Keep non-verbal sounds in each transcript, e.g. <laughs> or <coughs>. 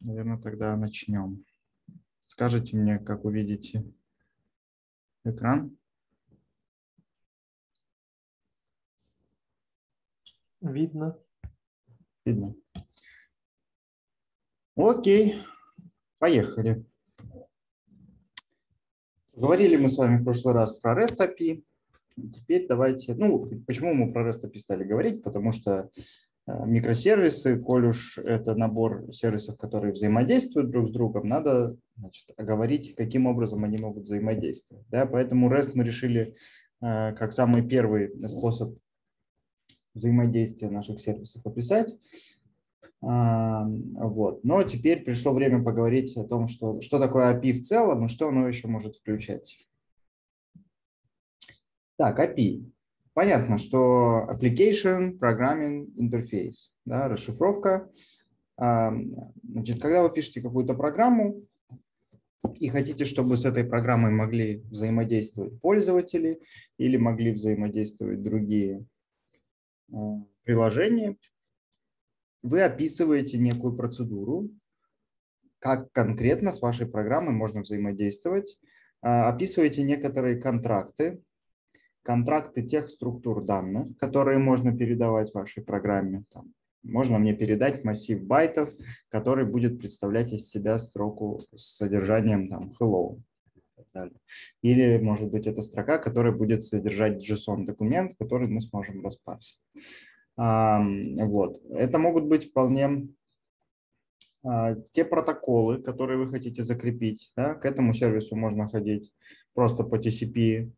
Наверное, тогда начнем. Скажите мне, как вы видите экран. Видно. Видно. Окей, поехали. Говорили мы с вами в прошлый раз про REST API. Теперь давайте, ну, почему мы про REST API стали говорить? Потому что микросервисы, коль уж это набор сервисов, которые взаимодействуют друг с другом, надо значит, оговорить, каким образом они могут взаимодействовать. Да? Поэтому REST мы решили э, как самый первый способ взаимодействия наших сервисов описать. Вот. Но теперь пришло время поговорить о том, что, что такое API в целом и что оно еще может включать. Так, API. Понятно, что Application Programming Interface, да, расшифровка. А, значит, когда вы пишете какую-то программу и хотите, чтобы с этой программой могли взаимодействовать пользователи или могли взаимодействовать другие а, приложения, вы описываете некую процедуру, как конкретно с вашей программой можно взаимодействовать, а, описываете некоторые контракты, контракты тех структур данных, которые можно передавать вашей программе. Там, можно мне передать массив байтов, который будет представлять из себя строку с содержанием там, hello. Или, может быть, это строка, которая будет содержать JSON-документ, который мы сможем распарсить. Вот. Это могут быть вполне а, те протоколы, которые вы хотите закрепить. Да? К этому сервису можно ходить просто по TCP,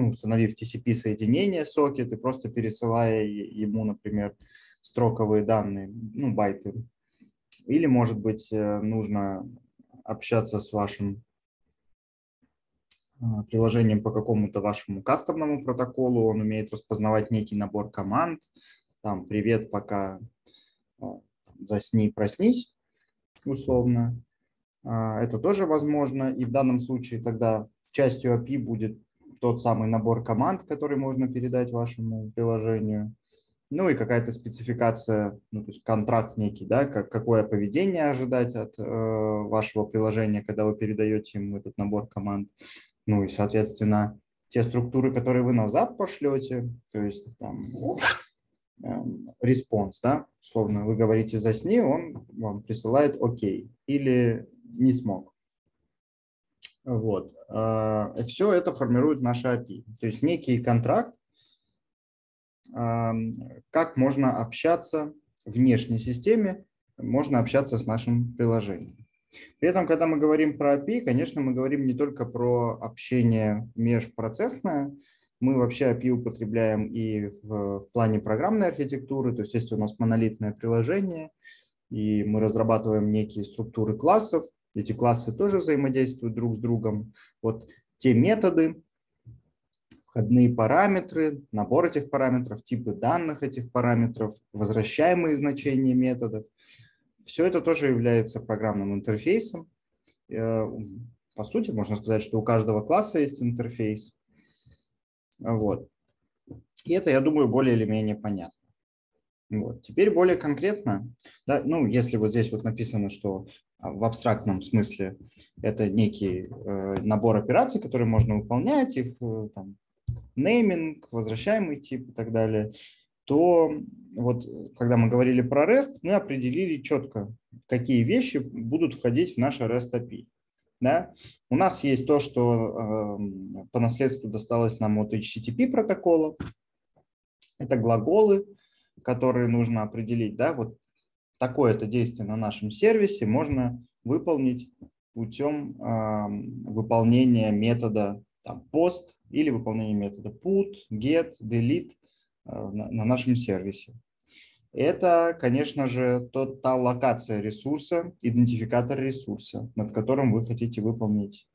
ну, установив TCP-соединение, сокет, и просто пересылая ему, например, строковые данные, ну, байты. Или, может быть, э, нужно общаться с вашим а, приложением по какому-то вашему кастомному протоколу, он умеет распознавать некий набор команд, там «Привет, пока а, засни, проснись», условно. А, это тоже возможно, и в данном случае тогда частью API будет тот самый набор команд, который можно передать вашему приложению, ну и какая-то спецификация, ну, то есть контракт некий, да, как, какое поведение ожидать от э, вашего приложения, когда вы передаете ему этот набор команд. Ну и, соответственно, те структуры, которые вы назад пошлете, то есть там эм, response, да, условно, вы говорите «засни», он вам присылает «окей» или «не смог». Вот. А, Все это формирует наша API. То есть некий контракт, как можно общаться в внешней системе, можно общаться с нашим приложением. При этом, когда мы говорим про API, конечно, мы говорим не только про общение межпроцессное, мы вообще API употребляем и в, в плане программной архитектуры, то есть если у нас монолитное приложение, и мы разрабатываем некие структуры классов, эти классы тоже взаимодействуют друг с другом. Вот те методы, входные параметры, набор этих параметров, типы данных этих параметров, возвращаемые значения методов – все это тоже является программным интерфейсом. Э, по сути, можно сказать, что у каждого класса есть интерфейс. Вот. И это, я думаю, более или менее понятно. Вот. Теперь более конкретно, да, ну, если вот здесь вот написано, что а, в абстрактном смысле это некий э, набор операций, которые можно выполнять, их э, там, нейминг, возвращаемый тип и так далее, то вот когда мы говорили про REST, мы определили четко, какие вещи будут входить в наше REST API. Да? У нас есть то, что э, по наследству досталось нам от HTTP протокола. Это глаголы, которые нужно определить. Да? Вот такое-то действие на нашем сервисе можно выполнить путем э, выполнения метода там, post или выполнения метода put, get, delete Э, на нашем сервисе. Это, конечно же, тот, та локация ресурса, идентификатор ресурса, над которым вы хотите выполнить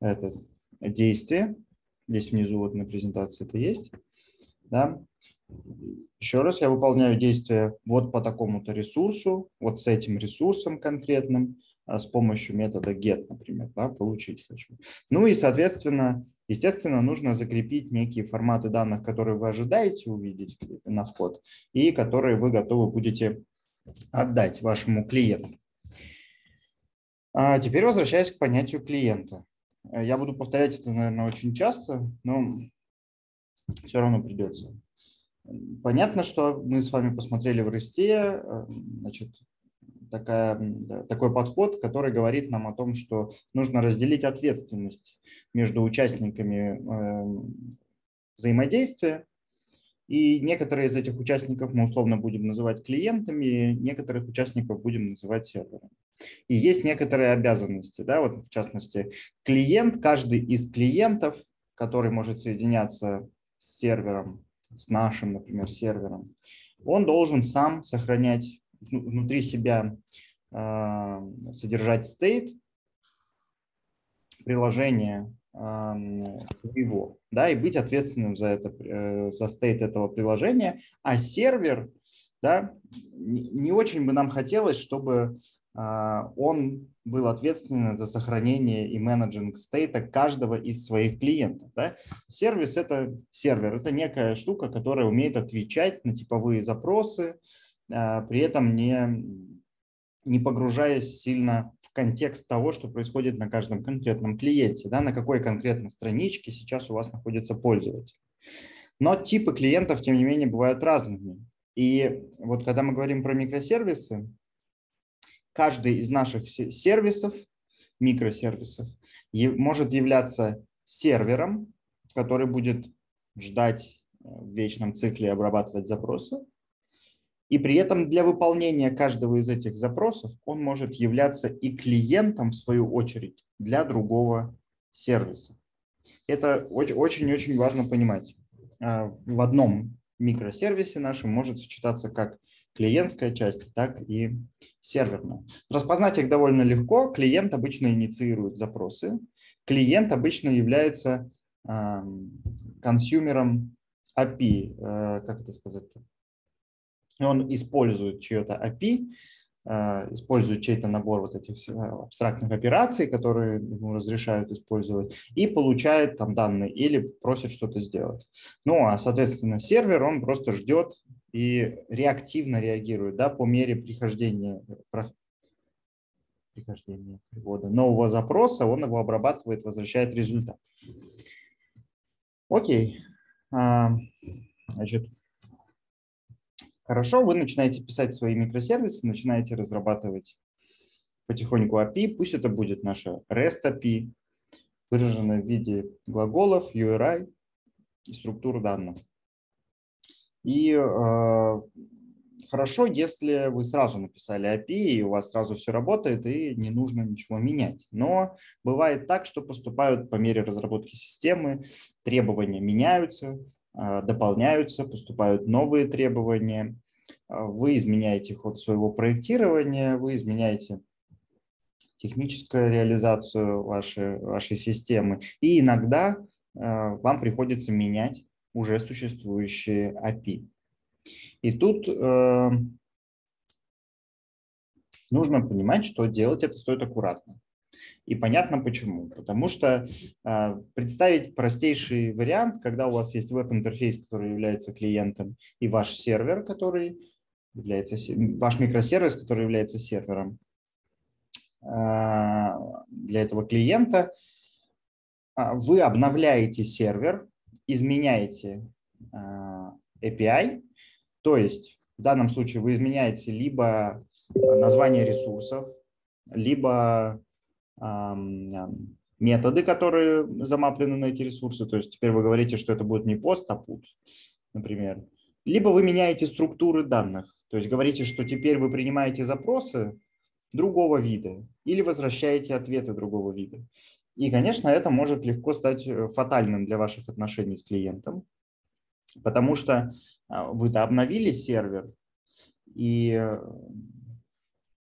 это действие. Здесь внизу вот на презентации это есть. Да? Еще раз, я выполняю действие вот по такому-то ресурсу, вот с этим ресурсом конкретным, а с помощью метода get, например, да, получить хочу. Ну и, соответственно, Естественно, нужно закрепить некие форматы данных, которые вы ожидаете увидеть на вход и которые вы готовы будете отдать вашему клиенту. А теперь возвращаясь к понятию клиента. Я буду повторять это, наверное, очень часто, но все равно придется. Понятно, что мы с вами посмотрели в росте, э, значит, такая, такой подход, который говорит нам о том, что нужно разделить ответственность между участниками э, взаимодействия. И некоторые из этих участников мы условно будем называть клиентами, некоторых участников будем называть серверами. И есть некоторые обязанности, да, вот в частности, клиент, каждый из клиентов, который может соединяться с сервером, с нашим, например, сервером, он должен сам сохранять внутри себя а, содержать state приложения своего, да, и быть ответственным за это, э, за state этого приложения, а сервер, да, не очень бы нам хотелось, чтобы он был ответственен за сохранение и менеджинг стейта каждого из своих клиентов. Да? Сервис – это сервер, это некая штука, которая умеет отвечать на типовые запросы, а, при этом не, не погружаясь сильно в контекст того, что происходит на каждом конкретном клиенте, да, на какой конкретной страничке сейчас у вас находится пользователь. Но типы клиентов, тем не менее, бывают разными. И вот когда мы говорим про микросервисы, каждый из наших сервисов, микросервисов, может являться сервером, который будет ждать э, в вечном цикле обрабатывать запросы, и при этом для выполнения каждого из этих запросов он может являться и клиентом, в свою очередь, для другого сервиса. Это очень-очень важно понимать. А, в одном микросервисе нашем может сочетаться как клиентская часть, так и серверная. Распознать их довольно легко. Клиент обычно инициирует запросы. Клиент обычно является консюмером API, э, как это сказать, он использует чье-то API, а, использует чей-то набор вот этих абстрактных операций, которые ему разрешают использовать, и получает там данные или просит что-то сделать. Ну, а, соответственно, сервер, он просто ждет и реактивно реагирует да, по мере прихождения, прихождения привода нового запроса, он его обрабатывает, возвращает результат. Окей. А, значит, Хорошо, вы начинаете писать свои микросервисы, начинаете разрабатывать потихоньку API. Пусть это будет наша REST API, выраженная в виде глаголов, URI и структур данных. И э, хорошо, если вы сразу написали API, и у вас сразу все работает, и не нужно ничего менять. Но бывает так, что поступают по мере разработки системы, требования меняются, а, дополняются, поступают новые требования, а, вы изменяете ход своего проектирования, вы изменяете техническую реализацию вашей, вашей системы, и иногда вам приходится менять уже существующие API. И тут э, нужно понимать, что делать это стоит аккуратно. И понятно почему. Потому что э, представить простейший вариант, когда у вас есть веб-интерфейс, который является клиентом, и ваш сервер, который является, ваш микросервис, который является сервером э, для этого клиента, э, вы обновляете сервер, изменяете э, API, то есть в данном случае вы изменяете либо название ресурсов, либо методы, которые замаплены на эти ресурсы. То есть теперь вы говорите, что это будет не пост, а put, например. Либо вы меняете структуры данных. То есть говорите, что теперь вы принимаете запросы другого вида или возвращаете ответы другого вида. И, конечно, это может легко стать э, фатальным для ваших отношений с клиентом, потому что а, вы-то обновили сервер, и э,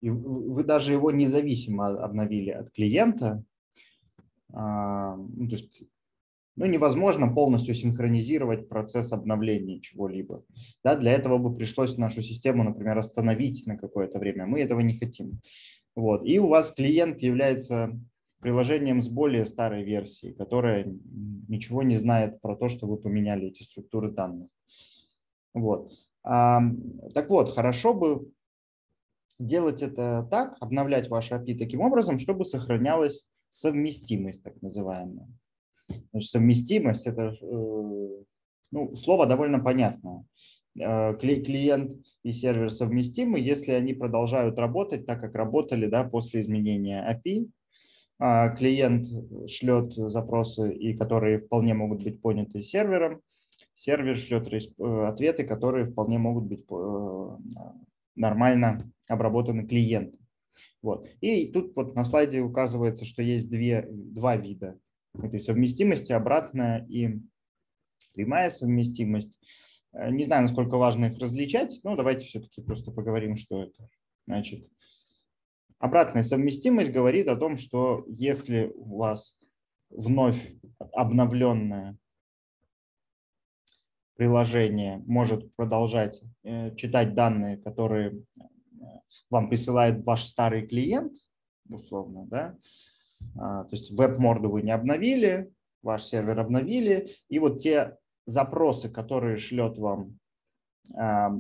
и вы даже его независимо обновили от клиента, а, ну, то есть ну, невозможно полностью синхронизировать процесс обновления чего-либо. Да, для этого бы пришлось нашу систему, например, остановить на какое-то время. Мы этого не хотим. Вот. И у вас клиент является приложением с более старой версией, которая ничего не знает про то, что вы поменяли эти структуры данных. Вот. Так вот, хорошо бы делать это так, обновлять ваше API таким образом, чтобы сохранялась совместимость, так называемая. Значит, совместимость – это э, ну, слово довольно понятное. Э, клиент и сервер совместимы, если они продолжают работать так, как работали да, после изменения API. А клиент шлет запросы, и которые вполне могут быть поняты сервером. Сервер шлет э, ответы, которые вполне могут быть нормально обработаны клиентом. Вот. И тут вот на слайде указывается, что есть две, два вида этой совместимости, обратная и прямая совместимость. Э, не знаю, насколько важно их различать, но давайте все-таки просто поговорим, что это. Значит, обратная совместимость говорит о том, что если у вас вновь обновленное приложение может продолжать э, читать данные, которые э, вам присылает ваш старый клиент, условно, да, а, то есть веб-морду вы не обновили, ваш сервер обновили, и вот те запросы, которые шлет вам а,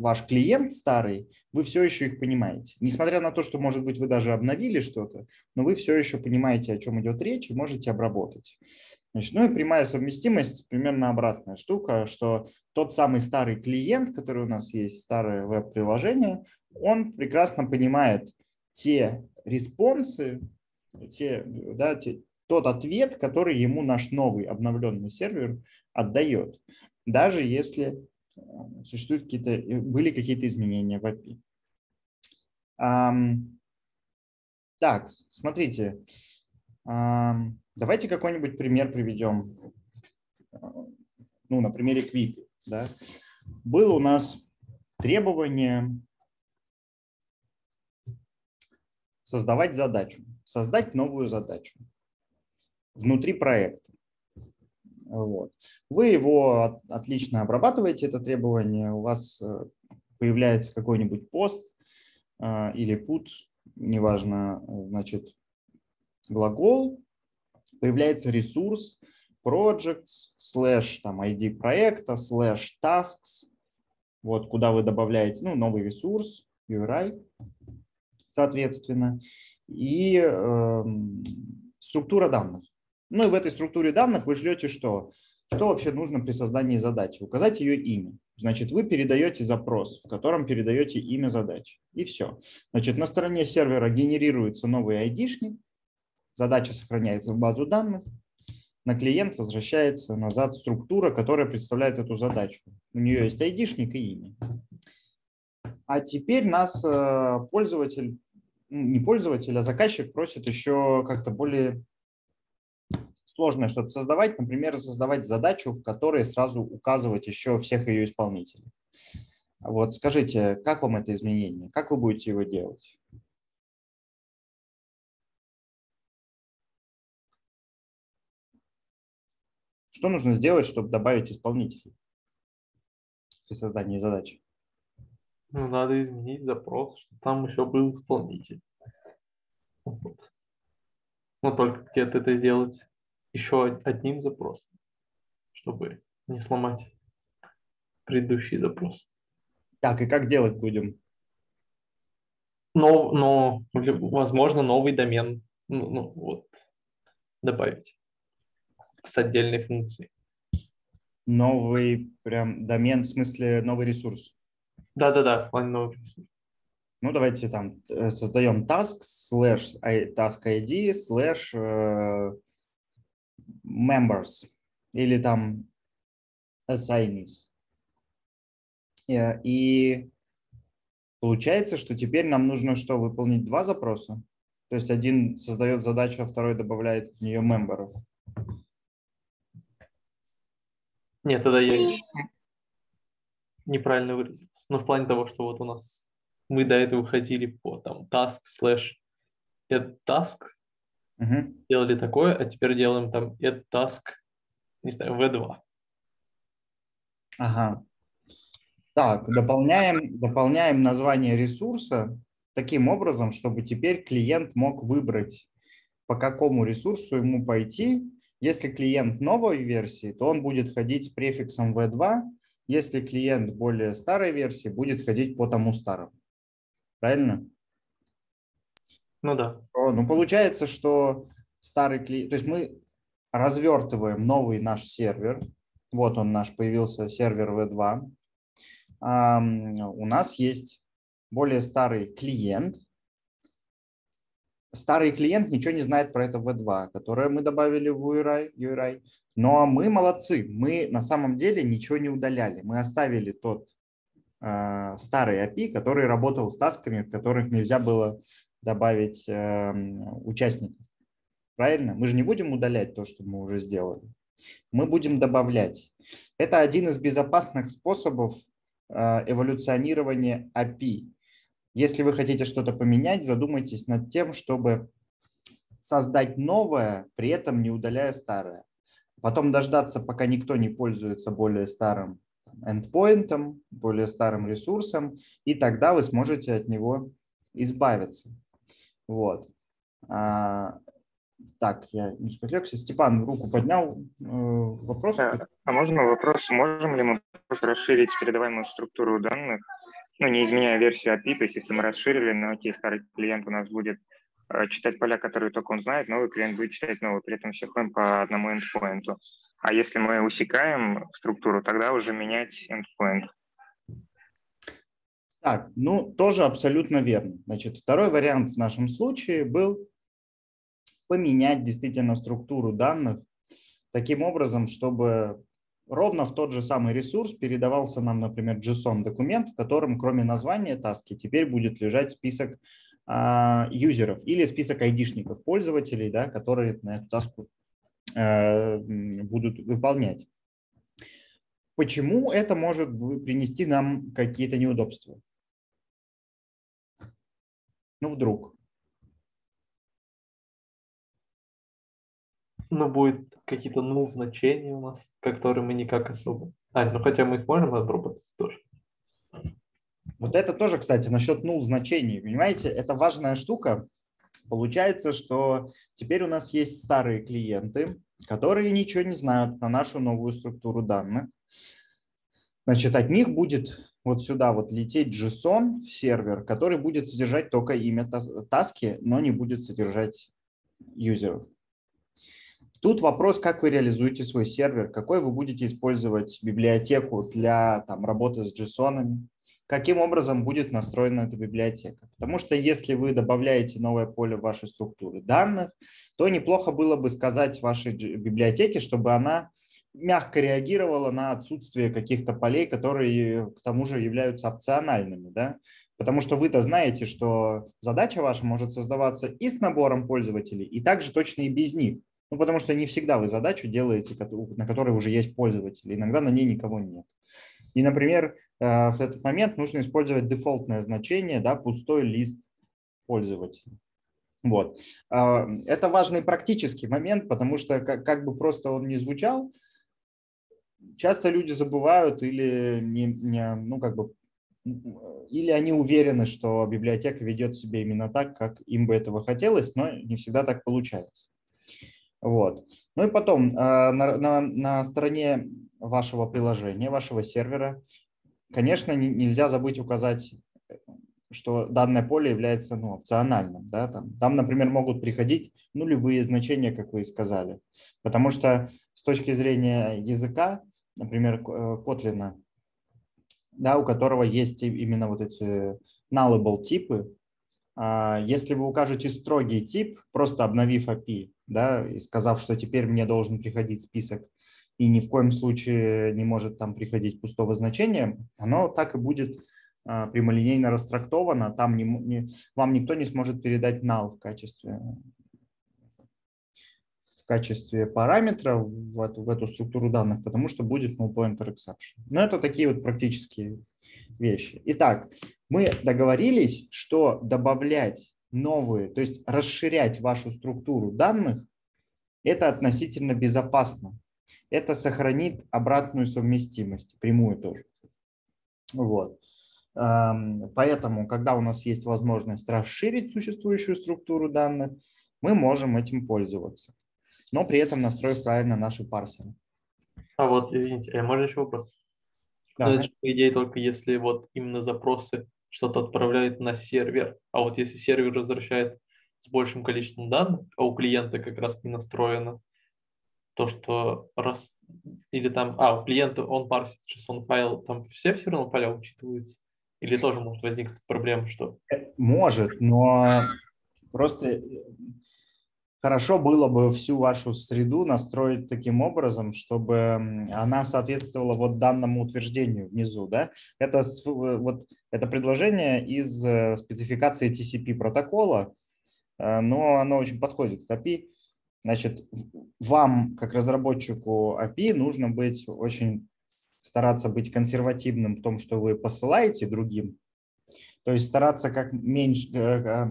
ваш клиент старый, вы все еще их понимаете. Несмотря на то, что, может быть, вы даже обновили что-то, но вы все еще понимаете, о чем идет речь и можете обработать. Значит, ну и прямая совместимость примерно обратная штука, что тот самый старый клиент, который у нас есть, старое веб-приложение, он прекрасно понимает те респонсы, те, да, те, тот ответ, который ему наш новый обновленный сервер отдает, даже если существуют какие-то, э, были какие-то изменения в API. Так, смотрите, Давайте какой-нибудь пример приведем. Ну, на примере Квипи. Да? Было у нас требование создавать задачу, создать новую задачу внутри проекта. Вот. Вы его отлично обрабатываете, это требование, у вас э, появляется какой-нибудь пост э, или put, неважно, значит, глагол, появляется ресурс projects, slash там ID проекта, slash tasks, вот куда вы добавляете ну, новый ресурс, URI, соответственно, и э, структура данных. Ну и в этой структуре данных вы шлете что? Что вообще нужно при создании задачи? Указать ее имя. Значит, вы передаете запрос, в котором передаете имя задачи. И все. Значит, на стороне сервера генерируется новый айдишник, Задача сохраняется в базу данных, на клиент возвращается назад структура, которая представляет эту задачу. У нее есть айдишник и имя. А теперь нас э, пользователь, ну, не пользователь, а заказчик просит еще как-то более сложное что-то создавать, например, создавать задачу, в которой сразу указывать еще всех ее исполнителей. Вот скажите, как вам это изменение? Как вы будете его делать? Что нужно сделать, чтобы добавить исполнителей при создании задачи? Ну, надо изменить запрос, чтобы там еще был исполнитель. Вот. Но только где-то это сделать еще одним запросом, чтобы не сломать предыдущий запрос. Так, и как делать будем? Но, но возможно, новый домен ну, ну, вот, добавить с отдельной функцией. Новый прям домен, в смысле новый ресурс? Да-да-да, в новый ресурс. Ну, давайте там э, создаем task slash task ID slash э, members или там assignees. Э, и получается, что теперь нам нужно что, выполнить два запроса? То есть один создает задачу, а второй добавляет в нее мемберов. Нет, тогда я неправильно выразился. Но в плане того, что вот у нас мы до этого ходили по там task slash task, uh-huh. делали такое, а теперь делаем там add task, не знаю, v2. Ага. Так, дополняем, дополняем название ресурса таким образом, чтобы теперь клиент мог выбрать, по какому ресурсу ему пойти, если клиент новой версии, то он будет ходить с префиксом v2. Если клиент более старой версии, будет ходить по тому старому. Правильно? Ну да. Ну, получается, что старый клиент... То есть мы развертываем новый наш сервер. Вот он наш, появился сервер V2. У нас есть более старый клиент. Старый клиент ничего не знает про это V2, которое мы добавили в URI. URI. Но мы молодцы. Мы на самом деле ничего не удаляли. Мы оставили тот э, старый API, который работал с тасками, в которых нельзя было добавить э, участников. Правильно? Мы же не будем удалять то, что мы уже сделали. Мы будем добавлять. Это один из безопасных способов э, эволюционирования API. Если вы хотите что-то поменять, задумайтесь над тем, чтобы создать новое, при этом не удаляя старое. Потом дождаться, пока никто не пользуется более старым эндпоинтом, более старым ресурсом, и тогда вы сможете от него избавиться. Вот. А, так, я немножко отвлекся. Степан руку поднял. Э, вопрос? А, а можно вопрос? Можем ли мы расширить передаваемую структуру данных, ну, не изменяя версию API, то есть если мы расширили, но окей, старый клиент у нас будет э, читать поля, которые только он знает, новый клиент будет читать новый, при этом все ходим по одному endpoint. А если мы усекаем структуру, тогда уже менять endpoint. Так, ну, тоже абсолютно верно. Значит, второй вариант в нашем случае был поменять действительно структуру данных таким образом, чтобы ровно в тот же самый ресурс передавался нам, например, JSON-документ, в котором кроме названия таски теперь будет лежать список а, юзеров или список айдишников, пользователей, да, которые на эту таску а, будут выполнять. Почему это может принести нам какие-то неудобства? Ну, вдруг. Ну, будет какие-то null значения у нас, которые мы никак особо... А, ну хотя мы их можем обработать тоже. Вот это тоже, кстати, насчет null значений. Понимаете, это важная штука. Получается, что теперь у нас есть старые клиенты, которые ничего не знают про нашу новую структуру данных. Значит, от них будет вот сюда вот лететь JSON в сервер, который будет содержать только имя таски, но не будет содержать юзеров. Тут вопрос, как вы реализуете свой сервер, какой вы будете использовать библиотеку для там, работы с JSON, каким образом будет настроена эта библиотека. Потому что если вы добавляете новое поле в вашей структуры данных, то неплохо было бы сказать вашей библиотеке, чтобы она мягко реагировала на отсутствие каких-то полей, которые к тому же являются опциональными. Да? Потому что вы-то знаете, что задача ваша может создаваться и с набором пользователей, и также точно и без них. Ну, потому что не всегда вы задачу делаете, на которой уже есть пользователи. Иногда на ней никого нет. И, например, э, в этот момент нужно использовать дефолтное значение, да, пустой лист пользователя. Вот. А, это важный практический момент, потому что как, бы просто он ни звучал, часто люди забывают или не, не, ну, как бы, или они уверены, что библиотека ведет себя именно так, как им бы этого хотелось, но не всегда так получается. Вот. Ну и потом а, на, на, на стороне вашего приложения, вашего сервера, конечно, не, нельзя забыть указать, что данное поле является ну, опциональным. Да? Там, там, например, могут приходить нулевые значения, как вы и сказали. Потому что с точки зрения языка например, э, Котлина, да, у которого есть именно вот эти nullable типы. А, если вы укажете строгий тип, просто обновив API, да, и сказав, что теперь мне должен приходить список, и ни в коем случае не может там приходить пустого значения, оно так и будет а, прямолинейно растрактовано, там не, не, вам никто не сможет передать null в качестве качестве параметра в эту, в эту структуру данных, потому что будет null pointer exception. Но это такие вот практические вещи. Итак, мы договорились, что добавлять новые, то есть расширять вашу структуру данных, это относительно безопасно. Это сохранит обратную совместимость, прямую тоже. Вот. Эм, поэтому, когда у нас есть возможность расширить существующую структуру данных, мы можем этим пользоваться но при этом настроив правильно наши парсеры. А вот, извините, а можно еще вопрос? Да. Ну, это, по идее, только если вот именно запросы что-то отправляет на сервер. А вот если сервер возвращает с большим количеством данных, а у клиента как раз не настроено, то, что раз или там, а, у клиента он парсит JSON файл, там все все равно поля учитываются? Или тоже может возникнуть проблема, что... Может, но просто э, хорошо было бы всю вашу среду настроить таким образом, чтобы она соответствовала вот данному утверждению внизу. Да? Это, вот, это предложение из э, спецификации TCP протокола, э, но оно очень подходит к API. Значит, вам, как разработчику API, нужно быть очень стараться быть консервативным в том, что вы посылаете другим, то есть стараться как меньше, э,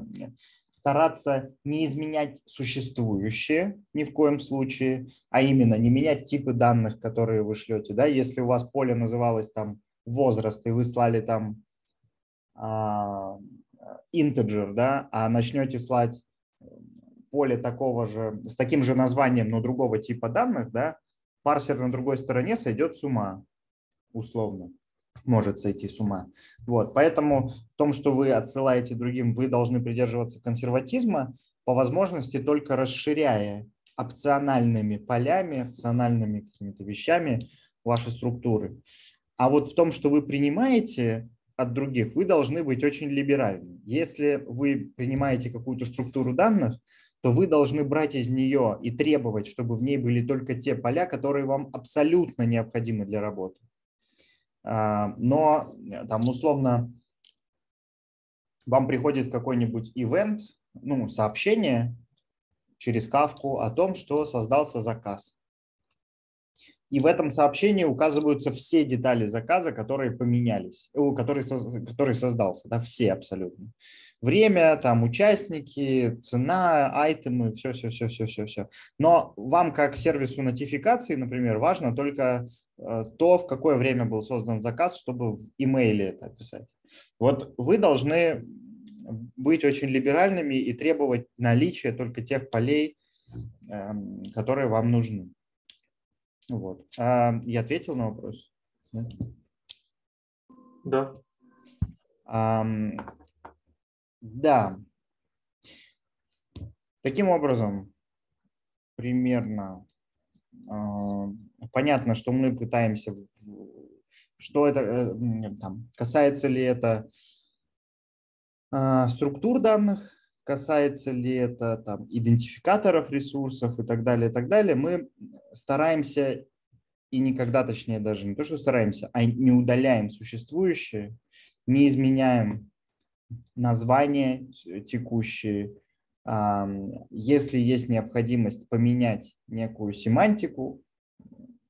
стараться не изменять существующие ни в коем случае, а именно не менять типы данных, которые вы шлете. Да? Если у вас поле называлось там возраст, и вы слали там а, integer, да, а начнете слать поле такого же, с таким же названием, но другого типа данных, да, парсер на другой стороне сойдет с ума, условно, может сойти с ума. Вот, поэтому в том, что вы отсылаете другим, вы должны придерживаться консерватизма, по возможности только расширяя опциональными полями, опциональными какими-то вещами ваши структуры. А вот в том, что вы принимаете от других, вы должны быть очень либеральны. Если вы принимаете какую-то структуру данных, то вы должны брать из нее и требовать, чтобы в ней были только те поля, которые вам абсолютно необходимы для работы. А, но там условно вам приходит какой-нибудь ивент, ну, сообщение через кавку о том, что создался заказ. И в этом сообщении указываются все детали заказа, которые поменялись, который, который создался, да, все абсолютно время, там участники, цена, айтемы, все, все, все, все, все. Но вам как сервису нотификации, например, важно только э, то, в какое время был создан заказ, чтобы в имейле это описать. Вот вы должны быть очень либеральными и требовать наличия только тех полей, эм, которые вам нужны. Вот. А, я ответил на вопрос? Да. Да. Таким образом, примерно э, понятно, что мы пытаемся, что это э, там, касается ли это э, структур данных, касается ли это там, идентификаторов ресурсов и так далее, и так далее, мы стараемся и никогда, точнее, даже не то, что стараемся, а не удаляем существующие, не изменяем названия текущие. Если есть необходимость поменять некую семантику,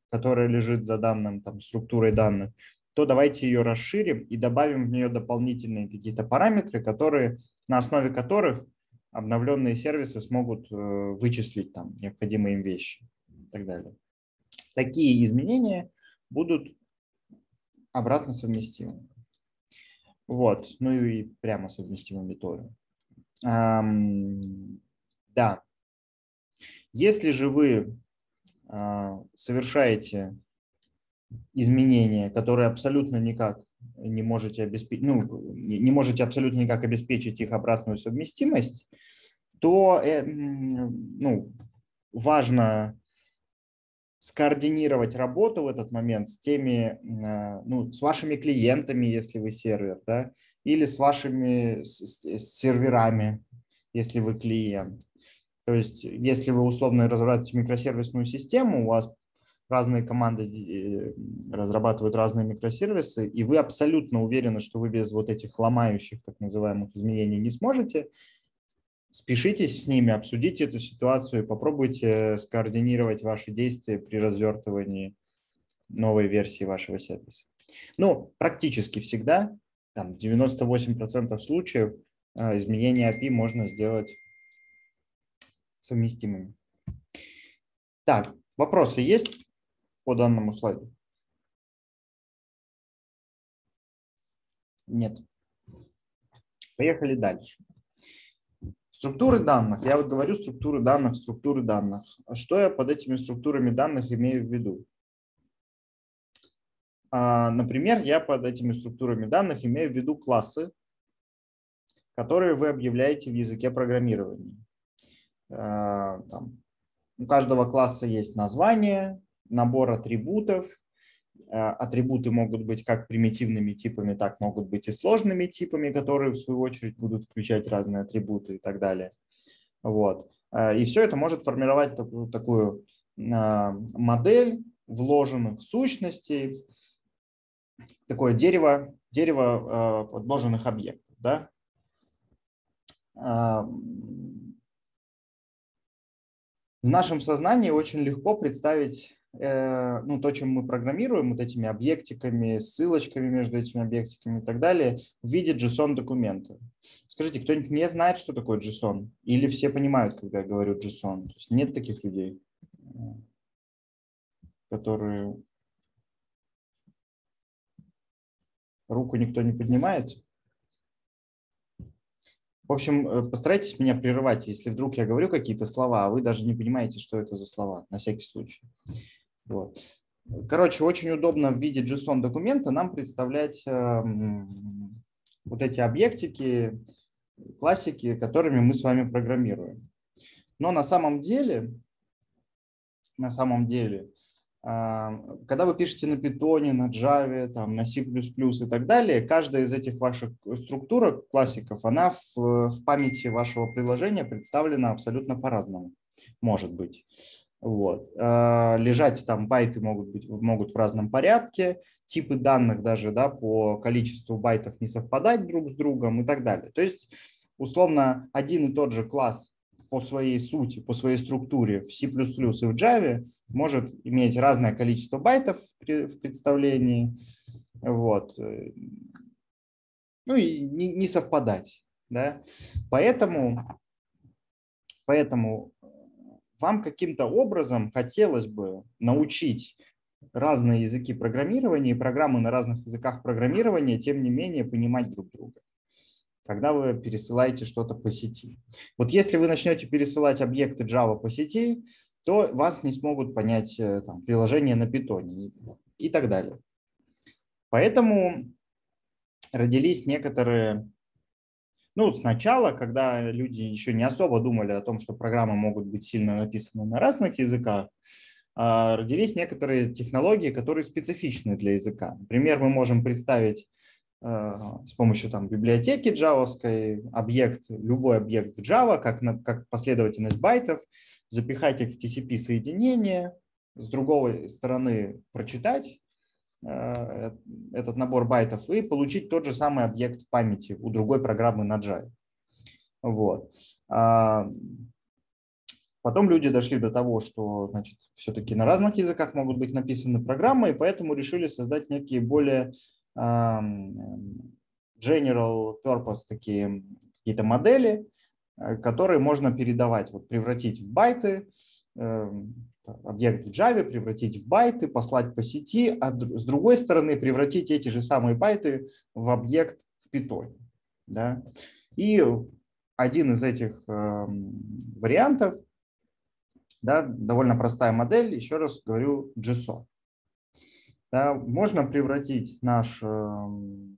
которая лежит за данным, там, структурой данных, то давайте ее расширим и добавим в нее дополнительные какие-то параметры, которые, на основе которых обновленные сервисы смогут э, вычислить там необходимые им вещи и так далее. Такие изменения будут обратно совместимы. Вот, ну и прямо совместимыми тоже. Эм, да. Если же вы э, совершаете изменения, которые абсолютно никак не можете обеспечить, ну, не можете абсолютно никак обеспечить их обратную совместимость, то э, ну, важно скоординировать работу в этот момент с теми, э, ну, с вашими клиентами, если вы сервер, да, или с вашими с, с серверами, если вы клиент. То есть, если вы условно разрабатываете микросервисную систему, у вас разные команды э, разрабатывают разные микросервисы, и вы абсолютно уверены, что вы без вот этих ломающих, так называемых, изменений не сможете, спешитесь с ними, обсудите эту ситуацию, попробуйте скоординировать ваши действия при развертывании новой версии вашего сервиса. Ну, практически всегда, там 98% случаев а, изменения API можно сделать совместимыми. Так, вопросы есть по данному слайду? Нет. Поехали дальше. Структуры данных. Я вот говорю структуры данных, структуры данных. А что я под этими структурами данных имею в виду? А, например, я под этими структурами данных имею в виду классы, которые вы объявляете в языке программирования. Э, там, у каждого класса есть название, набор атрибутов. Э, атрибуты могут быть как примитивными типами, так могут быть и сложными типами, которые в свою очередь будут включать разные атрибуты и так далее. Вот. И все это может формировать такую, такую модель вложенных сущностей, такое дерево, дерево подложенных объектов. Да? в нашем сознании очень легко представить э, ну, то, чем мы программируем, вот этими объектиками, ссылочками между этими объектиками и так далее, в виде JSON-документа. Скажите, кто-нибудь не знает, что такое JSON? Или все понимают, когда я говорю JSON? То есть нет таких людей, которые... Руку никто не поднимает? В общем, э, постарайтесь меня прерывать, если вдруг я говорю какие-то слова, а вы даже не понимаете, что это за слова, на всякий случай. Вот. Короче, очень удобно в виде JSON документа нам представлять э, вот эти объектики, классики, которыми мы с вами программируем. Но на самом деле, на самом деле, когда вы пишете на Python, на Java, там, на C++ и так далее, каждая из этих ваших структурок, классиков, она в, в памяти вашего приложения представлена абсолютно по-разному, может быть. Вот. Лежать там байты могут, быть, могут в разном порядке, типы данных даже да, по количеству байтов не совпадать друг с другом и так далее. То есть, условно, один и тот же класс по своей сути, по своей структуре в C++ и в Java может иметь разное количество байтов в представлении, вот, ну и не, не совпадать. Да? Поэтому, поэтому вам каким-то образом хотелось бы научить разные языки программирования и программы на разных языках программирования, тем не менее, понимать друг друга когда вы пересылаете что-то по сети. Вот если вы начнете пересылать объекты Java по сети, то вас не смогут понять э, там, приложение на питоне и так далее. Поэтому родились некоторые, ну, сначала, когда люди еще не особо думали о том, что программы могут быть сильно написаны на разных языках, а, родились некоторые технологии, которые специфичны для языка. Например, мы можем представить Э, с помощью там, библиотеки джавовской, объект, любой объект в Java, как, на, как последовательность байтов, запихать их в TCP-соединение, с другой стороны прочитать этот набор байтов и получить тот же самый объект в памяти у другой программы на Java. Вот. А, потом люди дошли до того, что значит, все-таки на разных языках могут быть написаны программы, и поэтому решили создать некие более general purpose такие какие-то модели, э, которые можно передавать, вот превратить в байты, эм, объект в Java превратить в байты, послать по сети, а с другой стороны превратить эти же самые байты в объект в Python. Да? И один из этих э, вариантов, да, довольно простая модель, еще раз говорю, JSON да, можно превратить наш, эм,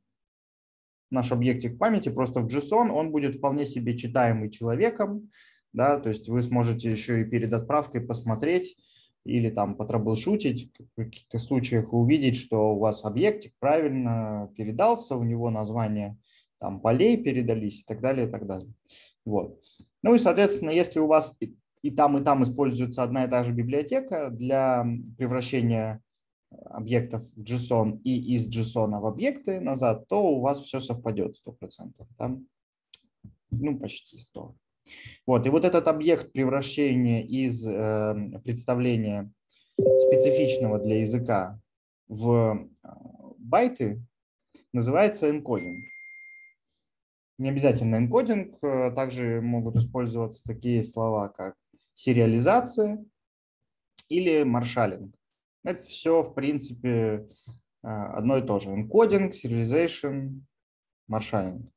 наш объектик памяти просто в JSON, он будет вполне себе читаемый человеком, да, то есть вы сможете еще и перед отправкой посмотреть или там потраблшутить в каких-то случаях увидеть, что у вас объектик правильно передался, у него название там полей передались и так далее, и так далее. Вот. Ну и, соответственно, если у вас и, там, и там используется одна и та же библиотека для превращения объектов в JSON и из JSON в объекты назад, то у вас все совпадет 100%. Там, ну, почти 100. Вот, и вот этот объект превращения из э, представления специфичного для языка в э, байты называется энкодинг. Не обязательно энкодинг, э, также могут использоваться такие слова, как сериализация или маршалинг. Это все, в принципе, а, одно и то же. Encoding, serialization, маршалинг.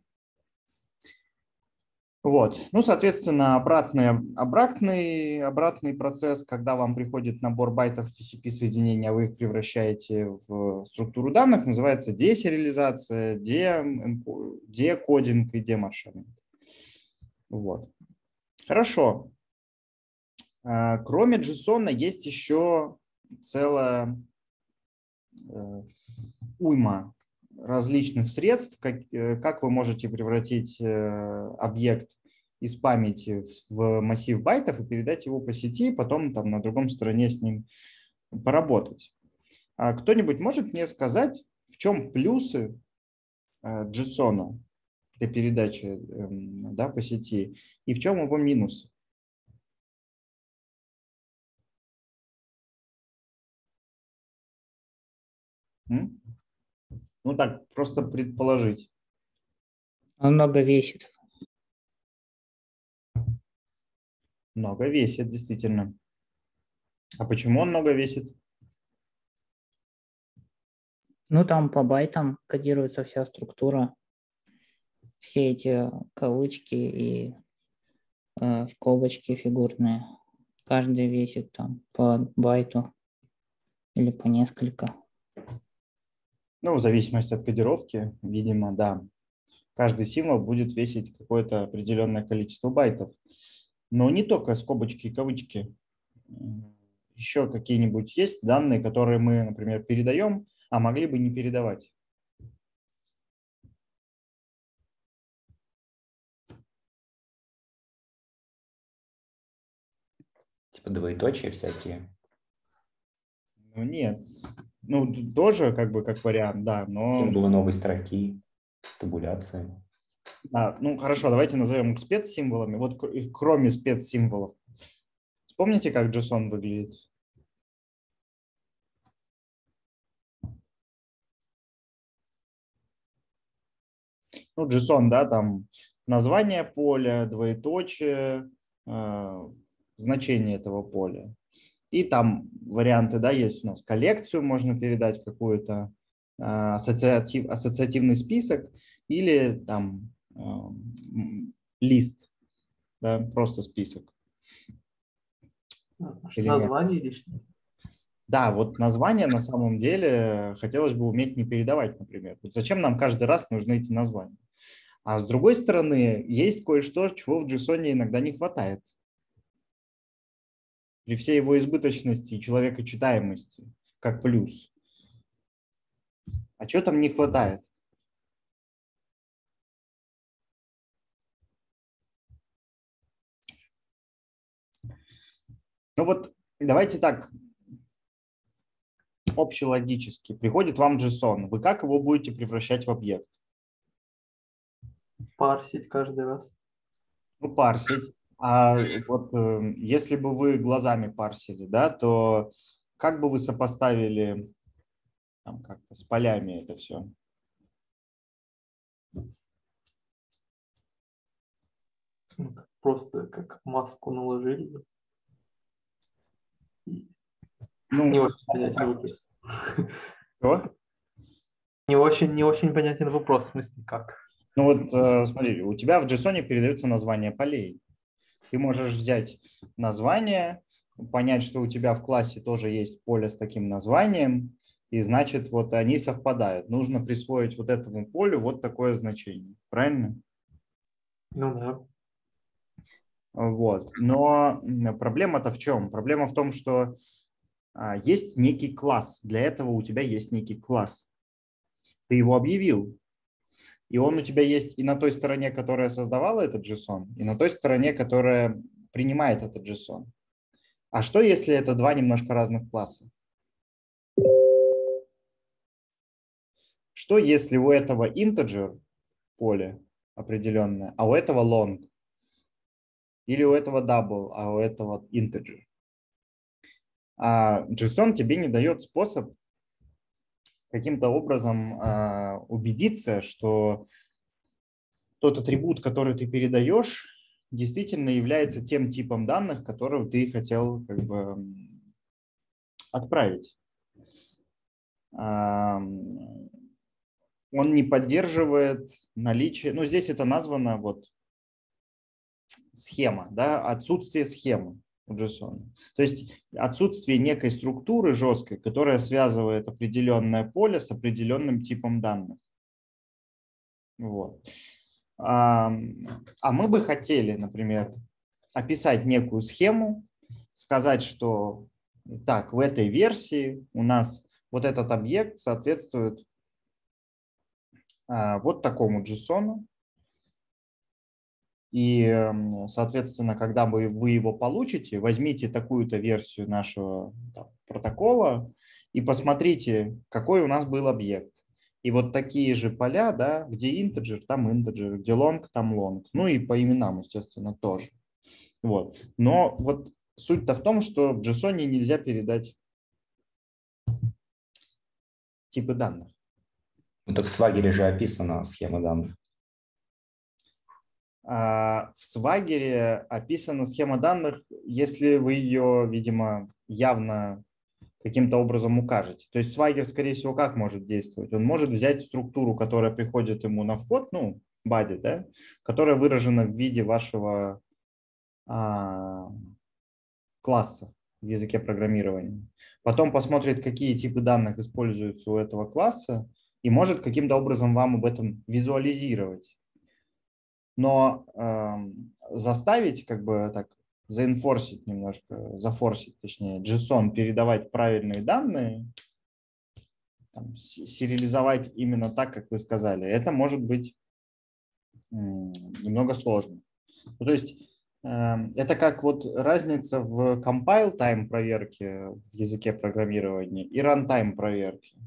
Вот. Ну, соответственно, обратный, обратный, обратный процесс, когда вам приходит набор байтов TCP-соединения, вы их превращаете в структуру данных, называется десериализация, декодинг и демаршининг. Вот. Хорошо. А, кроме JSON есть еще целая э, уйма различных средств, как, э, как вы можете превратить э, объект из памяти в массив байтов и передать его по сети, потом там на другом стороне с ним поработать. А кто-нибудь может мне сказать, в чем плюсы JSON для передачи эм, да, по сети и в чем его минусы? Ну так, просто предположить. Он много весит. Много весит, действительно. А почему он много весит? Ну, там по байтам кодируется вся структура. Все эти кавычки и э, скобочки фигурные. Каждый весит там по байту или по несколько. Ну, в зависимости от кодировки, видимо, да. Каждый символ будет весить какое-то определенное количество байтов. Но не только скобочки и кавычки. Еще какие-нибудь есть данные, которые мы, например, передаем, а могли бы не передавать. Типа двоеточия всякие. Ну, нет. Ну, тоже как бы как вариант, да, но... Было новой строки, табуляция. А, ну, хорошо, давайте назовем их спецсимволами. Вот кроме спецсимволов. Вспомните, как JSON выглядит? Ну, JSON, да, там название поля, двоеточие, э, значение этого поля. И там варианты, да, есть у нас коллекцию, можно передать какую-то а, ассоциатив, ассоциативный список или там а, лист, да, просто список. Название лишнее. Да, вот название на самом деле хотелось бы уметь не передавать, например. Вот зачем нам каждый раз нужны эти названия? А с другой стороны, есть кое-что, чего в JSON иногда не хватает при всей его избыточности и человекочитаемости, как плюс. А что там не хватает? Ну вот давайте так, общелогически. Приходит вам JSON. Вы как его будете превращать в объект? Парсить каждый раз. Ну, парсить. А вот э, если бы вы глазами парсили, да, то как бы вы сопоставили там, как-то с полями это все? Ну, просто как маску наложили. Ну, не очень понятен вопрос. Что? Не очень, не очень понятен вопрос, в смысле, как? Ну вот э, смотри, у тебя в JSON передается название полей. Ты можешь взять название, понять, что у тебя в классе тоже есть поле с таким названием, и значит, вот они совпадают. Нужно присвоить вот этому полю вот такое значение. Правильно? Ну да. Вот. Но проблема-то в чем? Проблема в том, что а, есть некий класс. Для этого у тебя есть некий класс. Ты его объявил. И он у тебя есть и на той стороне, которая создавала этот JSON, и на той стороне, которая принимает этот JSON. А что, если это два немножко разных класса? Что, если у этого integer поле определенное, а у этого long? Или у этого double, а у этого integer? А JSON тебе не дает способ каким-то образом э, убедиться, что тот атрибут, который ты передаешь, действительно является тем типом данных, который ты хотел как бы отправить. Э, он не поддерживает наличие, ну здесь это названо вот схема, да, отсутствие схемы JSON. То есть отсутствие некой структуры жесткой, которая связывает определенное поле с определенным типом данных. Вот. А, а мы бы хотели, например, описать некую схему, сказать, что так, в этой версии у нас вот этот объект соответствует а, вот такому JSON. И, соответственно, когда вы, его получите, возьмите такую-то версию нашего там, протокола и посмотрите, какой у нас был объект. И вот такие же поля, да, где integer, там integer, где long, там long. Ну и по именам, естественно, тоже. Вот. Но вот суть-то в том, что в JSON нельзя передать типы данных. Ну так в Swagger же описана схема данных. А, в Swagger описана схема данных, если вы ее, видимо, явно каким-то образом укажете. То есть Swagger, скорее всего, как может действовать? Он может взять структуру, которая приходит ему на вход, ну, бади, да, которая выражена в виде вашего а, класса в языке программирования. Потом посмотрит, какие типы данных используются у этого класса, и может каким-то образом вам об этом визуализировать. Но э, заставить, как бы так, заинфорсить немножко, зафорсить, точнее, JSON передавать правильные данные, там, сериализовать именно так, как вы сказали, это может быть немного сложно. Ну, то есть Эм, это как вот разница в compile time проверке в языке программирования и runtime проверки.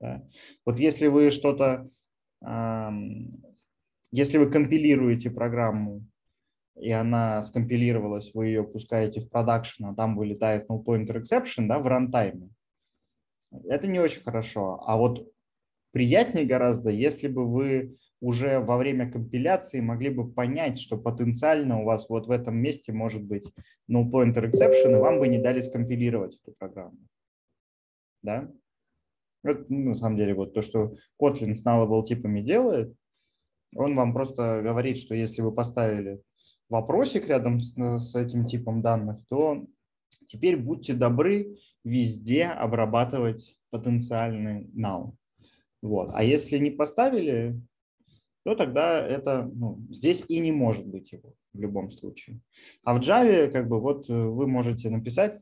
Да. Вот если вы что-то, эм, если вы компилируете программу, и она скомпилировалась, вы ее пускаете в продакшн, а там вылетает null pointer exception да, в рантайме, это не очень хорошо. А вот приятнее гораздо, если бы вы уже во время компиляции могли бы понять, что потенциально у вас вот в этом месте может быть null pointer exception, и вам бы не дали скомпилировать эту программу. Да? Это, ну, на самом деле, вот то, что Kotlin с nullable типами делает, он вам просто говорит, что если вы поставили вопросик рядом с, с этим типом данных, то теперь будьте добры везде обрабатывать потенциальный null. Вот. А если не поставили, то тогда это ну, здесь и не может быть его в любом случае. А в Java как бы вот э, вы можете написать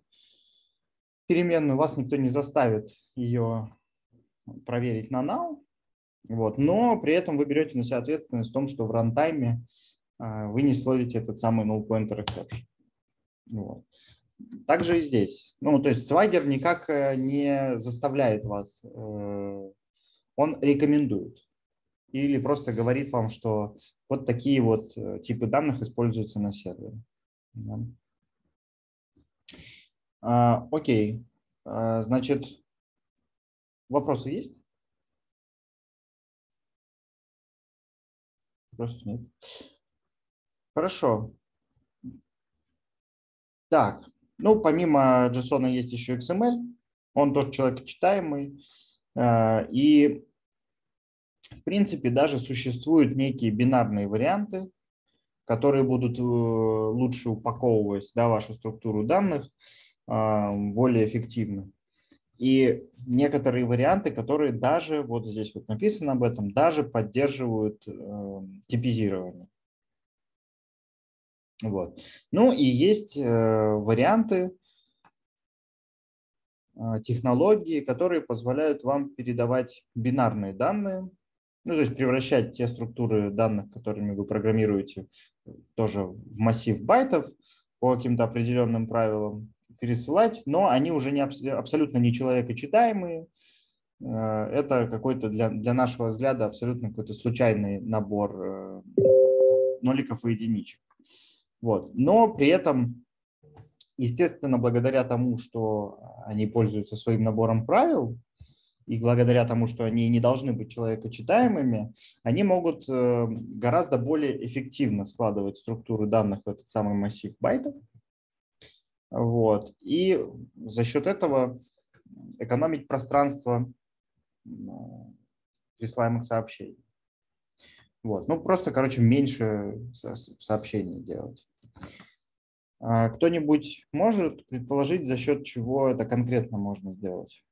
переменную, вас никто не заставит ее проверить на null, вот, но при этом вы берете на себя ответственность в том, что в рантайме а, вы не словите этот самый null pointer exception. Вот. Также и здесь. Ну, то есть Swagger никак э, не заставляет вас, э, он рекомендует или просто говорит вам, что вот такие вот э, типы данных используются на сервере. Да. А, окей, а, значит, вопросы есть? Просто нет. Хорошо. Так, ну, помимо JSON есть еще XML. Он тоже человек читаемый. А, и в принципе, даже существуют некие бинарные варианты, которые будут э, лучше упаковывать да, вашу структуру данных а, более эффективно. И некоторые варианты, которые даже, вот здесь вот написано об этом, даже поддерживают э, типизирование. Вот. Ну и есть э, варианты, технологии, которые позволяют вам передавать бинарные данные ну, то есть превращать те структуры данных, которыми вы программируете, тоже в массив байтов по каким-то определенным правилам, пересылать, но они уже не абсолютно не человекочитаемые. Э, это какой-то для, для нашего взгляда абсолютно какой-то случайный набор э, ноликов и единичек. Вот. Но при этом, естественно, благодаря тому, что они пользуются своим набором правил, и благодаря тому, что они не должны быть человекочитаемыми, они могут э, гораздо более эффективно складывать структуру данных в этот самый массив байтов. Вот. И за счет этого экономить пространство присылаемых сообщений. Вот. Ну, просто, короче, меньше сообщений делать. А кто-нибудь может предположить, за счет чего это конкретно можно сделать?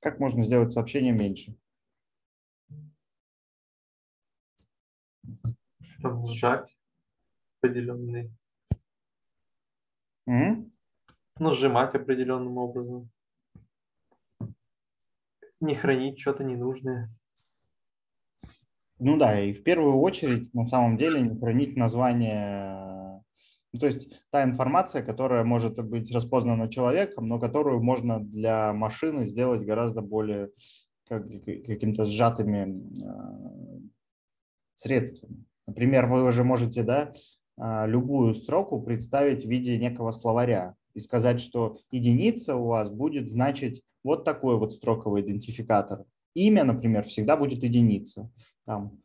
Как можно сделать сообщение меньше? Чтобы сжать определенный. М? Ну, сжимать определенным образом. Не хранить что-то ненужное. Ну да, и в первую очередь, на самом деле, не хранить название, ну, то есть та информация, которая может быть распознана человеком, но которую можно для машины сделать гораздо более как, каким-то сжатыми э, средствами. Например, вы уже можете да, любую строку представить в виде некого словаря и сказать, что единица у вас будет значить вот такой вот строковый идентификатор. Имя, например, всегда будет единица. Там,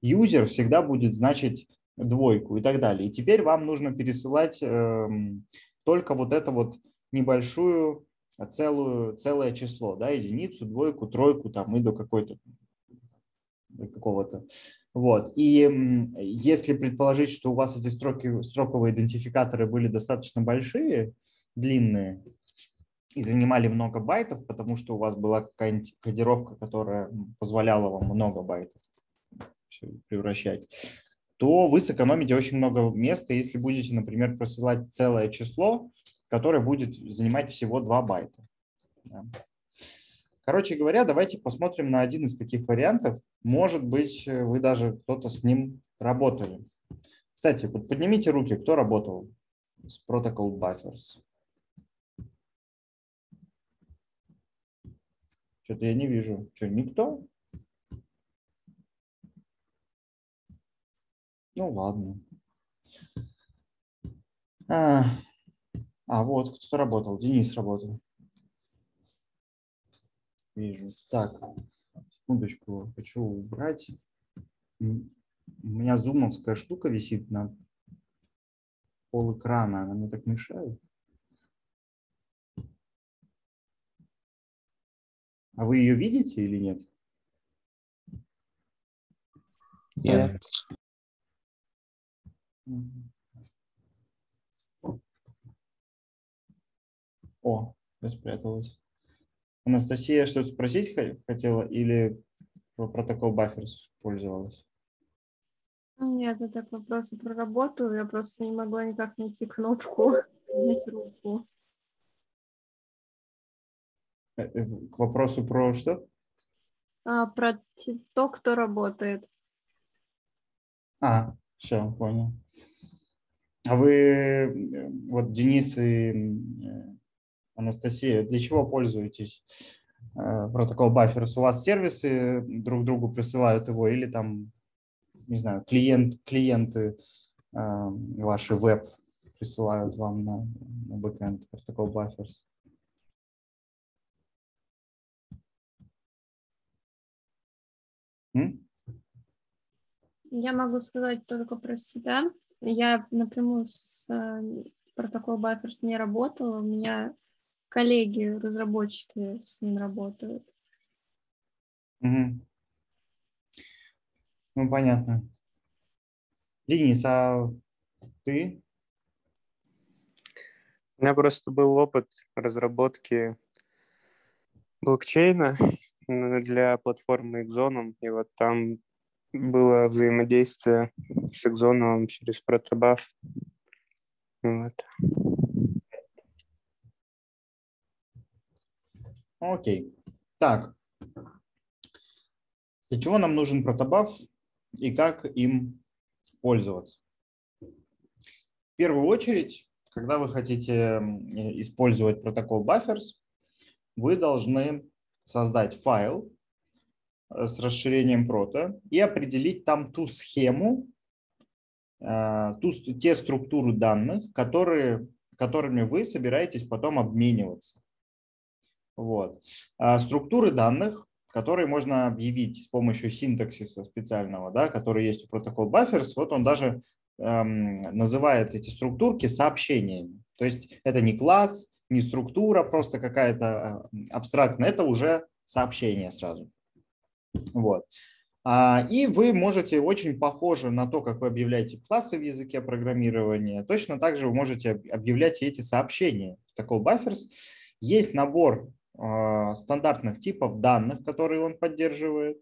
юзер всегда будет значить двойку и так далее. И теперь вам нужно пересылать эм, только вот это вот небольшую целую, целое число, да, единицу, двойку, тройку там и до какой-то какого-то. Вот. И если предположить, что у вас эти строки, строковые идентификаторы были достаточно большие, длинные, и занимали много байтов, потому что у вас была какая-нибудь кодировка, которая позволяла вам много байтов превращать, то вы сэкономите очень много места, если будете, например, посылать целое число, которое будет занимать всего 2 байта. Короче говоря, давайте посмотрим на один из таких вариантов. Может быть, вы даже кто-то с ним работали. Кстати, поднимите руки, кто работал с Protocol Buffers. Что-то я не вижу. Что, никто? Ну ладно. А, а вот кто-то работал. Денис работал. Вижу. Так, секундочку, хочу убрать. У меня зумовская штука висит на пол экрана. Она мне так мешает. А вы ее видите или нет? Нет. О, я спряталась. Анастасия что-то спросить хотела или про протокол Buffers пользовалась? Нет, это так вопросы про работу. Я просто не могла никак найти кнопку, <laughs> поднять руку. Э, э, к вопросу про что? А, про то, кто работает. А, все, понял. А вы, э, вот Денис и Анастасия, для чего пользуетесь протокол Buffers? У вас сервисы друг другу присылают его или там, не знаю, клиент, клиенты ваши веб присылают вам на, на бэкэнд протокол Buffers? Я могу сказать только про себя. Я напрямую с э, протокол Buffers не работала. У меня коллеги, разработчики с ним работают. Угу. Ну, понятно. Денис, а ты? У меня просто был опыт разработки блокчейна <laughs> для платформы Exonom, и вот там было взаимодействие с Exonom через Protobuf. Вот. Окей. Так. Для чего нам нужен Protobuf и как им пользоваться? В первую очередь, когда вы хотите использовать протокол Buffers, вы должны создать файл э, с расширением прота и определить там ту схему, э, ту, те структуры данных, которые, которыми вы собираетесь потом обмениваться. Вот. А структуры данных, которые можно объявить с помощью синтаксиса специального, да, который есть у протокол Buffers, вот он даже эм, называет эти структурки сообщениями. То есть это не класс, не структура просто какая-то а, абстрактная, это уже сообщение сразу. Вот. А, и вы можете очень похоже на то, как вы объявляете классы в языке программирования, точно так же вы можете объявлять эти сообщения. Такой Buffers. Есть набор стандартных типов данных, которые он поддерживает.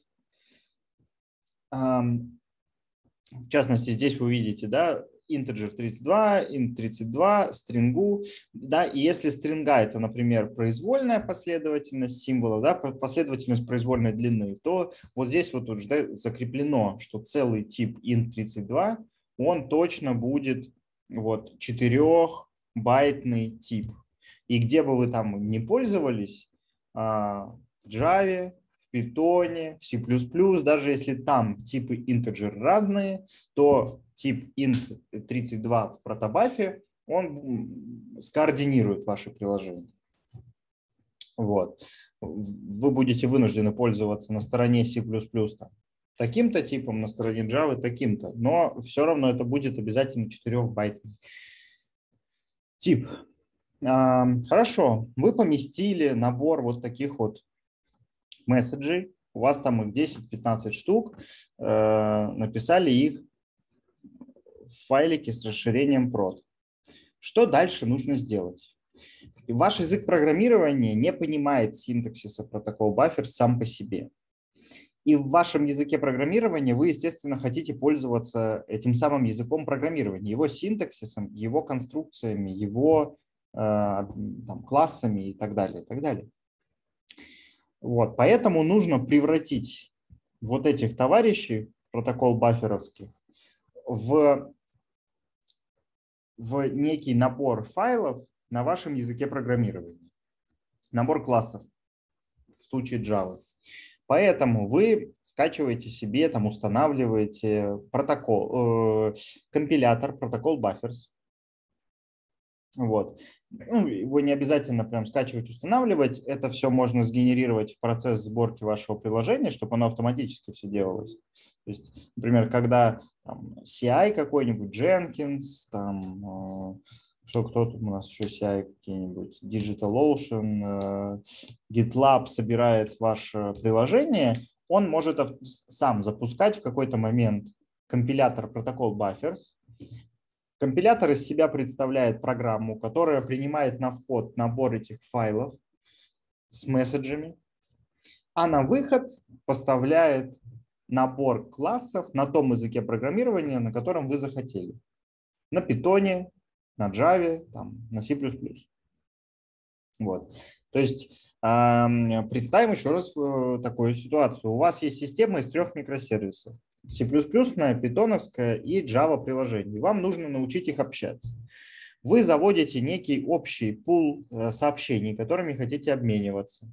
В частности, здесь вы видите, да, integer 32, int 32, стрингу, да, и если стринга это, например, произвольная последовательность символов, да, последовательность произвольной длины, то вот здесь вот уже закреплено, что целый тип int 32, он точно будет вот 4-байтный тип. И где бы вы там не пользовались, а, в Java, в Python, в C++, даже если там типы integer разные, то тип int32 в протобафе, он скоординирует ваше приложение. Вот. Вы будете вынуждены пользоваться на стороне C++ там, таким-то типом, на стороне Java таким-то, но все равно это будет обязательно 4-байтный тип. Хорошо, вы поместили набор вот таких вот месседжей, у вас там их 10-15 штук, э, написали их в файлике с расширением prod. Что дальше нужно сделать? ваш язык программирования не понимает синтаксиса протокол buffer сам по себе. И в вашем языке программирования вы, естественно, хотите пользоваться этим самым языком программирования, его синтаксисом, его конструкциями, его там, классами и так далее, и так далее. Вот, поэтому нужно превратить вот этих товарищей, протокол бафферовский, в в некий набор файлов на вашем языке программирования. Набор классов в случае Java. Поэтому вы скачиваете себе, там устанавливаете протокол, э, компилятор, протокол Buffers. Вот. Ну, его не обязательно прям скачивать, устанавливать. Это все можно сгенерировать в процесс сборки вашего приложения, чтобы оно автоматически все делалось. То есть, например, когда там, CI какой-нибудь, Jenkins, там, э, что кто тут у нас еще CI какие-нибудь, DigitalOcean, э, GitLab собирает ваше приложение, он может сам запускать в какой-то момент компилятор протокол Buffers, Компилятор из себя представляет программу, которая принимает на вход набор этих файлов с месседжами, а на выход поставляет набор классов на том языке программирования, на котором вы захотели. На Python, на Java, там, на C++. Вот. То есть представим еще раз э, такую ситуацию. У вас есть система из трех микросервисов. C++, питоновская и Java приложений. Вам нужно научить их общаться. Вы заводите некий общий пул э, сообщений, которыми хотите обмениваться.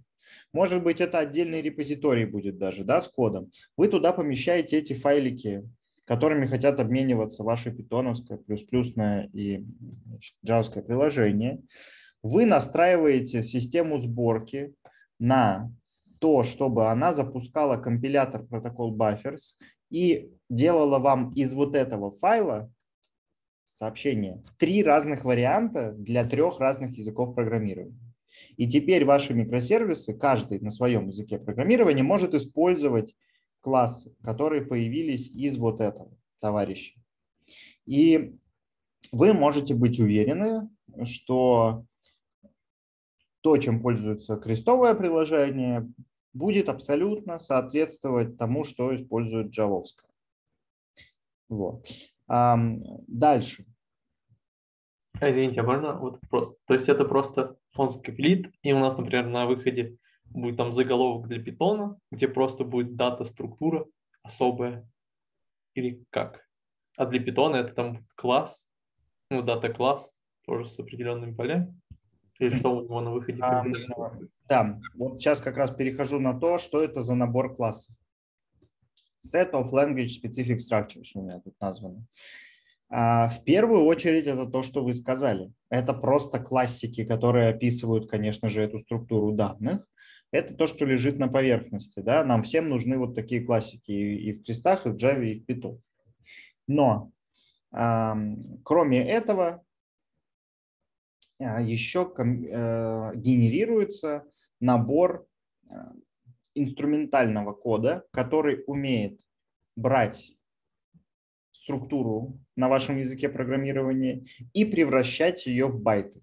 Может быть, это отдельный репозиторий будет даже, да, с кодом. Вы туда помещаете эти файлики, которыми хотят обмениваться ваше питоновское, плюс-плюсное и джавское приложение. Вы настраиваете систему сборки на то, чтобы она запускала компилятор протокол Buffers и делала вам из вот этого файла сообщение три разных варианта для трех разных языков программирования. И теперь ваши микросервисы, каждый на своем языке программирования, может использовать классы, которые появились из вот этого товарища. И вы можете быть уверены, что то, чем пользуется крестовое приложение, будет абсолютно соответствовать тому, что использует джавовская. Вот. А, дальше. Извините, а можно вот вопрос? То есть это просто он скопилит, и у нас, например, на выходе будет там заголовок для питона, где просто будет дата-структура особая, или как? А для питона это там класс, ну, дата-класс, тоже с определенными полями. Или что у него на выходе? А, да, вот сейчас как раз перехожу на то, что это за набор классов. Set of Language Specific Structures у меня тут названо. А, в первую очередь это то, что вы сказали. Это просто классики, которые описывают, конечно же, эту структуру данных. Это то, что лежит на поверхности. Да? Нам всем нужны вот такие классики и в крестах, и в Java, и в Python. Но кроме этого, еще э, генерируется набор э, инструментального кода, который умеет брать структуру на вашем языке программирования и превращать ее в байты.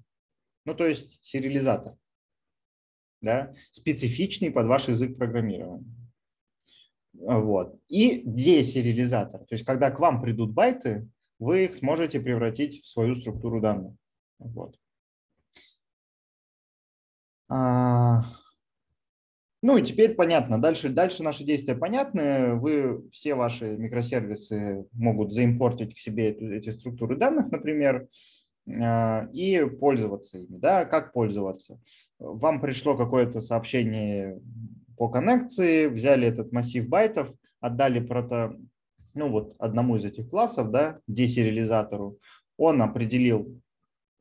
Ну, то есть сериализатор, да, специфичный под ваш язык программирования. Вот. И десериализатор, то есть когда к вам придут байты, вы их сможете превратить в свою структуру данных. Вот. А, ну и теперь понятно. Дальше, дальше наши действия понятны. Вы все ваши микросервисы могут заимпортить к себе эти структуры данных, например, а, и пользоваться ими. Да? Как пользоваться? Вам пришло какое-то сообщение по коннекции, взяли этот массив байтов, отдали прото, ну вот одному из этих классов, да, десериализатору, он определил,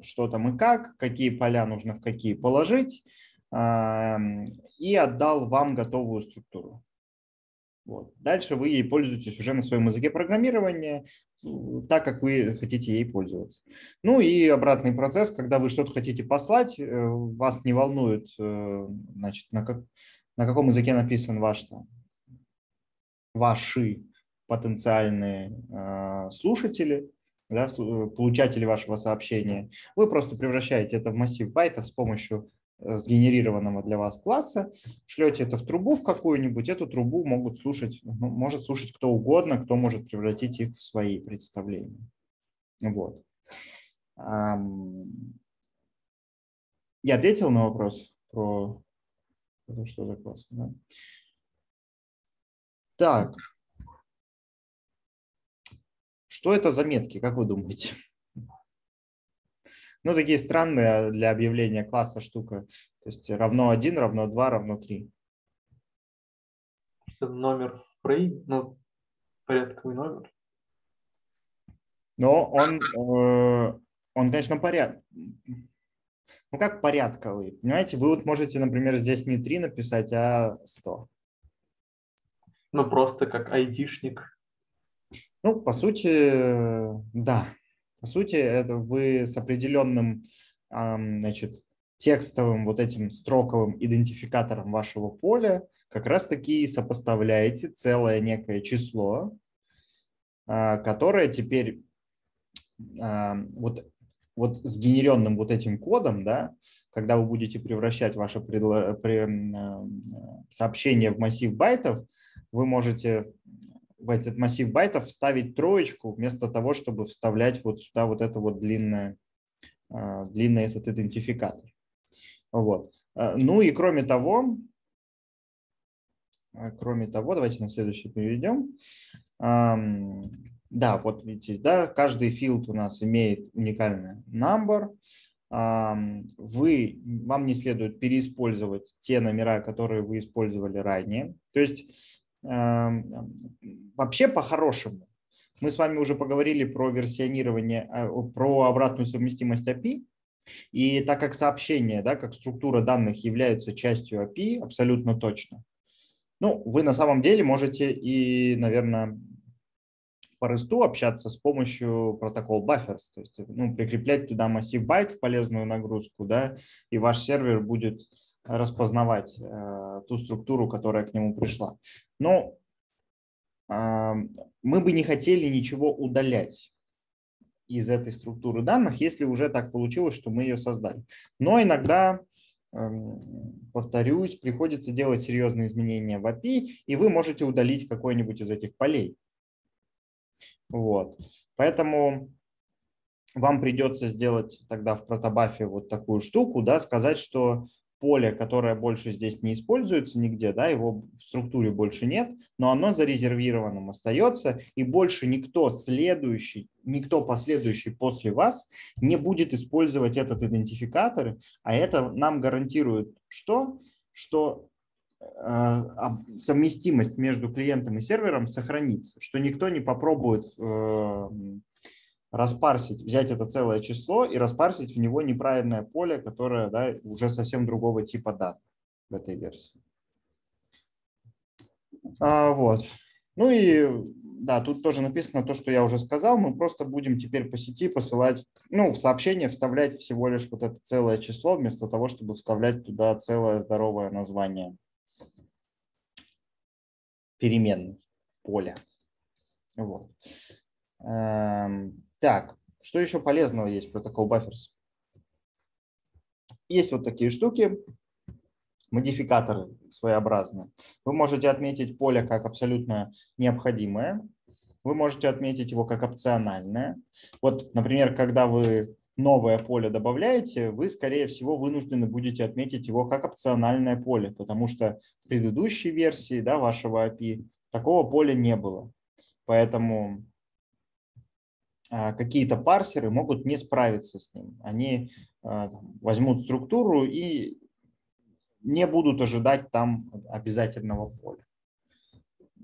что там и как, какие поля нужно в какие положить, и отдал вам готовую структуру. Вот. Дальше вы ей пользуетесь уже на своем языке программирования, так как вы хотите ей пользоваться. Ну и обратный процесс, когда вы что-то хотите послать, э, вас не волнует, э, значит, на, как, на каком языке написан ваш там, ваши потенциальные э, слушатели, да, получатели вашего сообщения. Вы просто превращаете это в массив байтов с помощью Э, сгенерированного для вас класса, шлете это в трубу в какую-нибудь, эту трубу могут слушать, ну, может слушать кто угодно, кто может превратить их в свои представления. Вот. Я ответил на вопрос про что за класс. Да? Так. Что это за метки, как вы думаете? <laughs> Ну, такие странные для объявления класса штука. То есть равно 1, равно 2, равно 3. Номер фрейм, ну, порядковый номер. Но он, э, он конечно, поряд. Ну, как порядковый? Понимаете, вы вот можете, например, здесь не 3 написать, а 100. Ну, просто как айдишник. Ну, по сути, да. По сути, это вы с определенным значит, текстовым вот этим строковым идентификатором вашего поля как раз-таки сопоставляете целое некое число, а, которое теперь вот, вот сгенеренным вот этим кодом, да, когда вы будете превращать ваше предло... сообщение в массив байтов, вы можете в этот массив байтов вставить троечку вместо того, чтобы вставлять вот сюда вот это вот длинное, а, длинный этот идентификатор. Вот. А, ну и кроме того, а, кроме того, давайте на следующий перейдем. Да, вот видите, да, каждый филд у нас имеет уникальный number. Вы, вам не следует переиспользовать те номера, которые вы использовали ранее. То есть вообще по-хорошему, мы с вами уже поговорили про версионирование, а, про обратную совместимость API. И так как сообщение, да, как структура данных являются частью API, абсолютно точно. Ну, вы на самом деле можете и, наверное, по REST общаться с помощью протокола buffers, то есть ну, прикреплять туда массив байт в полезную нагрузку, да, и ваш сервер будет распознавать э, ту структуру, которая к нему пришла. Но э, мы бы не хотели ничего удалять из этой структуры данных, если уже так получилось, что мы ее создали. Но иногда, э, повторюсь, приходится делать серьезные изменения в API, и вы можете удалить какой-нибудь из этих полей. Вот. Поэтому вам придется сделать тогда в протобафе вот такую штуку, да, сказать, что поле, которое больше здесь не используется нигде, да, его в структуре больше нет, но оно зарезервированным остается, и больше никто следующий, никто последующий после вас не будет использовать этот идентификатор, а это нам гарантирует что? Что э, совместимость между клиентом и сервером сохранится, что никто не попробует э, распарсить, взять это целое число и распарсить в него неправильное поле, которое да, уже совсем другого типа данных в этой версии. А, вот. Ну и да, тут тоже написано то, что я уже сказал. Мы просто будем теперь по сети посылать, ну, в сообщение вставлять всего лишь вот это целое число, вместо того, чтобы вставлять туда целое здоровое название переменной поля. Вот. Эм, так, что еще полезного есть протокол Buffers? Есть вот такие штуки, модификаторы своеобразные. Вы можете отметить поле как абсолютно необходимое. Вы можете отметить его как опциональное. Вот, например, когда вы новое поле добавляете, вы, скорее всего, вынуждены будете отметить его как опциональное поле, потому что в предыдущей версии да, вашего API такого поля не было. Поэтому какие-то парсеры могут не справиться с ним. Они а, возьмут структуру и не будут ожидать там обязательного поля.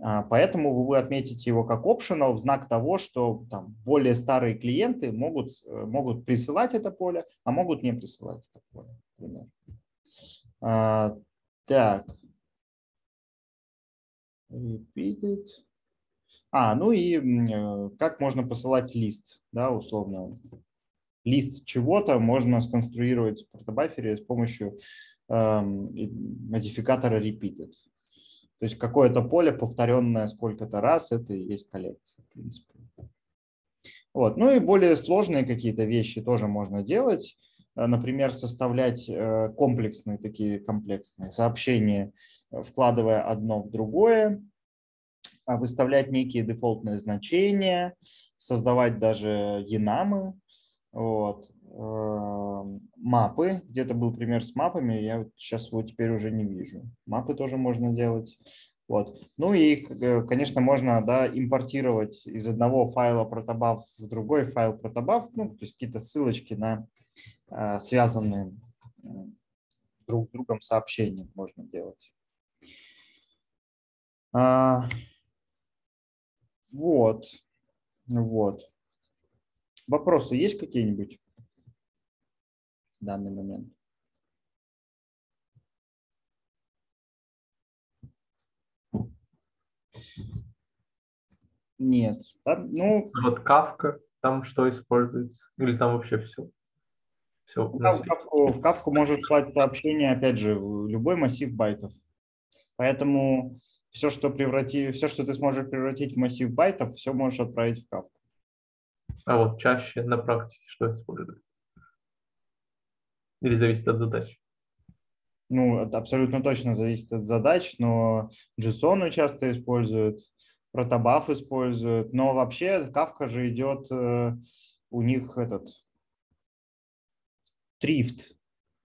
А, поэтому вы отметите его как optional в знак того, что там более старые клиенты могут, э, могут присылать это поле, а могут не присылать это поле. Например. А, так. Repeated. А, ну и э, как можно посылать лист, да, условно. Лист чего-то можно сконструировать в протобафере с помощью эм, модификатора repeated. То есть какое-то поле, повторенное сколько-то раз, это и есть коллекция, в принципе. Вот. Ну и более сложные какие-то вещи тоже можно делать. Э, например, составлять э, комплексные, такие комплексные сообщения, э, вкладывая одно в другое, выставлять некие дефолтные значения, создавать даже енамы. Вот. Эм, мапы. Где-то был пример с мапами, я сейчас его теперь уже не вижу. Мапы тоже можно делать. Вот. Ну и, э, конечно, можно да, импортировать из одного файла протобаф в другой файл протобаф, ну, то есть какие-то ссылочки на э, связанные друг с другом сообщения можно делать. Вот. Вот. Вопросы есть какие-нибудь? в данный момент. Нет. Да? Ну, вот кавка, там что используется? Или там вообще все? все в, кавку, в кавку может слать сообщение, опять же, любой массив байтов. Поэтому все, что, преврати, все, что ты сможешь превратить в массив байтов, все можешь отправить в кавку. А вот чаще на практике что используют? Или зависит от задач? Ну, это абсолютно точно зависит от задач, но JSON часто используют, протобаф используют, но вообще Kafka же идет, э, у них этот трифт,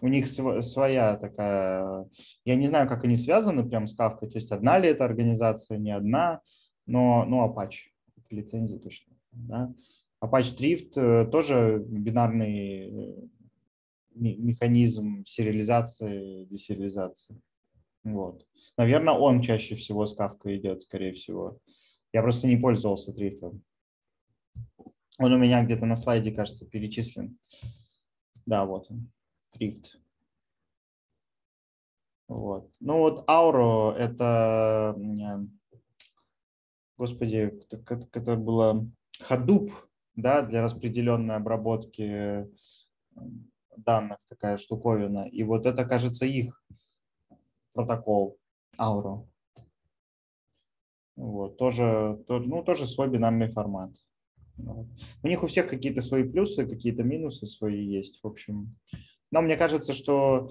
у них своя такая, я не знаю, как они связаны прям с Kafka, то есть одна ли это организация, не одна, но, ну, Apache, лицензия точно, да. Apache Drift э, тоже бинарный э, механизм сериализации, десериализации. Вот. Наверное, он чаще всего с кавкой идет, скорее всего. Я просто не пользовался трифтом. Он у меня где-то на слайде, кажется, перечислен. Да, вот он, Thrift. Вот. Ну вот Auro это, господи, это, было Hadoop, да, для распределенной обработки данных такая штуковина. И вот это, кажется, их протокол Auro. Вот, тоже, ну, тоже свой бинарный формат. У них у всех какие-то свои плюсы, какие-то минусы свои есть, в общем. Но мне кажется, что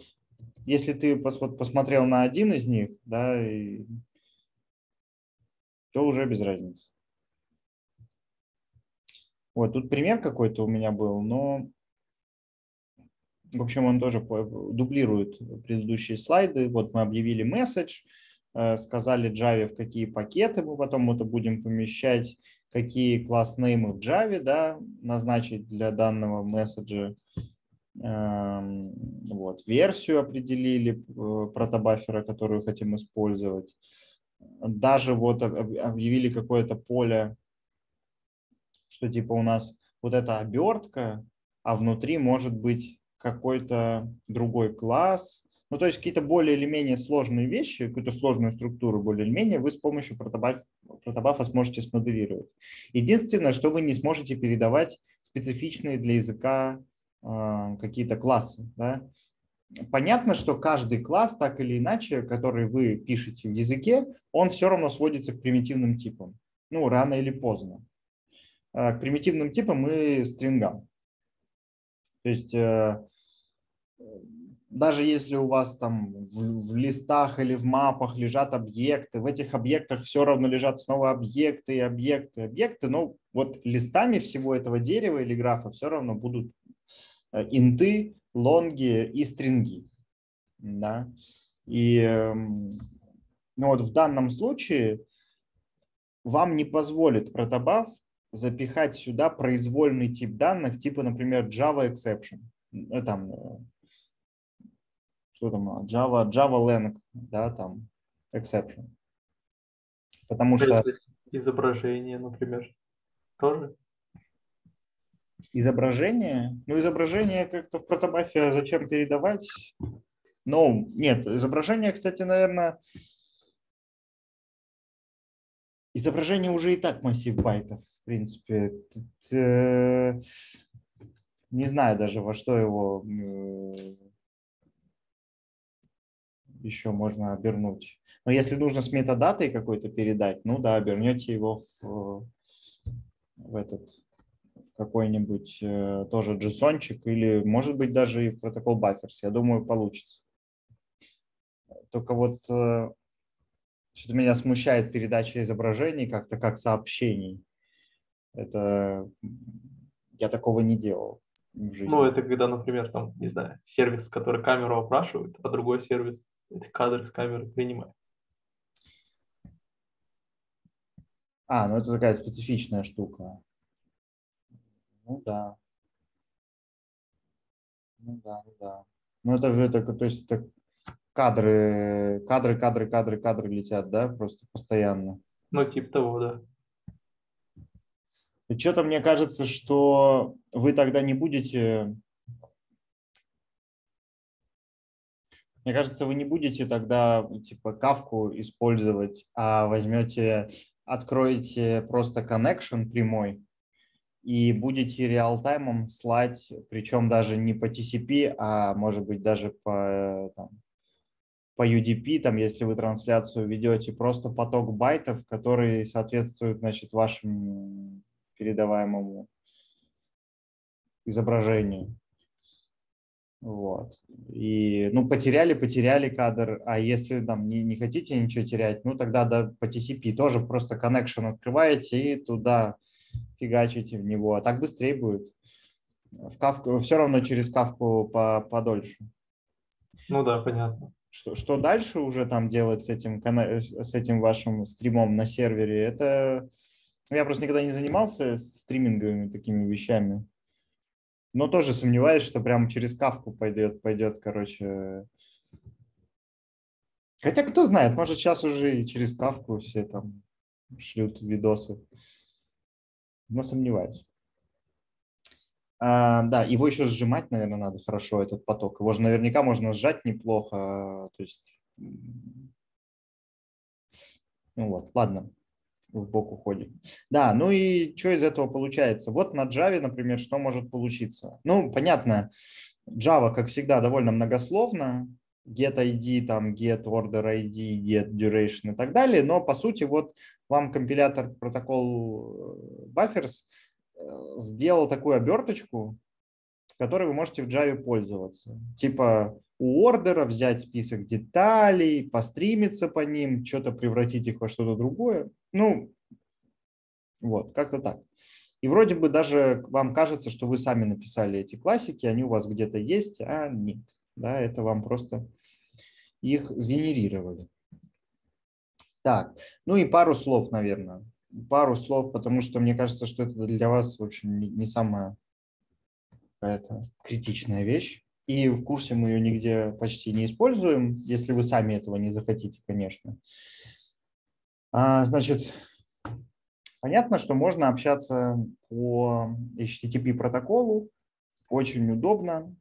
если ты посмотрел на один из них, да, и, то уже без разницы. Вот, тут пример какой-то у меня был, но в общем, он тоже дублирует предыдущие слайды. Вот мы объявили месседж, э, сказали Java, в какие пакеты мы потом это будем помещать, какие класс-неймы в Java да, назначить для данного месседжа. Эм, вот, версию определили э, протобафера, которую хотим использовать. Даже вот объявили какое-то поле, что типа у нас вот эта обертка, а внутри может быть какой-то другой класс. Ну, то есть какие-то более или менее сложные вещи, какую-то сложную структуру более или менее вы с помощью протобаф, протобафа сможете смоделировать. Единственное, что вы не сможете передавать специфичные для языка какие-то классы. Да? понятно, что каждый класс, так или иначе, который вы пишете в языке, он все равно сводится к примитивным типам. Ну, рано или поздно. К примитивным типам и стрингам. То есть даже если у вас там в, в листах или в мапах лежат объекты, в этих объектах все равно лежат снова объекты и объекты, объекты, но вот листами всего этого дерева или графа все равно будут э, инты, лонги и стринги. Да? И эм, ну вот в данном случае вам не позволит протобаф запихать сюда произвольный тип данных, типа, например, Java exception. Э, там, э, что там, а, Java, Java Lang, да, там, exception. Потому что... Изображение, например, тоже? Изображение? Ну, изображение как-то в протобафе зачем передавать? Ну, нет, изображение, кстати, наверное, изображение уже и так массив байтов, в принципе. Э, не знаю даже, во что его еще можно обернуть. Но если нужно с метадатой какой-то передать, ну да, обернете его в, в этот какой-нибудь э, тоже json или, может быть, даже и в протокол buffers. Я думаю, получится. Только вот э, что-то меня смущает передача изображений как-то как сообщений. Это я такого не делал в жизни. Ну, это когда, например, там, не знаю, сервис, который камеру опрашивает, а другой сервис эти кадры с камеры принимать. А, ну это такая специфичная штука. Ну да. Ну да, ну да. Ну это, это то есть это кадры, кадры, кадры, кадры, кадры летят, да, просто постоянно. Ну, типа того, да. И что-то мне кажется, что вы тогда не будете Мне кажется, вы не будете тогда типа кавку использовать, а возьмете, откроете просто connection прямой и будете реалтаймом слать, причем даже не по TCP, а может быть даже по, там, по UDP, там, если вы трансляцию ведете, просто поток байтов, который соответствует значит, вашему передаваемому изображению. Вот. И, ну, потеряли, потеряли кадр, а если там не, не хотите ничего терять, ну, тогда да, по TCP тоже просто connection открываете и туда фигачите в него, а так быстрее будет. В кавку, все равно через кавку по, подольше. Ну да, понятно. Что, что дальше уже там делать с этим, с этим вашим стримом на сервере, это... Я просто никогда не занимался стриминговыми такими вещами. Но тоже сомневаюсь, что прямо через кавку пойдет, пойдет, короче. Хотя кто знает, может сейчас уже и через кавку все там шлют видосы. Но сомневаюсь. А, да, его еще сжимать, наверное, надо хорошо, этот поток. Его же наверняка можно сжать неплохо. То есть, ну вот, ладно в бок уходит. Да, ну и что из этого получается? Вот на Java, например, что может получиться? Ну, понятно, Java, как всегда, довольно многословно. Get ID, там, get order ID, get duration и так далее. Но, по сути, вот вам компилятор протокол э, buffers э, сделал такую оберточку, которой вы можете в Java пользоваться. Типа у ордера взять список деталей, постримиться по ним, что-то превратить их во что-то другое. Ну, вот, как-то так. И вроде бы даже вам кажется, что вы сами написали эти классики, они у вас где-то есть, а нет. Да, это вам просто их сгенерировали. Так, ну и пару слов, наверное. Пару слов, потому что мне кажется, что это для вас, в общем, не самая это критичная вещь. И в курсе мы ее нигде почти не используем, если вы сами этого не захотите, конечно. А, значит, понятно, что можно общаться по HTTP протоколу, очень удобно.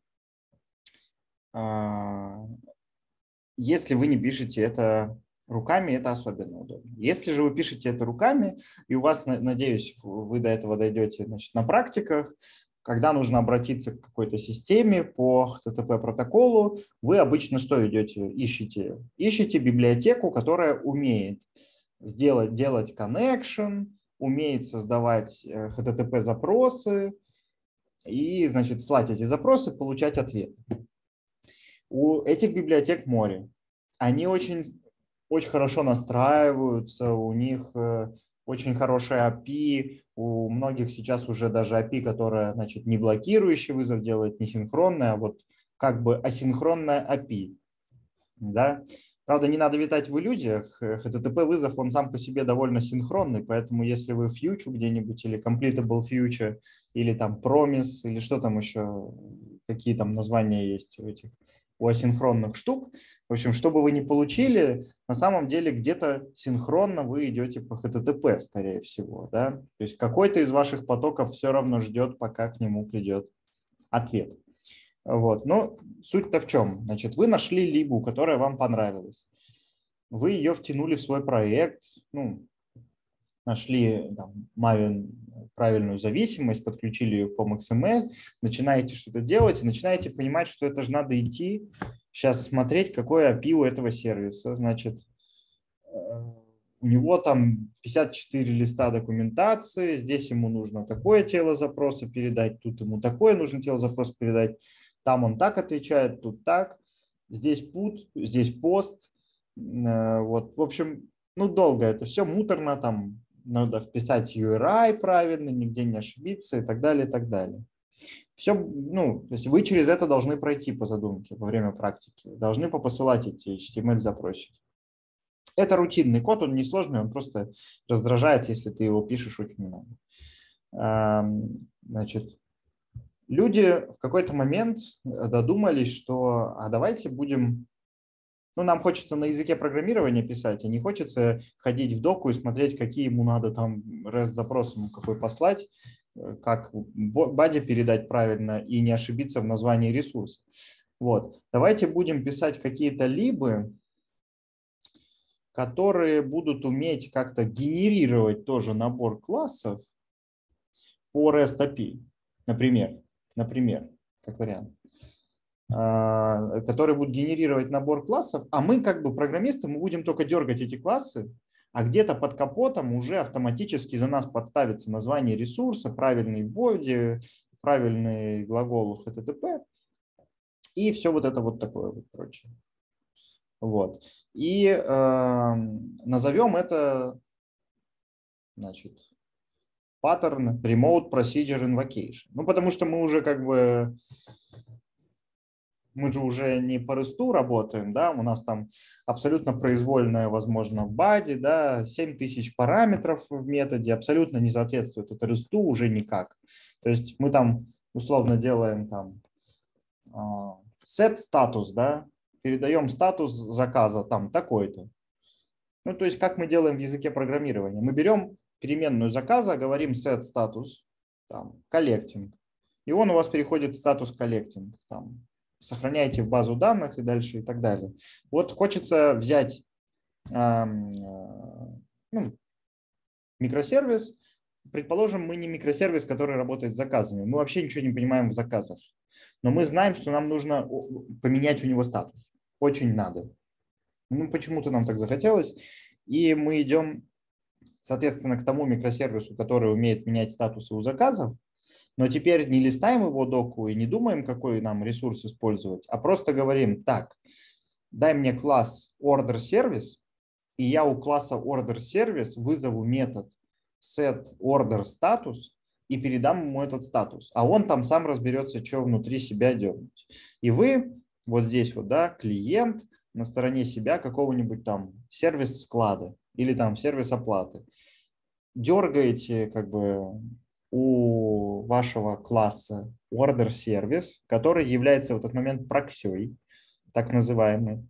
А, если вы не пишете это руками, это особенно удобно. Если же вы пишете это руками, и у вас, надеюсь, вы до этого дойдете значит, на практиках, когда нужно обратиться к какой-то системе по HTTP протоколу, вы обычно что идете, ищете? Ищете библиотеку, которая умеет сделать, делать connection, умеет создавать HTTP э, запросы и, значит, слать эти запросы, получать ответ. У этих библиотек море. Они очень, очень хорошо настраиваются, у них э, очень хорошая API, у многих сейчас уже даже API, которая, значит, не блокирующий вызов делает, не синхронная, а вот как бы асинхронная API. Да? Правда, не надо витать в иллюзиях. HTTP вызов, он сам по себе довольно синхронный, поэтому если вы future где-нибудь или completable future, или там promise, или что там еще, какие там названия есть у этих у асинхронных штук. В общем, что бы вы ни получили, на самом деле где-то синхронно вы идете по HTTP, скорее всего. Да? То есть какой-то из ваших потоков все равно ждет, пока к нему придет ответ. Вот. Но суть-то в чем? Значит, вы нашли либу, которая вам понравилась. Вы ее втянули в свой проект, ну, нашли там, Maven правильную зависимость, подключили ее в POM.XML, начинаете что-то делать начинаете понимать, что это же надо идти, сейчас смотреть, какое API у этого сервиса. Значит, э, у него там 54 листа документации, здесь ему нужно такое тело запроса передать, тут ему такое нужно тело запроса передать, там он так отвечает, тут так, здесь put, здесь пост. Э, вот, в общем, ну, долго это все, муторно, там надо вписать URI правильно, нигде не ошибиться и так далее, и так далее. Все, ну, то есть вы через это должны пройти по задумке во время практики, должны попосылать эти HTML-запросики. Это рутинный код, он несложный, он просто раздражает, если ты его пишешь очень много. Значит, люди в какой-то момент додумались, что а давайте будем ну, нам хочется на языке программирования писать, а не хочется ходить в доку и смотреть, какие ему надо там REST-запрос ему какой послать, э, как баде передать правильно и не ошибиться в названии ресурса. Вот. Давайте будем писать какие-то либы, которые будут уметь как-то генерировать тоже набор классов по REST API, например, например, как вариант. А, который будет генерировать набор классов, а мы как бы программисты, мы будем только дергать эти классы, а где-то под капотом уже автоматически за нас подставится название ресурса, правильный боди, правильный глагол HTTP и все вот это вот такое вот прочее. Вот. И э, назовем это, значит, паттерн Remote Procedure Invocation. Ну, потому что мы уже как бы мы же уже не по ресту работаем, да, у нас там абсолютно произвольная, возможно, бади, да, 7 тысяч параметров в методе, абсолютно не соответствует это ресту уже никак. То есть мы там условно делаем там set статус, да, передаем статус заказа там такой-то. Ну, то есть как мы делаем в языке программирования? Мы берем переменную заказа, говорим set статус, там, collecting, и он у вас переходит в статус collecting, там, сохраняете в базу данных и дальше и так далее. Вот хочется взять э, ну, микросервис. Предположим, мы не микросервис, который работает с заказами. Мы вообще ничего не понимаем в заказах. Но мы знаем, что нам нужно поменять у него статус. Очень надо. Ну, почему-то нам так захотелось. И мы идем, соответственно, к тому микросервису, который умеет менять статусы у заказов, но теперь не листаем его доку и не думаем, какой нам ресурс использовать, а просто говорим, так, дай мне класс order service, и я у класса order service вызову метод set order status и передам ему этот статус. А он там сам разберется, что внутри себя дернуть. И вы вот здесь вот, да, клиент на стороне себя какого-нибудь там сервис склада или там сервис оплаты. Дергаете как бы у вашего класса order service, который является в этот момент проксей, так называемый,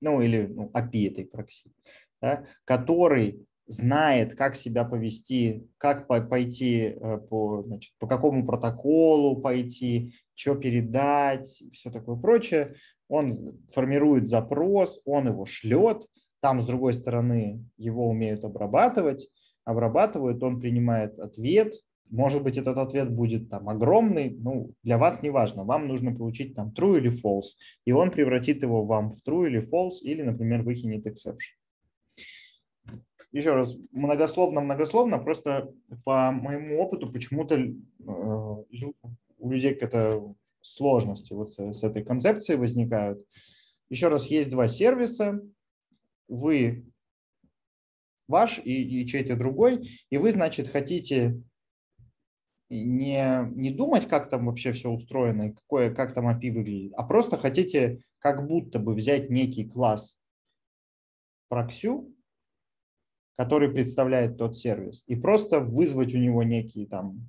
ну или ну, API этой прокси, да, который знает, как себя повести, как пойти э, по, значит, по какому протоколу пойти, что передать, все такое прочее. Он формирует запрос, он его шлет, там с другой стороны его умеют обрабатывать, обрабатывают, он принимает ответ, может быть, этот ответ будет там огромный, ну, для вас не важно, вам нужно получить там true или false, и он превратит его вам в true или false, или, например, выкинет exception. Еще раз, многословно-многословно, просто по моему опыту почему-то э, у людей какая-то сложности вот с, с этой концепцией возникают. Еще раз, есть два сервиса, вы ваш и, и чей-то другой, и вы, значит, хотите не, не думать, как там вообще все устроено, какое, как там API выглядит, а просто хотите как будто бы взять некий класс проксю, который представляет тот сервис, и просто вызвать у него некий там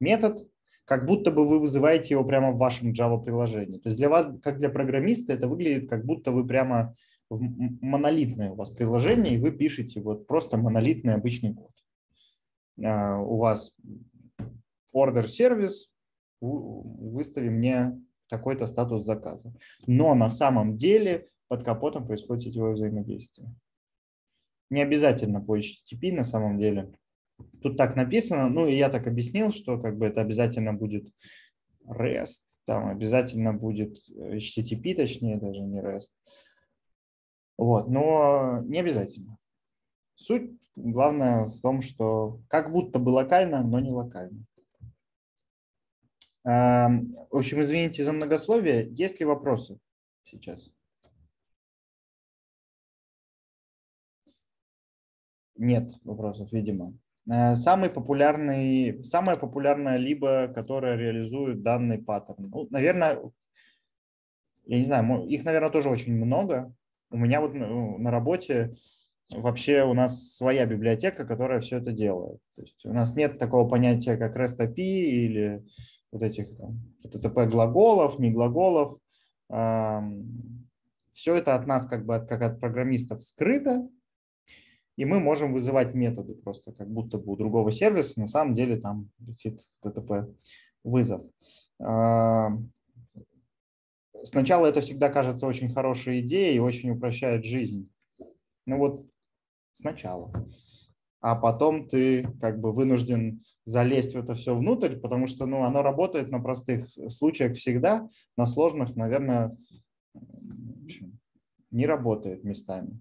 метод, как будто бы вы вызываете его прямо в вашем Java-приложении. То есть для вас, как для программиста, это выглядит, как будто вы прямо монолитное у вас приложение, и вы пишете вот просто монолитный обычный код. А, у вас order сервис, выстави мне такой-то статус заказа. Но на самом деле под капотом происходит сетевое взаимодействие. Не обязательно по HTTP на самом деле. Тут так написано, ну и я так объяснил, что как бы это обязательно будет REST, там обязательно будет HTTP, точнее даже не REST. Вот, но не обязательно. Суть главное в том, что как будто бы локально, но не локально. В общем, извините за многословие. Есть ли вопросы сейчас? Нет вопросов, видимо. Э, самый популярный, самая популярная либо, которая реализует данный паттерн. Ну, наверное, я не знаю, их, наверное, тоже очень много. У меня вот ну, на работе вообще у нас своя библиотека, которая все это делает. То есть у нас нет такого понятия, как REST API или вот этих там, TTP глаголов, не глаголов. Все это от нас, как бы как от программистов, скрыто, и мы можем вызывать методы просто как будто бы у другого сервиса, на самом деле там летит TTP вызов. Сначала это всегда кажется очень хорошей идеей и очень упрощает жизнь. Ну вот сначала. А потом ты как бы вынужден залезть в это все внутрь, потому что ну, оно работает на простых случаях всегда, на сложных, наверное, общем, не работает местами.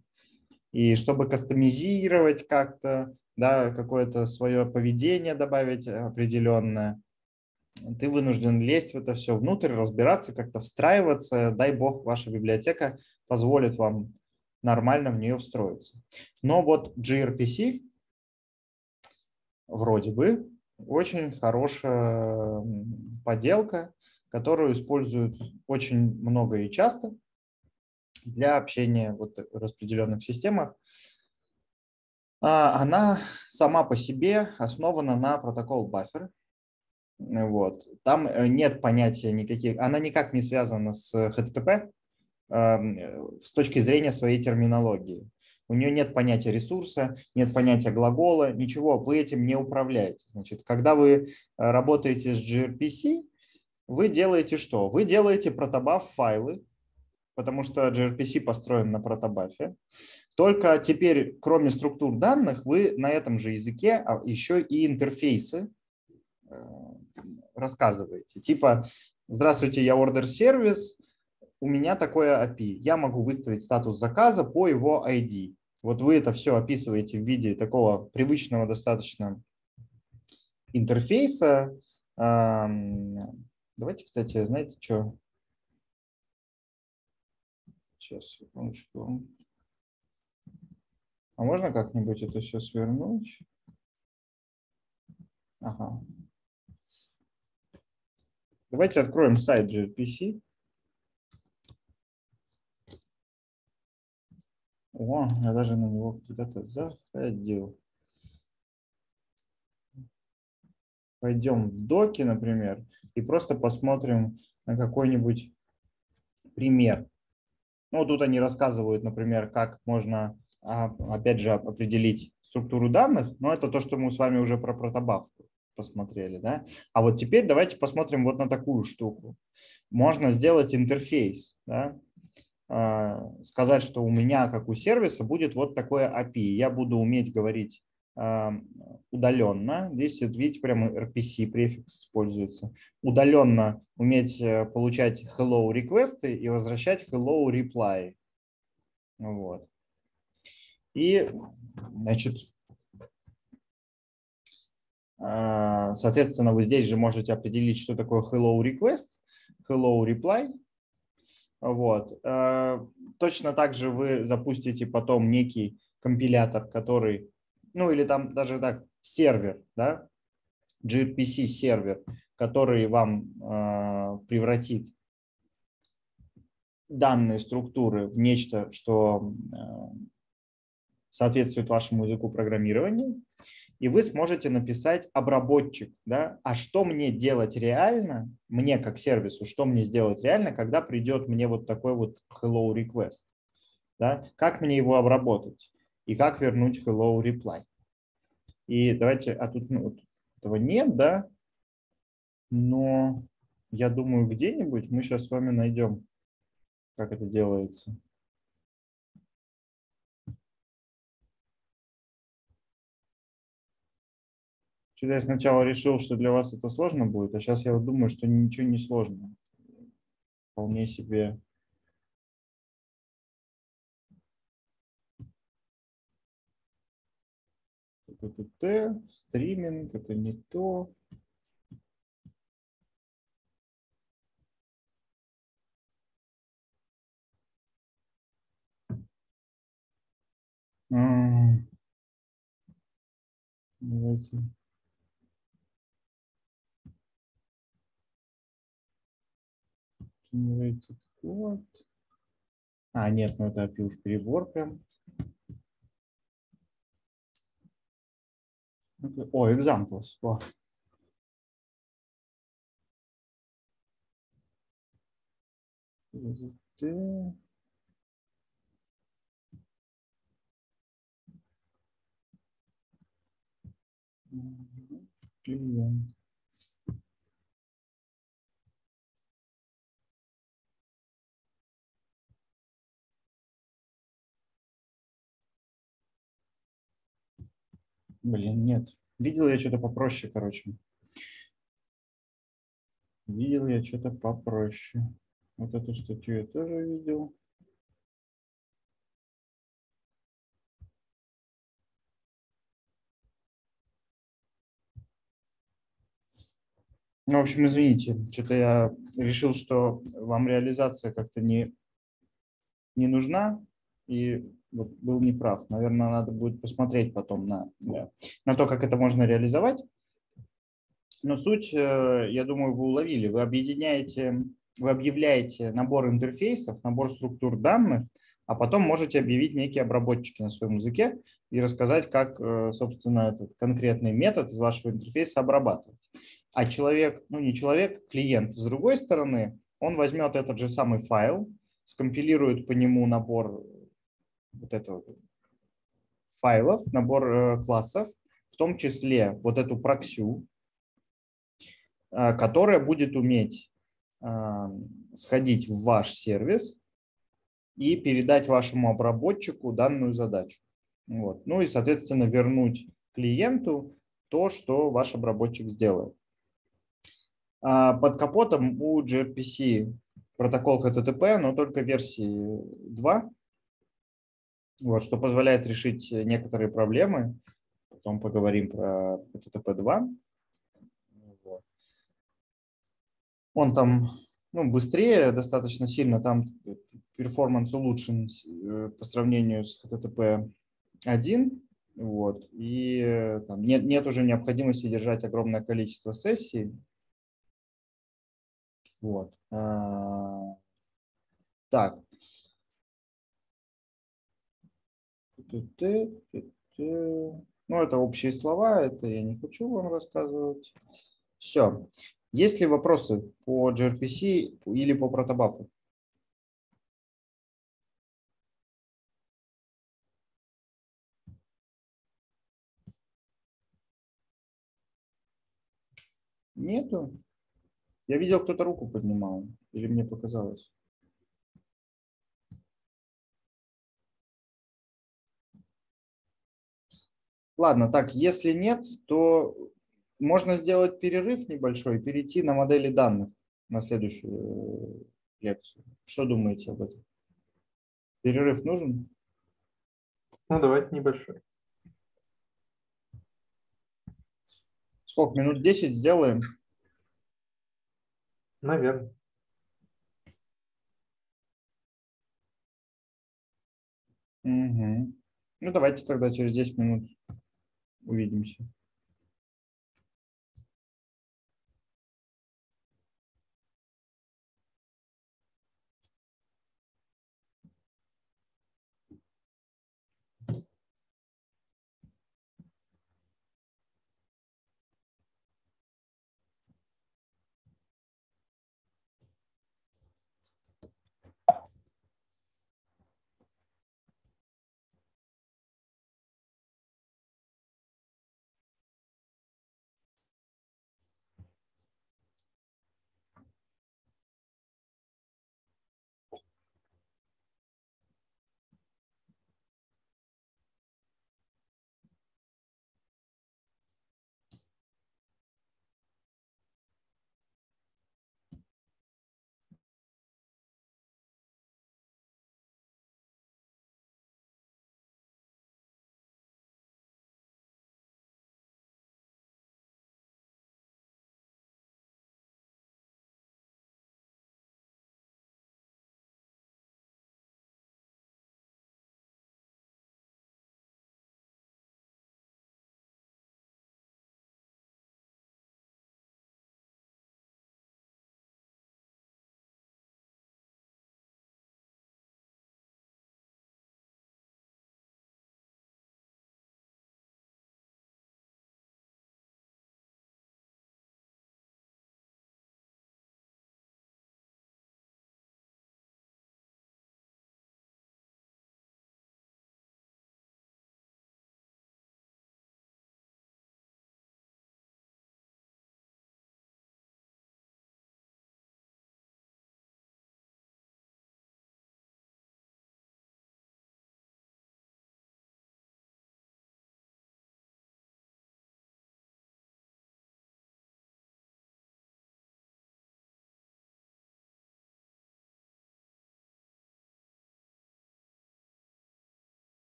И чтобы кастомизировать как-то, да, какое-то свое поведение добавить определенное, ты вынужден лезть в это все внутрь, разбираться, как-то встраиваться. Дай бог, ваша библиотека позволит вам нормально в нее встроиться. Но вот gRPC вроде бы очень хорошая поделка, которую используют очень много и часто для общения вот в распределенных системах. А, она сама по себе основана на протокол buffer. Вот. Там э, нет понятия никаких, она никак не связана с HTTP с точки зрения своей терминологии. У нее нет понятия ресурса, нет понятия глагола, ничего, вы этим не управляете. Значит, когда вы э, работаете с gRPC, вы делаете что? Вы делаете протобаф файлы, потому что gRPC построен на протобафе. Только теперь, кроме структур данных, вы на этом же языке а еще и интерфейсы э, рассказываете. Типа, здравствуйте, я order сервис, у меня такое API. Я могу выставить статус заказа по его ID. Вот вы это все описываете в виде такого привычного достаточно интерфейса. Давайте, кстати, знаете что? Сейчас, секундочку. А можно как-нибудь это все свернуть? Ага. Давайте откроем сайт gRPC. О, я даже на него когда-то заходил. Пойдем в доки, например, и просто посмотрим на какой-нибудь пример. Ну, тут они рассказывают, например, как можно, а, опять же, определить структуру данных, но это то, что мы с вами уже про протобавку посмотрели, да? А вот теперь давайте посмотрим вот на такую штуку. Можно сделать интерфейс, да? А, сказать, что у меня, как у сервиса, будет вот такое API. Я буду уметь говорить удаленно, здесь видите, прямо RPC префикс используется, удаленно уметь э, получать hello реквесты и возвращать hello reply. Вот. И, значит, а, соответственно, вы здесь же можете определить, что такое hello request, hello reply. Вот. А, точно так же вы запустите потом некий компилятор, который ну или там даже так, сервер, да, gRPC сервер, который вам э, превратит данные структуры в нечто, что соответствует вашему языку программирования, и вы сможете написать обработчик, да, а что мне делать реально, мне как сервису, что мне сделать реально, когда придет мне вот такой вот hello request, да, как мне его обработать и как вернуть hello reply. И давайте, а тут ну, этого нет, да, но я думаю, где-нибудь мы сейчас с вами найдем, как это делается. Что-то я сначала решил, что для вас это сложно будет, а сейчас я вот думаю, что ничего не сложно. Вполне себе ТТТ, стриминг, это не то. Давайте. Generated code. А, нет, ну это API уж перебор прям. О, examples. О. Клиент. Блин, нет. Видел я что-то попроще, короче. Видел я что-то попроще. Вот эту статью я тоже видел. Ну, в общем, извините, что-то я решил, что вам реализация как-то не, не нужна, и вот был неправ. Наверное, надо будет посмотреть потом на, на то, как это можно реализовать. Но суть, э, я думаю, вы уловили. Вы объединяете, вы объявляете набор интерфейсов, набор структур данных, а потом можете объявить некие обработчики на своем языке и рассказать, как, э, собственно, этот конкретный метод из вашего интерфейса обрабатывать. А человек, ну не человек, клиент с другой стороны, он возьмет этот же самый файл, скомпилирует по нему набор вот этого файлов, набор э, классов, в том числе вот эту проксю, э, которая будет уметь э, сходить в ваш сервис и передать вашему обработчику данную задачу. Вот. Ну и, соответственно, вернуть клиенту то, что ваш обработчик сделает. А под капотом у gRPC протокол HTTP, но только версии 2, вот, что позволяет решить некоторые проблемы. Потом поговорим про HTTP2. Вот. Он там ну, быстрее достаточно сильно, там перформанс улучшен э, по сравнению с HTTP 1. Вот, и э, там нет, нет уже необходимости держать огромное количество сессий. Вот. А, так, ну, это общие слова, это я не хочу вам рассказывать. Все. Есть ли вопросы по gRPC или по протобафу? Нету? Я видел, кто-то руку поднимал. Или мне показалось? Ладно, так, если нет, то можно сделать перерыв небольшой, перейти на модели данных на следующую э, лекцию. Что думаете об этом? Перерыв нужен? Ну, давайте небольшой. Сколько? Минут 10 сделаем? Наверное. Угу. Ну, давайте тогда через 10 минут увидимся.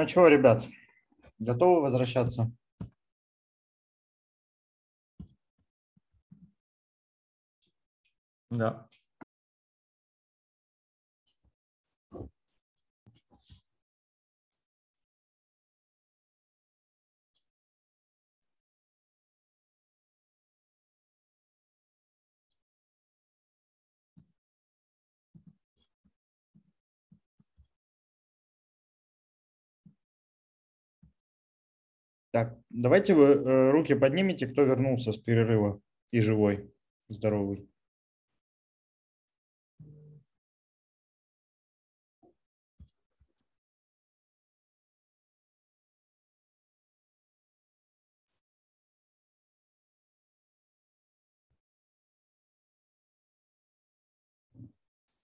Ну что, ребят, готовы возвращаться? Да. Так, давайте вы э, руки поднимите, кто вернулся с перерыва и живой, здоровый.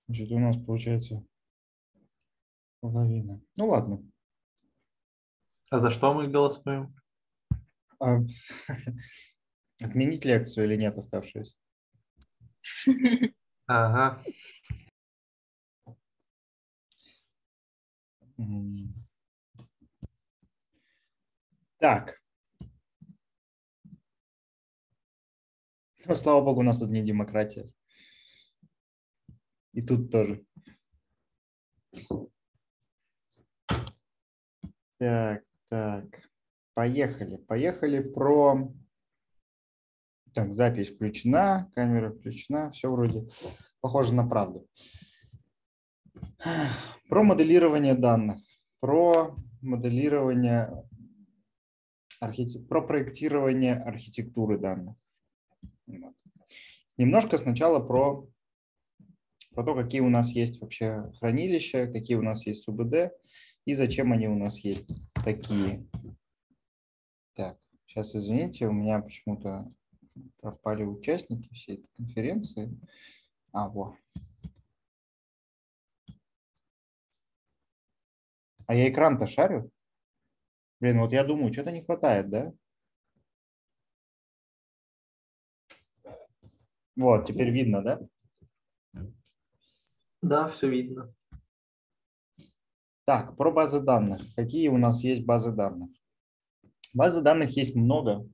Значит, у нас получается половина. Ну ладно. А за что мы голосуем? А, <laughs> отменить лекцию или нет оставшуюся? <laughs> Ага. Так. Ну, слава богу, у нас тут не демократия. И тут тоже. Так, так. Поехали. Поехали про... Так, запись включена, камера включена, все вроде похоже на правду. Про моделирование данных, про моделирование, архитек- про проектирование архитектуры данных. Вот. Немножко сначала про, про то, какие у нас есть вообще хранилища, какие у нас есть СУБД и зачем они у нас есть такие. Так, сейчас извините, у меня почему-то пропали участники всей этой конференции. А, вот. А я экран-то шарю? Блин, вот я думаю, что-то не хватает, да? Вот, теперь видно, да? Да, все видно. Так, про базы данных. Какие у нас есть базы данных? Базы данных есть много.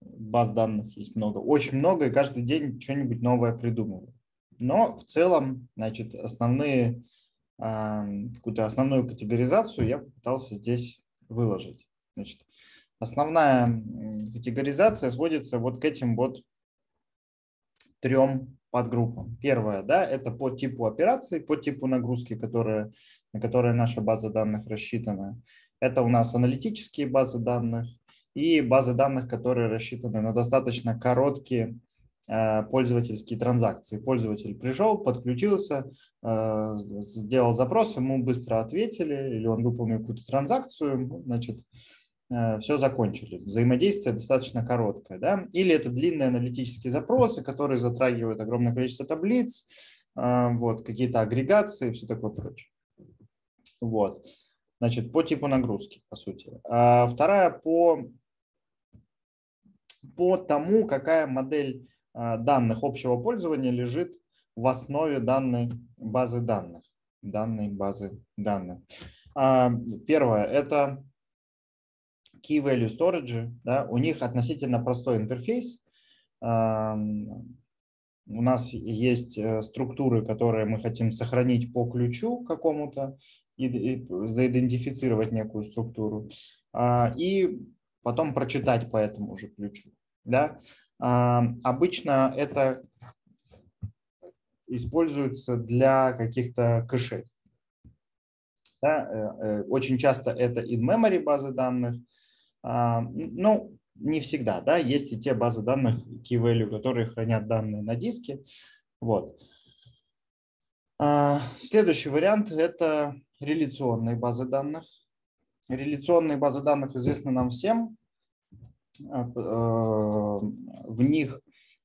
Баз данных есть много. Очень много, и каждый день что-нибудь новое придумывают. Но в целом, значит, основные, а, какую-то основную категоризацию я попытался здесь выложить. Значит, основная категоризация сводится вот к этим вот трем подгруппам. Первое, да, это по типу операции, по типу нагрузки, которая, на которые наша база данных рассчитана. Это у нас аналитические базы данных и базы данных, которые рассчитаны на достаточно короткие э, пользовательские транзакции. Пользователь пришел, подключился, э, сделал запрос, ему быстро ответили, или он выполнил какую-то транзакцию, значит, все закончили. Взаимодействие достаточно короткое. Да? Или это длинные аналитические запросы, которые затрагивают огромное количество таблиц, э, вот, какие-то агрегации и все такое прочее. Вот. Значит, по типу нагрузки, по сути. А вторая по, по тому, какая модель а, данных общего пользования лежит в основе данной базы данных. Данной базы данных. А, Первое – это Key Value Storage. Да, у них относительно простой интерфейс. А, У нас есть э, структуры, которые мы хотим сохранить по ключу какому-то, заидентифицировать некую структуру а, и потом прочитать по этому же ключу. Да? А, обычно это используется для каких-то кэшей. Да? э, э, Очень часто это in-memory базы данных. А, Ну, не всегда. Да? Есть и те базы данных key value, которые хранят данные на диске. Вот. Следующий вариант – это реляционные базы данных. Реляционные базы данных известны нам всем. А, э, В них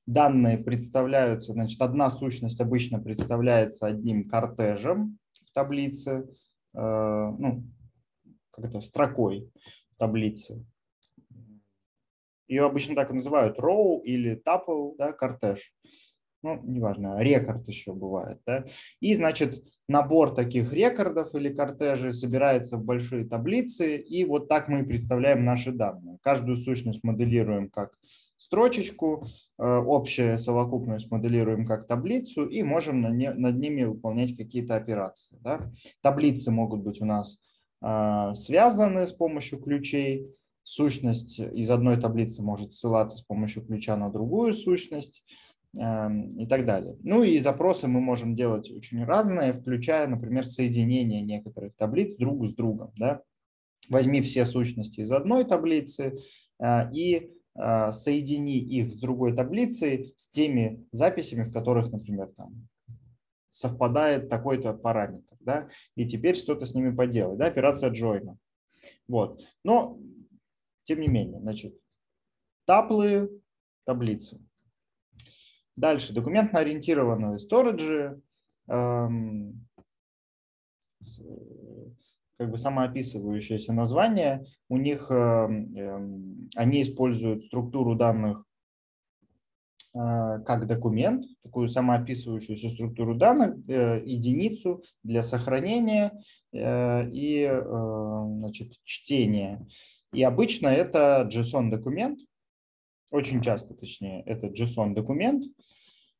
данные представляются, значит, одна сущность обычно представляется одним кортежем в таблице, э, ну, как это, строкой в таблице. Ее обычно так и называют row или tuple, да, кортеж. ну, неважно, рекорд еще бывает. Да? И, значит, набор таких рекордов или кортежей собирается в большие таблицы, и вот так мы представляем наши данные. Каждую сущность моделируем как строчечку, э, общая совокупность моделируем как таблицу и можем над ними выполнять какие-то операции. Да? Таблицы могут быть у нас э, связаны с помощью ключей, сущность из одной таблицы может ссылаться с помощью ключа на другую сущность и так далее. Ну и запросы мы можем делать очень разные, включая, например, соединение некоторых таблиц друг с другом. Да? Возьми все сущности из одной таблицы э, и э, соедини их с другой таблицей с теми записями, в которых, например, там совпадает такой-то параметр, да, и теперь что-то с ними поделать, да, операция join. Вот. Но тем не менее, значит, таплы, таблицы. Дальше, документно-ориентированные сториджи, эм, как бы самоописывающееся название, у них, эм, эм, они используют структуру данных э, как документ, такую самоописывающуюся структуру данных, э, единицу для сохранения э, и значит, чтения. И обычно это JSON-документ, очень часто, точнее, это JSON-документ,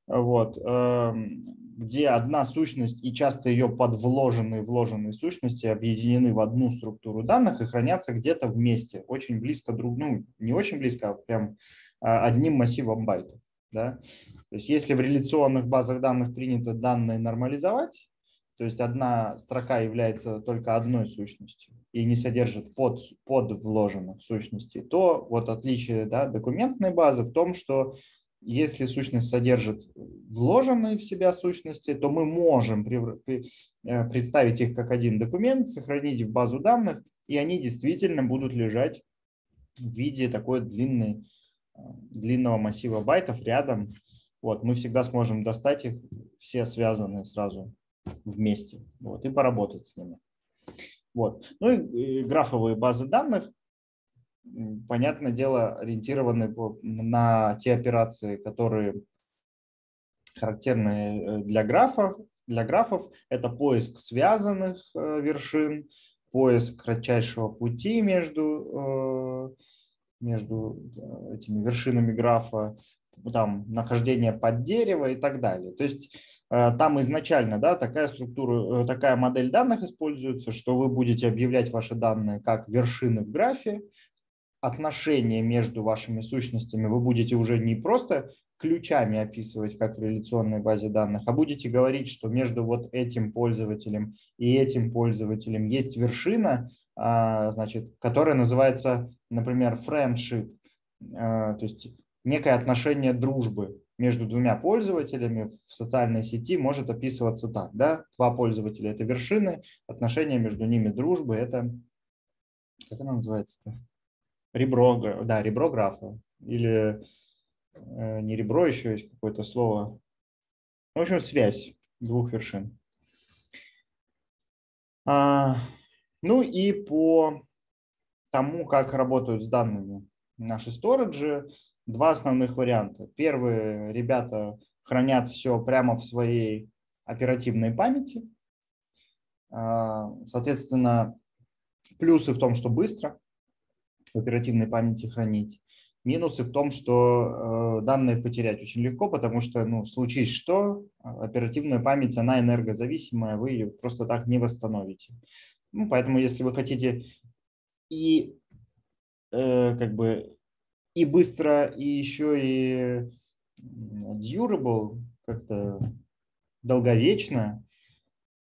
вот, эм, где одна сущность и часто ее подвложенные вложенные сущности объединены в одну структуру данных и хранятся где-то вместе, очень близко друг, ну не очень близко, а прям а, одним массивом байтов. Да? То есть если в реляционных базах данных принято данные нормализовать, то есть одна строка является только одной сущностью и не содержит под, под вложенных сущностей, то вот отличие да, документной базы в том, что если сущность содержит вложенные в себя сущности, то мы можем э, представить их как один документ, сохранить в базу данных, и они действительно будут лежать в виде такой длинной, э, длинного массива байтов рядом. Вот, мы всегда сможем достать их, все связанные сразу вместе вот, и поработать с ними. Вот. Ну и графовые базы данных, понятное дело, ориентированы на те операции, которые характерны э, для графов. Для графов это поиск связанных э, вершин, поиск кратчайшего пути между, э, между этими вершинами графа, там, нахождение под дерево и так далее. То есть э, там изначально да, такая структура, э, такая модель данных используется, что вы будете объявлять ваши данные как вершины в графе, отношения между вашими сущностями вы будете уже не просто ключами описывать, как в реляционной базе данных, а будете говорить, что между вот этим пользователем и этим пользователем есть вершина, а, значит, которая называется, например, friendship, а, то есть некое отношение дружбы между двумя пользователями в социальной сети может описываться так. Да? Два пользователя – это вершины, отношения между ними дружбы – это, как она называется-то? Ребро, да, ребро графа. Или э, не ребро, еще есть какое-то слово. В общем, связь двух вершин. А, ну и по тому, как работают с данными наши сториджи, два основных варианта. Первые ребята хранят все прямо в своей оперативной памяти. А, соответственно, плюсы в том, что быстро в оперативной памяти хранить. Минусы в том, что э, данные потерять очень легко, потому что, ну, случись что, оперативная память, она энергозависимая, вы ее просто так не восстановите. Ну, поэтому, если вы хотите и э, как бы и быстро, и еще и durable, как-то долговечно,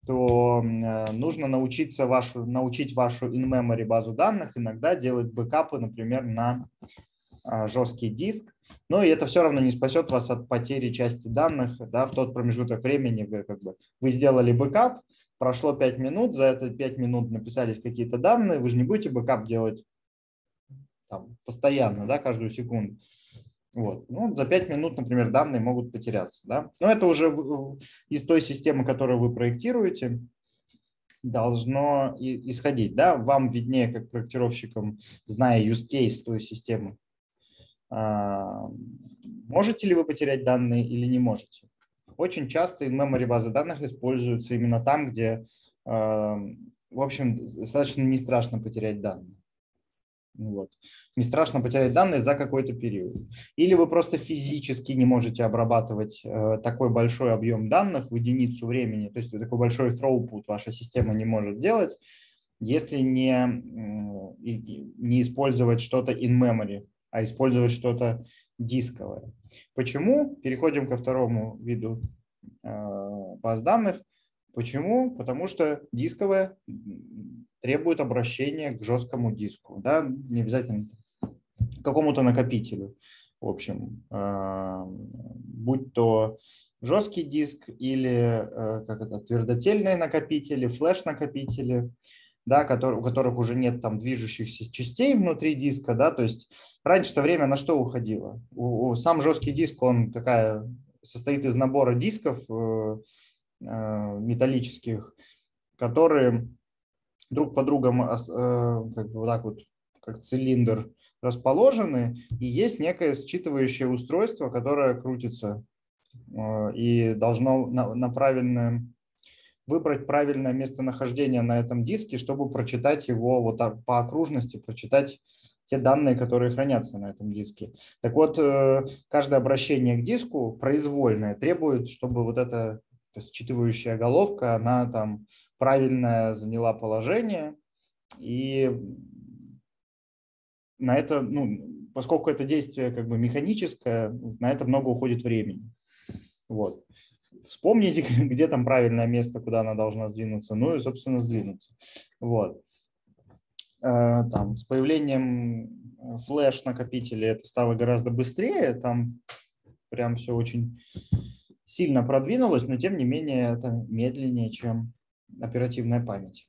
то э, нужно научиться вашу, научить вашу in-memory базу данных иногда делать бэкапы, например, на а, жесткий диск. Но и это все равно не спасет вас от потери части данных да, в тот промежуток времени. Вы, как бы, вы сделали бэкап, прошло 5 минут, за это 5 минут написались какие-то данные, вы же не будете бэкап делать там, постоянно, да, каждую секунду. Вот. Ну, за 5 минут, например, данные могут потеряться. Да? Но это уже из той системы, которую вы проектируете, должно исходить. Да? Вам виднее, как проектировщикам, зная use case той системы, А, можете ли вы потерять данные или не можете? Очень часто in-memory базы данных используются именно там, где, в общем, достаточно не страшно потерять данные. Вот. Не страшно потерять данные за какой-то период. Или вы просто физически не можете обрабатывать э, такой большой объем данных в единицу времени, то есть такой большой throughput ваша система не может делать, если не, не использовать что-то in memory, а использовать что-то дисковое. Почему? Переходим ко второму виду э, баз данных. Почему? Потому что дисковое требует обращения к жесткому диску, да, не обязательно к какому-то накопителю. В общем, э, будь то жесткий диск или э, как это, твердотельные накопители, флеш-накопители, да, у которых уже нет там движущихся частей внутри диска, да, то есть раньше-то время на что уходило? Сам жесткий диск, он такая, состоит из набора дисков э, металлических, которые друг по другом э, как бы вот так вот, как цилиндр расположены, и есть некое считывающее устройство, которое крутится э, и должно на, на правильное выбрать правильное местонахождение на этом диске, чтобы прочитать его вот так, по окружности, прочитать те данные, которые хранятся на этом диске. Так вот, э, каждое обращение к диску произвольное требует, чтобы вот эта считывающая головка, она там правильно заняла положение, и на это, ну, поскольку это действие как бы механическое, на это много уходит времени. Вот вспомните, <laughs> где там правильное место, куда она должна сдвинуться, ну и, собственно, сдвинуться. Вот. Э, там, с появлением флеш-накопителей это стало гораздо быстрее, там прям все очень сильно продвинулось, но тем не менее это медленнее, чем оперативная память.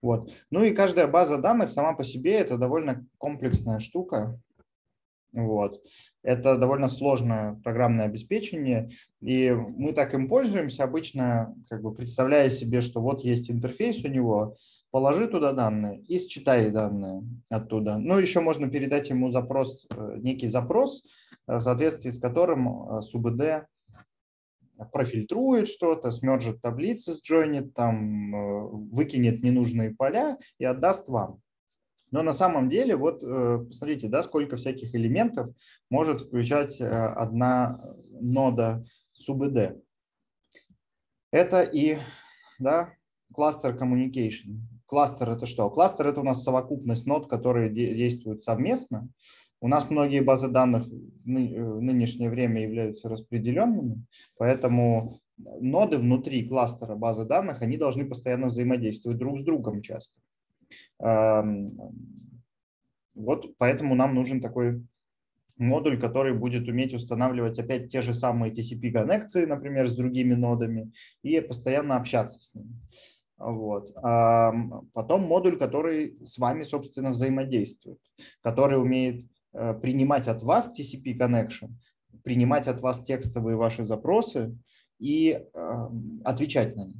Вот. Ну и каждая база данных сама по себе это довольно комплексная штука. Вот. Это довольно сложное программное обеспечение, и мы так им пользуемся обычно, как бы представляя себе, что вот есть интерфейс у него, положи туда данные и считай данные оттуда. Ну, еще можно передать ему запрос, э, некий запрос, э, в соответствии с которым э, СУБД профильтрует что-то, смержит таблицы, сджойнит, там, выкинет ненужные поля и отдаст вам. Но на самом деле, вот э, посмотрите, да, сколько всяких элементов может включать э, одна нода СУБД. Это и да, кластер communication. Кластер это что? Кластер это у нас совокупность нод, которые действуют совместно. У нас многие базы данных в нынешнее время являются распределенными, поэтому ноды внутри кластера базы данных, они должны постоянно взаимодействовать друг с другом часто. Вот поэтому нам нужен такой модуль, который будет уметь устанавливать опять те же самые TCP-коннекции, например, с другими нодами, и постоянно общаться с ними. Вот. А потом модуль, который с вами, собственно, взаимодействует, который умеет э, принимать от вас TCP connection, принимать от вас текстовые ваши запросы и отвечать на них.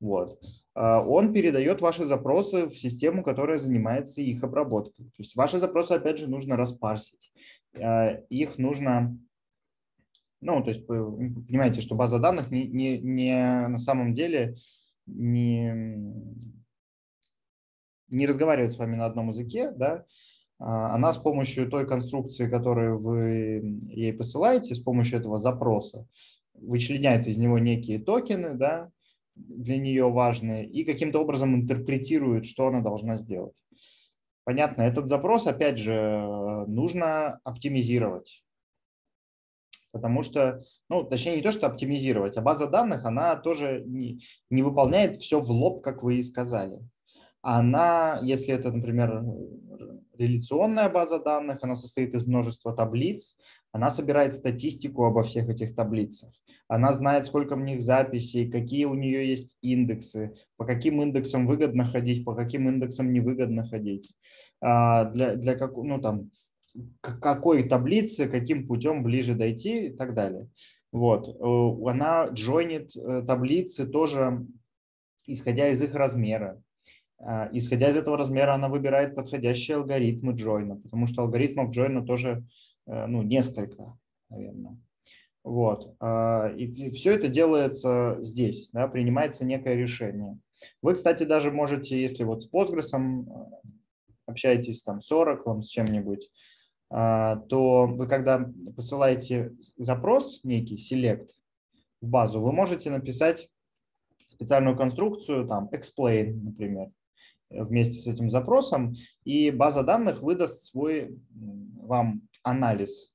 Вот. А, он передает ваши запросы в систему, которая занимается их обработкой. То есть ваши запросы, опять же, нужно распарсить. А, их нужно, ну, то есть понимаете, что база данных не, не, не на самом деле не, не разговаривает с вами на одном языке, да, она с помощью той конструкции, которую вы ей посылаете, с помощью этого запроса, вычленяет из него некие токены, да, для нее важные и каким-то образом интерпретирует, что она должна сделать. Понятно, этот запрос, опять же, нужно оптимизировать. Потому что, ну, точнее, не то, что оптимизировать, а база данных, она тоже не, не выполняет все в лоб, как вы и сказали. Она, если это, например, реляционная база данных, она состоит из множества таблиц, она собирает статистику обо всех этих таблицах. Она знает, сколько в них записей, какие у нее есть индексы, по каким индексам выгодно ходить, по каким индексам невыгодно ходить. А, для, для как, ну, там, к какой таблице, каким путем ближе дойти и так далее. Вот. Э, она джойнит э, таблицы тоже, исходя из их размера. А, исходя из этого размера, она выбирает подходящие алгоритмы джойна, потому что алгоритмов джойна тоже ну, несколько, наверное. Вот. И все это делается здесь, да, принимается некое решение. Вы, кстати, даже можете, если вот с Postgres общаетесь там с Oracle, с чем-нибудь, то вы когда посылаете запрос некий, select, в базу, вы можете написать специальную конструкцию, там, explain, например, вместе с этим запросом, и база данных выдаст свой вам анализ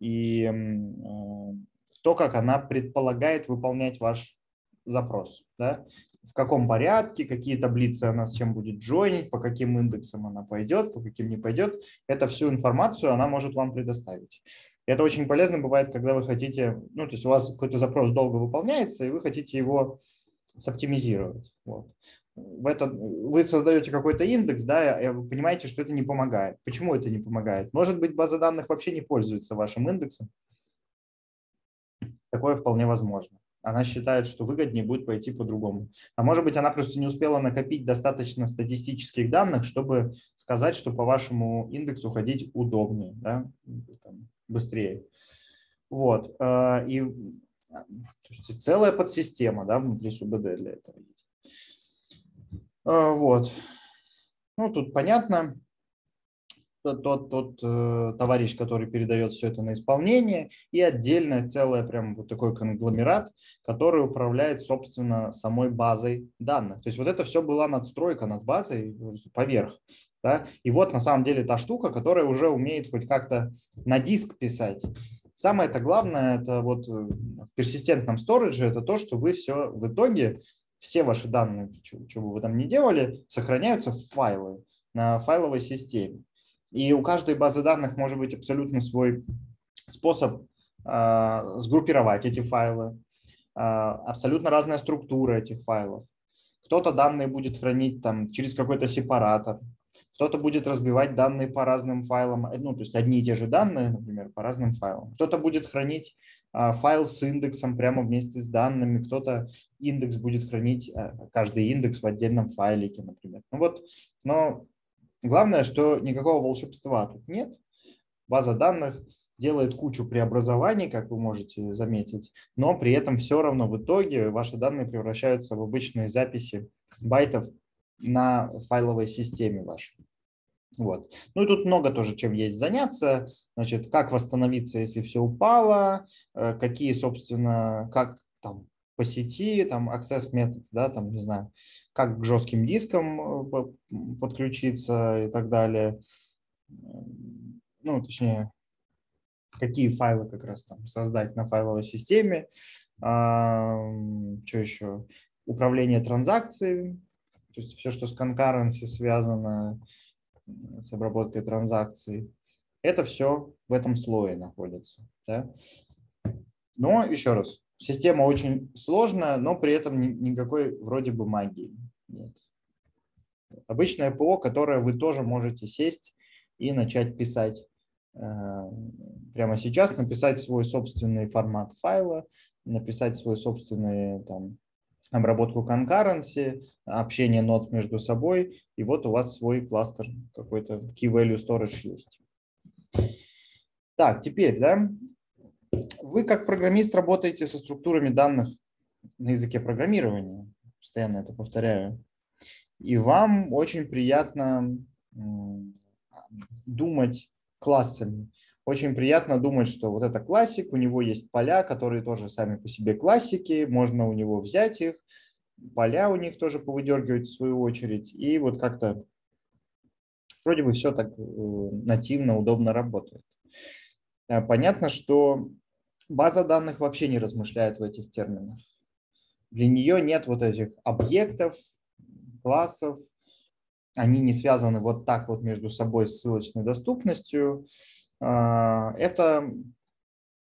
и э, то, как она предполагает выполнять ваш запрос. Да? В каком порядке, какие таблицы она с чем будет джойнить, по каким индексам она пойдет, по каким не пойдет. Это всю информацию она может вам предоставить. Это очень полезно бывает, когда вы хотите, ну, то есть у вас какой-то запрос долго выполняется, и вы хотите его соптимизировать. Вот. В это, вы создаете какой-то индекс, да, и вы понимаете, что это не помогает. Почему это не помогает? Может быть, база данных вообще не пользуется вашим индексом. Такое вполне возможно. Она считает, что выгоднее будет пойти по-другому. А может быть, она просто не успела накопить достаточно статистических данных, чтобы сказать, что по вашему индексу ходить удобнее. Да? быстрее. Вот. Э, и есть целая подсистема да, внутри СУБД для этого есть. Э, вот. Ну, тут понятно. Тот, тот, тот э, товарищ, который передает все это на исполнение, и отдельная целая прям вот такой конгломерат, который управляет, собственно, самой базой данных. То есть вот это все была надстройка над базой поверх. Да? И вот на самом деле та штука, которая уже умеет хоть как-то на диск писать. Самое это главное, это вот э, в персистентном сторидже, это то, что вы все в итоге, все ваши данные, что бы вы там ни делали, сохраняются в файлы на файловой системе. И у каждой базы данных может быть абсолютно свой способ э, сгруппировать эти файлы, э, абсолютно разная структура этих файлов. Кто-то данные будет хранить там через какой-то сепаратор, кто-то будет разбивать данные по разным файлам, э, ну, то есть одни и те же данные, например, по разным файлам. Кто-то будет хранить а, файл с индексом прямо вместе с данными, кто-то индекс будет хранить, а, каждый индекс в отдельном файлике, например. Ну вот, но главное, что никакого волшебства тут нет. База данных делает кучу преобразований, как вы можете заметить, но при этом все равно в итоге ваши данные превращаются в обычные записи байтов на файловой системе вашей. Вот. Ну и тут много тоже чем есть заняться. Значит, как восстановиться, если все упало, э, какие, собственно, как там по сети, там access methods, да, там, не знаю, как к жестким дискам э, подключиться и так далее. Ну, точнее, какие файлы как раз там создать на файловой системе. Что еще? Управление транзакциями, то есть все, что с concurrency связано, с обработкой транзакций, это все в этом слое находится. Да? Но еще раз, система очень сложная, но при этом никакой вроде бы магии нет. Обычное ПО, которое вы тоже можете сесть и начать писать э, прямо сейчас, написать свой собственный формат файла, написать свой собственный там, обработку concurrency, общение нод между собой, и вот у вас свой кластер какой-то key value storage есть. Так, теперь, да, вы как программист работаете со структурами данных на языке программирования, постоянно это повторяю, и вам очень приятно думать классами. Очень приятно думать, что вот это классик, у него есть поля, которые тоже сами по себе классики, можно у него взять их, поля у них тоже повыдергивать в свою очередь, и вот как-то вроде бы все так э, нативно, удобно работает. Э, понятно, что база данных вообще не размышляет в этих терминах. Для нее нет вот этих объектов, классов, они не связаны вот так вот между собой с ссылочной доступностью. А, это,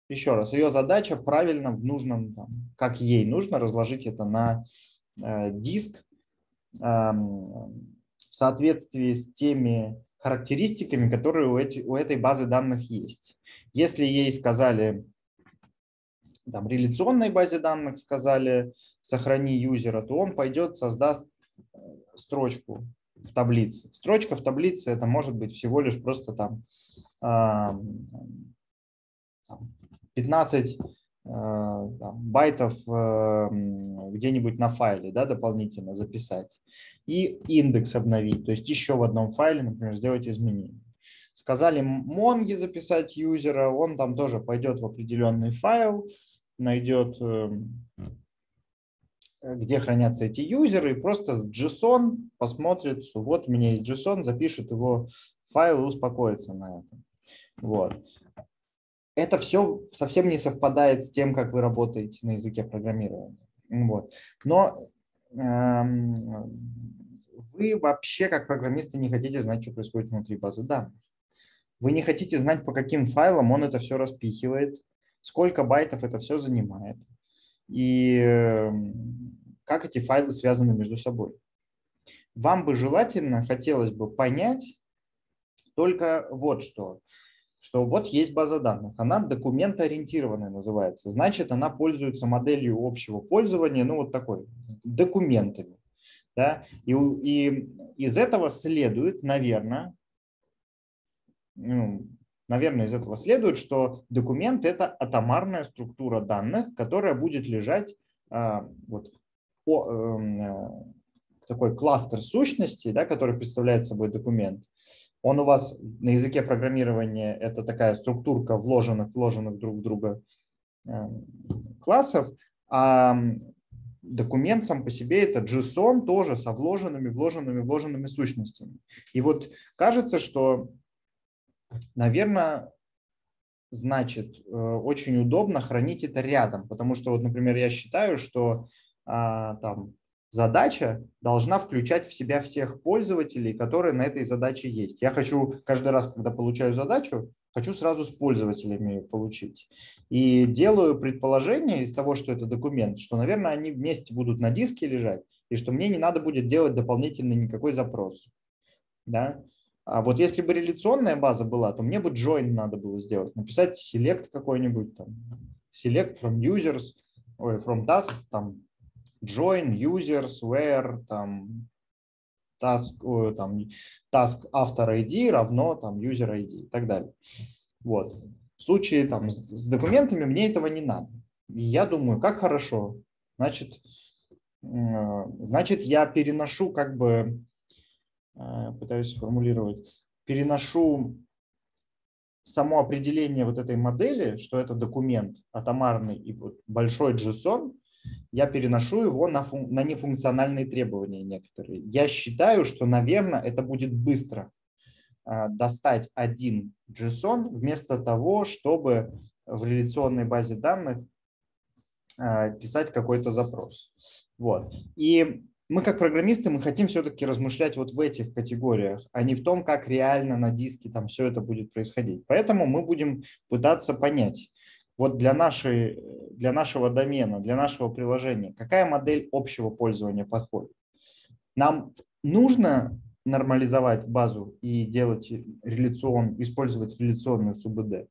еще раз, ее задача правильно в нужном, как ей нужно, разложить это на э, диск в соответствии с теми характеристиками, которые у, эти, у этой базы данных есть. Если ей сказали, там, реляционной базе данных сказали, сохрани юзера, то он пойдет, создаст э, строчку в таблице. Строчка в таблице это может быть всего лишь просто там 15 Э, байтов э, где-нибудь на файле да, дополнительно записать и индекс обновить, то есть еще в одном файле, например, сделать изменения. Сказали Монги записать юзера, он там тоже пойдет в определенный файл, найдет, э, где хранятся эти юзеры, и просто JSON посмотрит, что вот у меня есть JSON, запишет его файл и успокоится на этом. Вот это все совсем не совпадает с тем, как вы работаете на языке программирования. Вот. Но эм, вы вообще как программисты не хотите знать, что происходит внутри базы данных. Вы не хотите знать, по каким файлам он это все распихивает, сколько байтов это все занимает и эм, как эти файлы связаны между собой. Вам бы желательно, хотелось бы понять только вот что что вот есть база данных, она документоориентированная называется, значит, она пользуется моделью общего пользования, ну вот такой, документами. Да? И, и из этого следует, наверное, ну, наверное, из этого следует, что документ – это атомарная структура данных, которая будет лежать а, вот, по, э, такой кластер сущностей, да, который представляет собой документ, он у вас на языке программирования это такая структурка вложенных, вложенных друг в друга эм, классов, а документ сам по себе это JSON тоже со вложенными, вложенными, вложенными сущностями. И вот кажется, что, наверное, значит, э, очень удобно хранить это рядом, потому что вот, например, я считаю, что а, там задача должна включать в себя всех пользователей, которые на этой задаче есть. Я хочу каждый раз, когда получаю задачу, хочу сразу с пользователями получить. И делаю предположение из того, что это документ, что, наверное, они вместе будут на диске лежать, и что мне не надо будет делать дополнительный никакой запрос. Да? А вот если бы реляционная база была, то мне бы join надо было сделать, написать select какой-нибудь там, select from users, ой, from tasks, там, join users where там task, там, task автор ID равно там user ID и так далее. Вот. В случае там с документами мне этого не надо. И я думаю, как хорошо. Значит, значит, я переношу как бы, э, пытаюсь сформулировать, переношу само определение вот этой модели, что это документ атомарный и вот большой JSON, я переношу его на, фун- на нефункциональные требования некоторые. Я считаю, что, наверное, это будет быстро э, достать один JSON вместо того, чтобы в реляционной базе данных э, писать какой-то запрос. Вот. И мы как программисты, мы хотим все-таки размышлять вот в этих категориях, а не в том, как реально на диске там все это будет происходить. Поэтому мы будем пытаться понять, вот для, нашей, для нашего домена, для нашего приложения, какая модель общего пользования подходит? Нам нужно нормализовать базу и делать реляцион, использовать реляционную СУБД?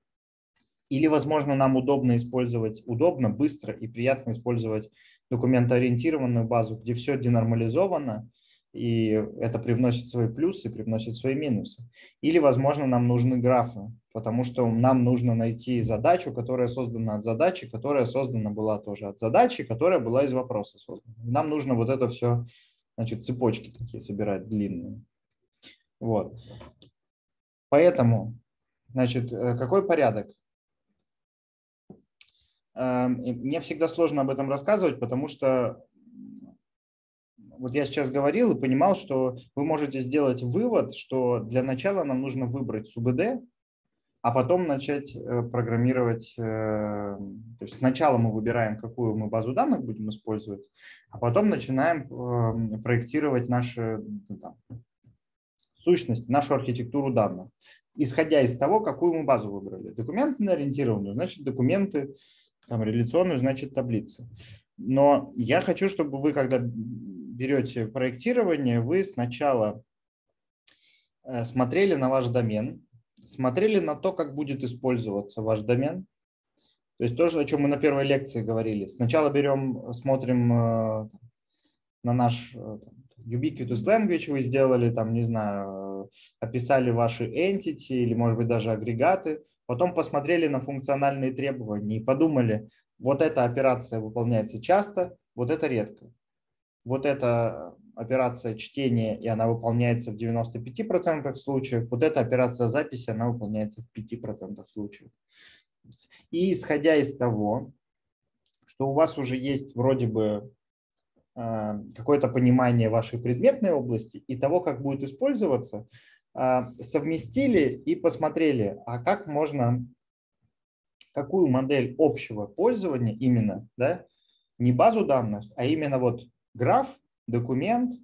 Или, возможно, нам удобно использовать, удобно, быстро и приятно использовать документоориентированную базу, где все денормализовано, и это привносит свои плюсы, привносит свои минусы. Или, возможно, нам нужны графы, потому что нам нужно найти задачу, которая создана от задачи, которая создана была тоже от задачи, которая была из вопроса создана. Нам нужно вот это все, значит, цепочки такие собирать длинные. Вот. Поэтому, значит, э, какой порядок? Эм, мне всегда сложно об этом рассказывать, потому что вот я сейчас говорил и понимал, что вы можете сделать вывод, что для начала нам нужно выбрать СУБД, а потом начать э, программировать. Э, то есть сначала мы выбираем, какую мы базу данных будем использовать, а потом начинаем э, проектировать наши ну, там, сущности, нашу архитектуру данных. Исходя из того, какую мы базу выбрали. Документно ориентированную, значит документы, там, реляционную, значит таблицы. Но я хочу, чтобы вы, когда берете проектирование, вы сначала э, смотрели на ваш домен, смотрели на то, как будет использоваться ваш домен. То есть то, о чем мы на первой лекции говорили. Сначала берем, смотрим э, на наш э, ubiquitous language вы сделали, там, не знаю, описали ваши entity или, может быть, даже агрегаты, потом посмотрели на функциональные требования и подумали, вот эта операция выполняется часто, вот это редко. Вот эта операция чтения, и она выполняется в 95% случаев, вот эта операция записи, она выполняется в 5% случаев. И исходя из того, что у вас уже есть вроде бы а, какое-то понимание вашей предметной области и того, как будет использоваться, а, совместили и посмотрели, а как можно, какую модель общего пользования именно, да, не базу данных, а именно вот граф, документ,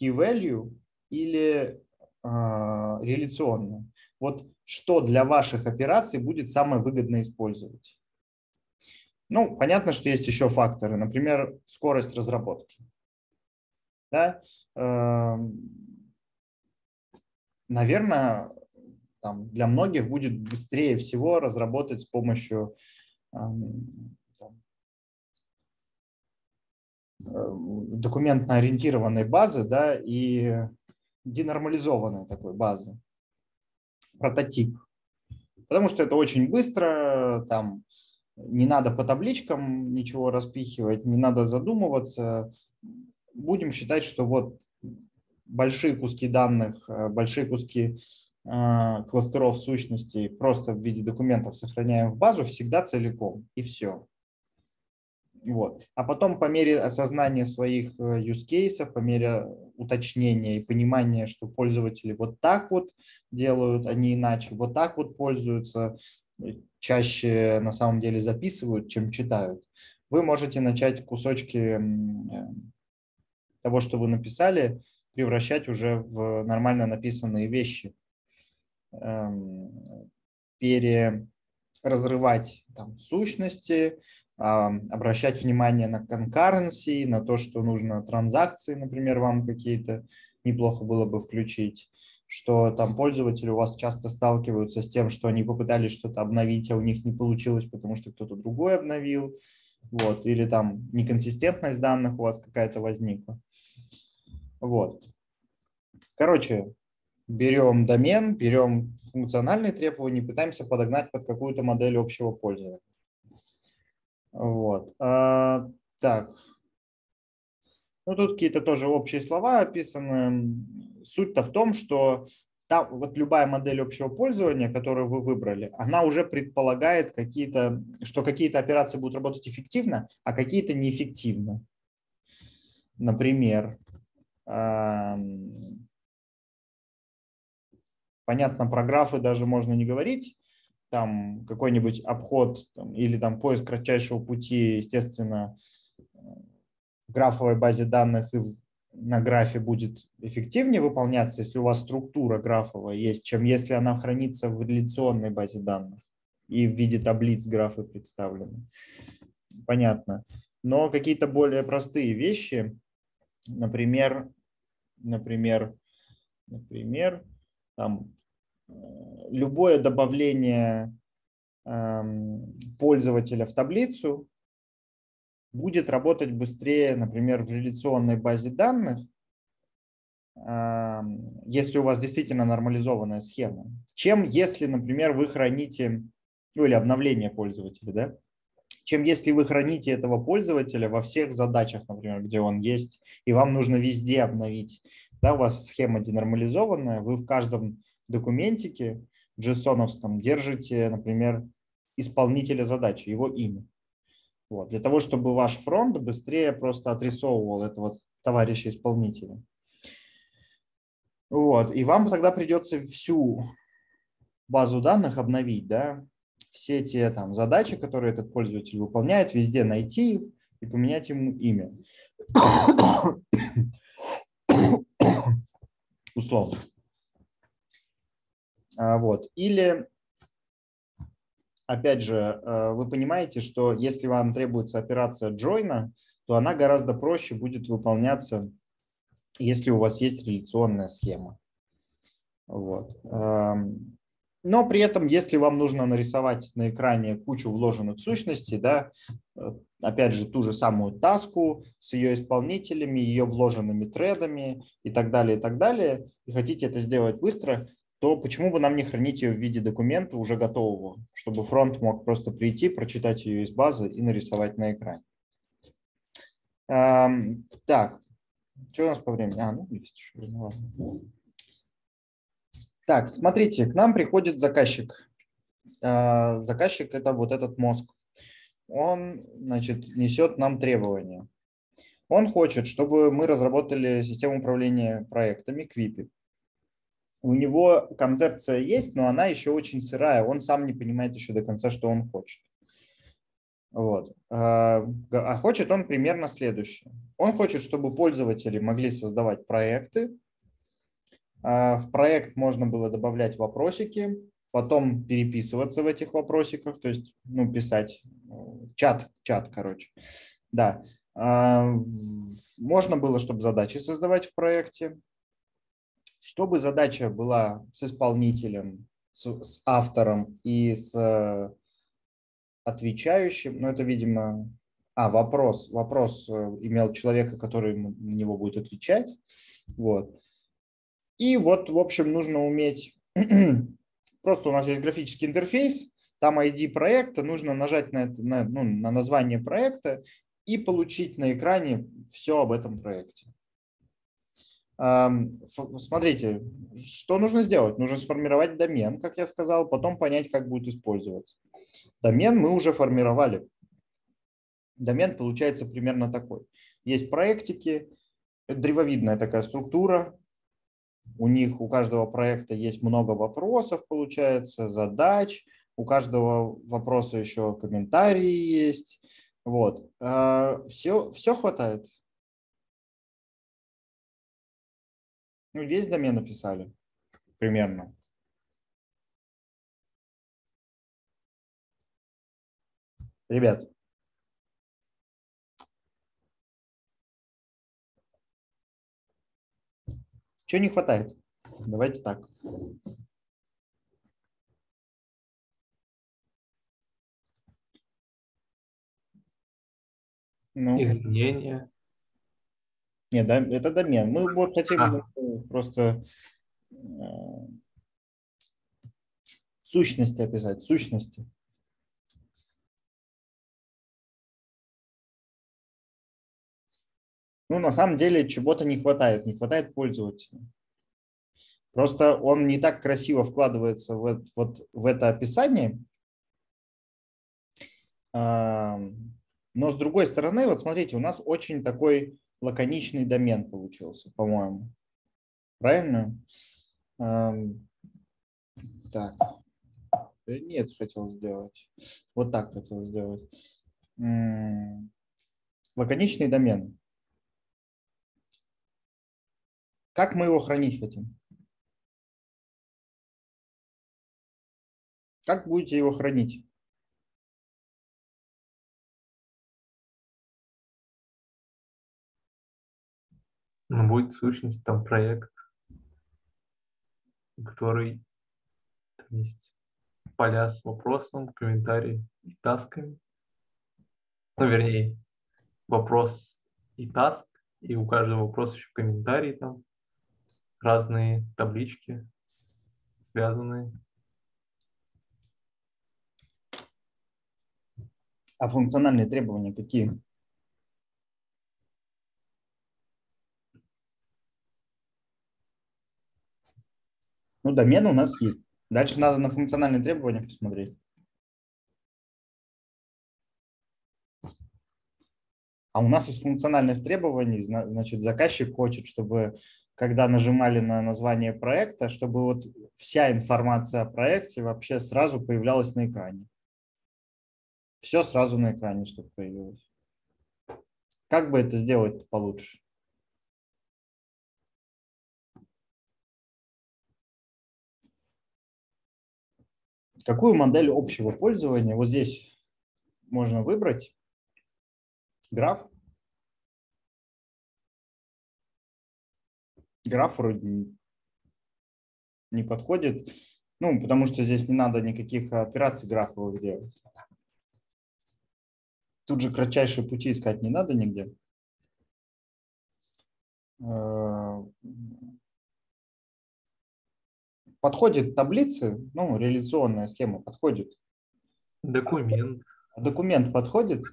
key value или э, реляционно. Вот что для ваших операций будет самое выгодно использовать. Ну, понятно, что есть еще факторы, например, скорость разработки. Да? Эм, наверное, там, для многих будет быстрее всего разработать с помощью эм, эм, документно-ориентированной базы да, и денормализованной такой базы, прототип. Потому что это очень быстро, там не надо по табличкам ничего распихивать, не надо задумываться. Будем считать, что вот большие куски данных, э, большие куски э, кластеров сущностей просто в виде документов сохраняем в базу всегда целиком, и все. Вот. А потом по мере осознания своих э, use cases, по мере уточнения и понимания, что пользователи вот так вот делают, а не иначе, вот так вот пользуются, чаще на самом деле записывают, чем читают, вы можете начать кусочки э, того, что вы написали, превращать уже в нормально написанные вещи, эм, переразрывать там, сущности, обращать внимание на concurrency, на то, что нужно транзакции, например, вам какие-то неплохо было бы включить, что там пользователи у вас часто сталкиваются с тем, что они попытались что-то обновить, а у них не получилось, потому что кто-то другой обновил, вот, или там неконсистентность данных у вас какая-то возникла. Вот. Короче, берем домен, берем функциональные требования, пытаемся подогнать под какую-то модель общего пользования. Вот. А, так, ну, тут какие-то тоже общие слова описаны. Суть-то в том, что там, вот любая модель общего пользования, которую вы выбрали, она уже предполагает какие-то, что какие-то операции будут работать эффективно, а какие-то неэффективно. Например, понятно, про графы даже можно не говорить, там какой-нибудь обход там, или там поиск кратчайшего пути, естественно, в графовой базе данных и на графе будет эффективнее выполняться, если у вас структура графовая есть, чем если она хранится в реляционной базе данных и в виде таблиц графы представлены. Понятно. Но какие-то более простые вещи, например, например, например, там, любое добавление эм, пользователя в таблицу будет работать быстрее, например, в реляционной базе данных, если у вас действительно нормализованная схема, чем если, например, вы храните, ну или обновление пользователя, да, чем если вы храните этого пользователя во всех задачах, например, где он есть, и вам нужно везде обновить. Да, у вас схема денормализованная, вы в каждом документике json держите, например, исполнителя задачи, его имя. Вот, для того, чтобы ваш фронт быстрее просто отрисовывал этого товарища исполнителя. Вот, и вам тогда придется всю базу данных обновить, да, все те там задачи, которые этот пользователь выполняет, везде найти их и поменять ему имя. <coughs> Условно. А, вот. Или опять же, э, вы понимаете, что если вам требуется операция джойна, то она гораздо проще будет выполняться, если у вас есть реляционная схема. Вот. Эм, Но при этом, если вам нужно нарисовать на экране кучу вложенных сущностей, да, э, опять же, ту же самую таску с ее исполнителями, ее вложенными тредами и так далее, и так далее, и хотите это сделать быстро, то почему бы нам не хранить ее в виде документа уже готового, чтобы фронт мог просто прийти, прочитать ее из базы и нарисовать на экране. Так, что у нас по времени? А, ну, есть еще. Ну, так, смотрите, к нам приходит заказчик. А, заказчик – это вот этот мозг. Он, значит, несет нам требования. Он хочет, чтобы мы разработали систему управления проектами Квипи у него концепция есть, но она еще очень сырая. Он сам не понимает еще до конца, что он хочет. Вот. А, а хочет он примерно следующее. Он хочет, чтобы пользователи могли создавать проекты. А, в проект можно было добавлять вопросики, потом переписываться в этих вопросиках, то есть ну, писать э, чат, чат, короче. Да. А, можно было, чтобы задачи создавать в проекте. Чтобы задача была с исполнителем, с, с автором и с э, отвечающим, ну это, видимо, а, вопрос, вопрос э, имел человека, который на него будет отвечать, вот. И вот, в общем, нужно уметь, <clears throat> просто у нас есть графический интерфейс, там ID проекта, нужно нажать на, это, на, ну, на название проекта и получить на экране все об этом проекте. Смотрите, что нужно сделать? Нужно сформировать домен, как я сказал, потом понять, как будет использоваться. Домен мы уже формировали. Домен получается примерно такой. Есть проектики, древовидная такая структура. У них, у каждого проекта есть много вопросов, получается, задач. У каждого вопроса еще комментарии есть. Вот. Все, а, все хватает? Ну, весь домен написали примерно. Ребят. Чего не хватает? Давайте так. Ну. Изменения. Нет, да, это домен. Мы вот хотим а. просто э, сущности описать, сущности. Ну, на самом деле, чего-то не хватает, не хватает пользователя. Просто он не так красиво вкладывается в, вот, в это описание. Но с другой стороны, вот смотрите, у нас очень такой лаконичный домен получился, по-моему. Правильно? Так. Нет, хотел сделать. Вот так хотел сделать. Лаконичный домен. Как мы его хранить хотим? Как будете его хранить? Ну, будет сущность, там проект, который там есть поля с вопросом, комментарий и тасками. Ну, вернее, вопрос и таск, и у каждого вопроса еще комментарий там, разные таблички связанные. А функциональные требования какие? Ну, домен у нас есть. Дальше надо на функциональные требования посмотреть. А у нас из функциональных требований, значит, заказчик хочет, чтобы когда нажимали на название проекта, чтобы вот вся информация о проекте вообще сразу появлялась на экране. Все сразу на экране, чтобы появилось. Как бы это сделать получше? Какую модель общего пользования вот здесь можно выбрать? Граф. Граф вроде не подходит. Ну, потому что здесь не надо никаких операций графовых делать. Тут же кратчайшие пути искать не надо нигде. Подходит таблицы, ну, реляционная схема подходит. Документ. Документ подходит?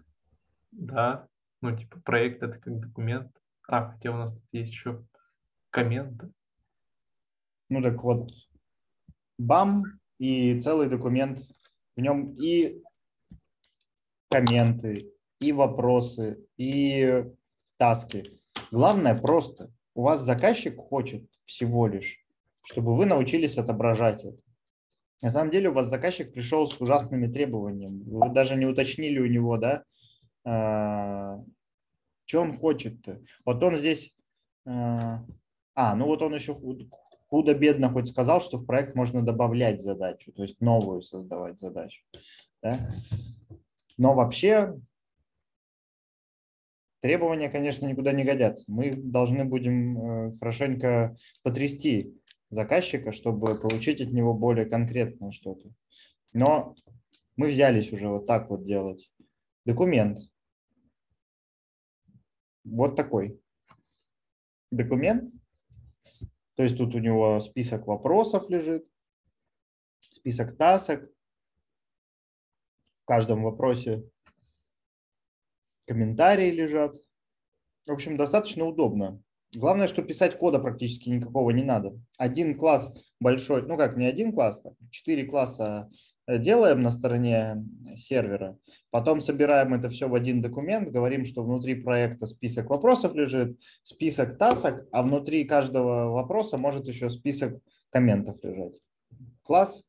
Да. Ну, типа, проект это как документ. А, хотя у нас тут есть еще комменты. Ну, так вот, бам, и целый документ. В нем и комменты, и вопросы, и таски. Главное просто, у вас заказчик хочет всего лишь, чтобы вы научились отображать это. На самом деле у вас заказчик пришел с ужасными требованиями. Вы даже не уточнили у него, да, а, что он хочет-то. Вот он здесь, а, а, ну вот он еще худо-бедно хоть сказал, что в проект можно добавлять задачу, то есть новую создавать задачу. Да? Но вообще требования, конечно, никуда не годятся. Мы должны будем э, хорошенько потрясти заказчика, чтобы получить от него более конкретное что-то. Но мы взялись уже вот так вот делать. Документ. Вот такой. Документ. То есть тут у него список вопросов лежит, список тасок. В каждом вопросе комментарии лежат. В общем, достаточно удобно. Главное, что писать кода практически никакого не надо. Один класс большой, ну как, не один класс, так, четыре класса делаем на стороне сервера, потом собираем это все в один документ, говорим, что внутри проекта список вопросов лежит, список тасок, а внутри каждого вопроса может еще список комментов лежать. Класс.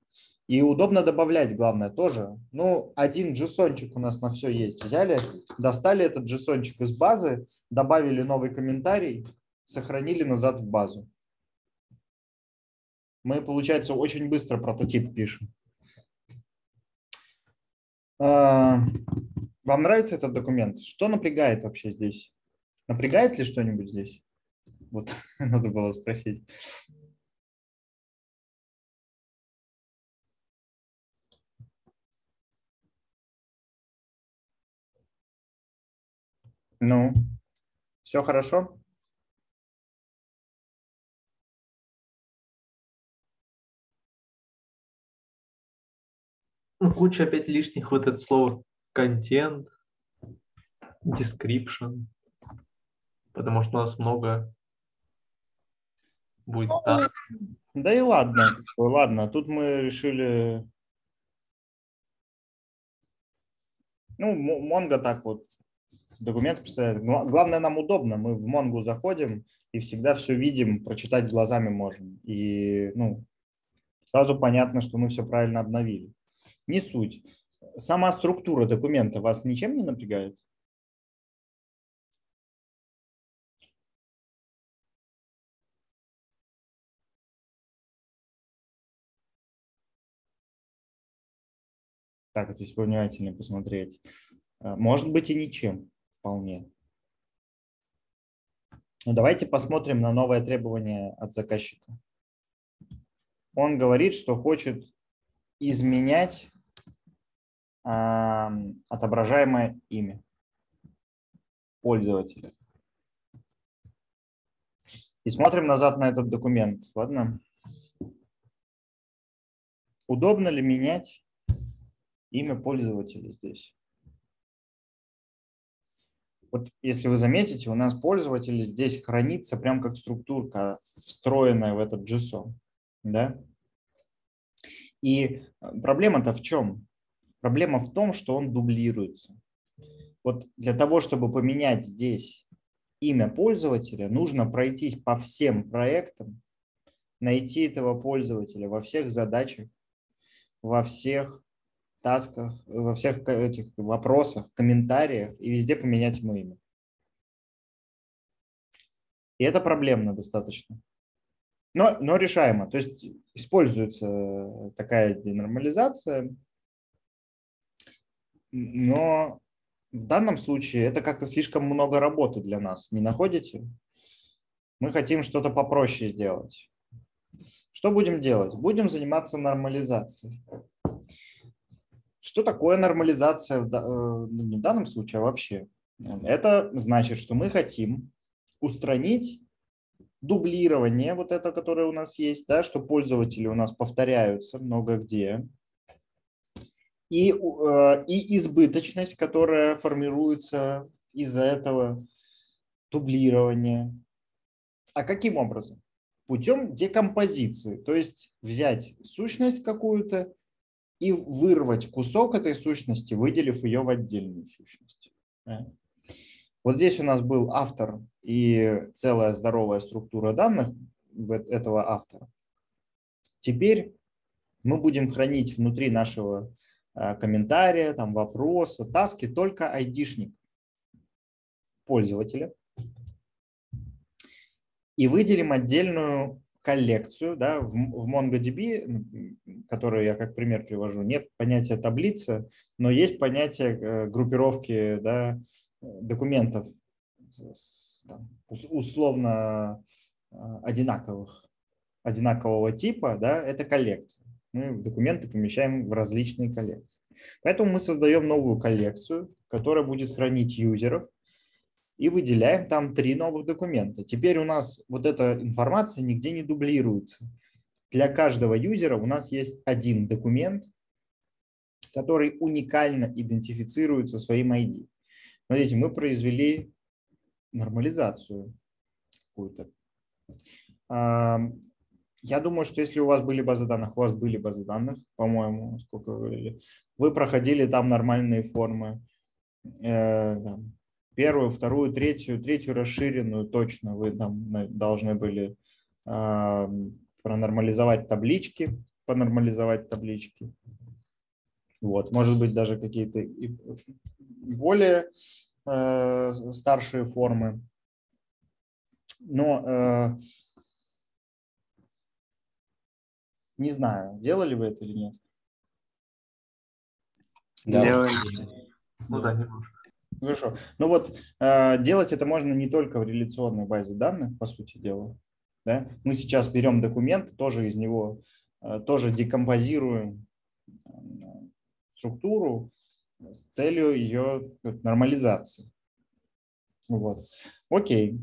И удобно добавлять, главное, тоже. Ну, один джессончик у нас на все есть. Взяли, достали этот джессончик из базы, добавили новый комментарий, сохранили назад в базу. Мы, получается, очень быстро прототип пишем. А, вам нравится этот документ? Что напрягает вообще здесь? Напрягает ли что-нибудь здесь? Вот <laughs> надо было спросить. Ну, все хорошо? Ну, куча опять лишних вот это слово контент, description, потому что у нас много будет ну, так. Да и ладно, ладно, тут мы решили, ну, Монго так вот документы представляет. Главное, нам удобно, мы в Монгу заходим и всегда все видим, прочитать глазами можем. И, ну, сразу понятно, что мы все правильно обновили. Не суть. Сама структура документа вас ничем не напрягает? Так, вот если внимательно посмотреть. А, может быть и ничем вполне. Но давайте посмотрим на новое требование от заказчика. Он говорит, что хочет изменять отображаемое имя пользователя. И смотрим назад на этот документ. Ладно? Удобно ли менять имя пользователя здесь? Вот если вы заметите, у нас пользователь здесь хранится прям как структурка, встроенная в этот JSON. Да? И проблема-то в чем? Проблема в том, что он дублируется. Вот для того, чтобы поменять здесь имя пользователя, нужно пройтись по всем проектам, найти этого пользователя во всех задачах, во всех тасках, во всех этих вопросах, комментариях и везде поменять ему имя. И это проблемно достаточно. Но, но решаемо. То есть используется такая денормализация, но в данном случае это как-то слишком много работы для нас, не находите? Мы хотим что-то попроще сделать. Что будем делать? Будем заниматься нормализацией. Что такое нормализация, в, э, ну, не в данном случае, а вообще? Это значит, что мы хотим устранить дублирование, вот это, которое у нас есть, да, что пользователи у нас повторяются много где, и, э, и избыточность, которая формируется из-за этого дублирования. А каким образом? Путем декомпозиции, то есть взять сущность какую-то и вырвать кусок этой сущности, выделив ее в отдельную сущность. Вот здесь у нас был автор и целая здоровая структура данных этого автора. Теперь мы будем хранить внутри нашего комментария, там, вопроса, таски только айдишник пользователя. И выделим отдельную коллекцию. Да, в, в MongoDB, которую я как пример привожу, нет понятия таблица, но есть понятие э, группировки да, документов там, условно э, одинаковых, одинакового типа, да, это коллекция. Мы документы помещаем в различные коллекции. Поэтому мы создаем новую коллекцию, которая будет хранить юзеров, и выделяем там три новых документа. Теперь у нас вот эта информация нигде не дублируется. Для каждого юзера у нас есть один документ, который уникально идентифицируется своим ID. Смотрите, мы произвели нормализацию какую-то. Я думаю, что если у вас были базы данных, у вас были базы данных, по-моему, сколько вы говорили, вы проходили там нормальные формы. Э, первую, вторую, третью, третью расширенную точно вы там должны были пронормализовать таблички, понормализовать таблички. Вот, может быть, даже какие-то более э, старшие формы. Но э, не знаю, делали вы это или нет. Да. Делали. Ну да, немножко. Хорошо. Ну вот э, делать это можно не только в реляционной базе данных, по сути дела. Да? Мы сейчас берем документ, тоже из него, э, тоже декомпозируем э, структуру, с целью ее нормализации. Вот. Окей.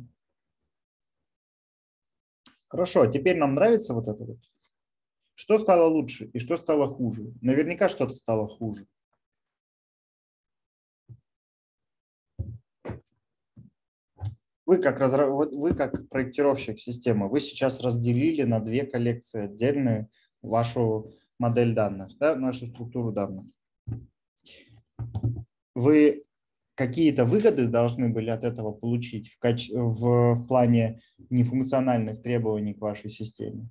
Хорошо, теперь нам нравится вот это вот. Что стало лучше и что стало хуже? Наверняка что-то стало хуже. Вы как, разра... вы как проектировщик системы, вы сейчас разделили на две коллекции отдельные вашу модель данных, да, нашу структуру данных вы какие-то выгоды должны были от этого получить в, каче... в, в плане нефункциональных требований к вашей системе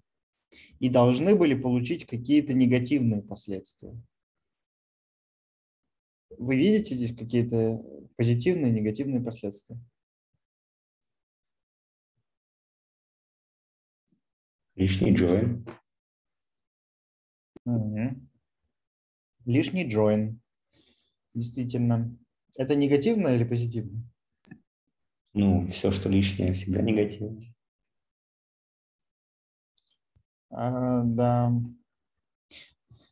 и должны были получить какие-то негативные последствия. Вы видите здесь какие-то позитивные и негативные последствия? Лишний join. Угу. Лишний join действительно. Это негативно или позитивно? Ну, все, что лишнее, всегда негативно. А, да.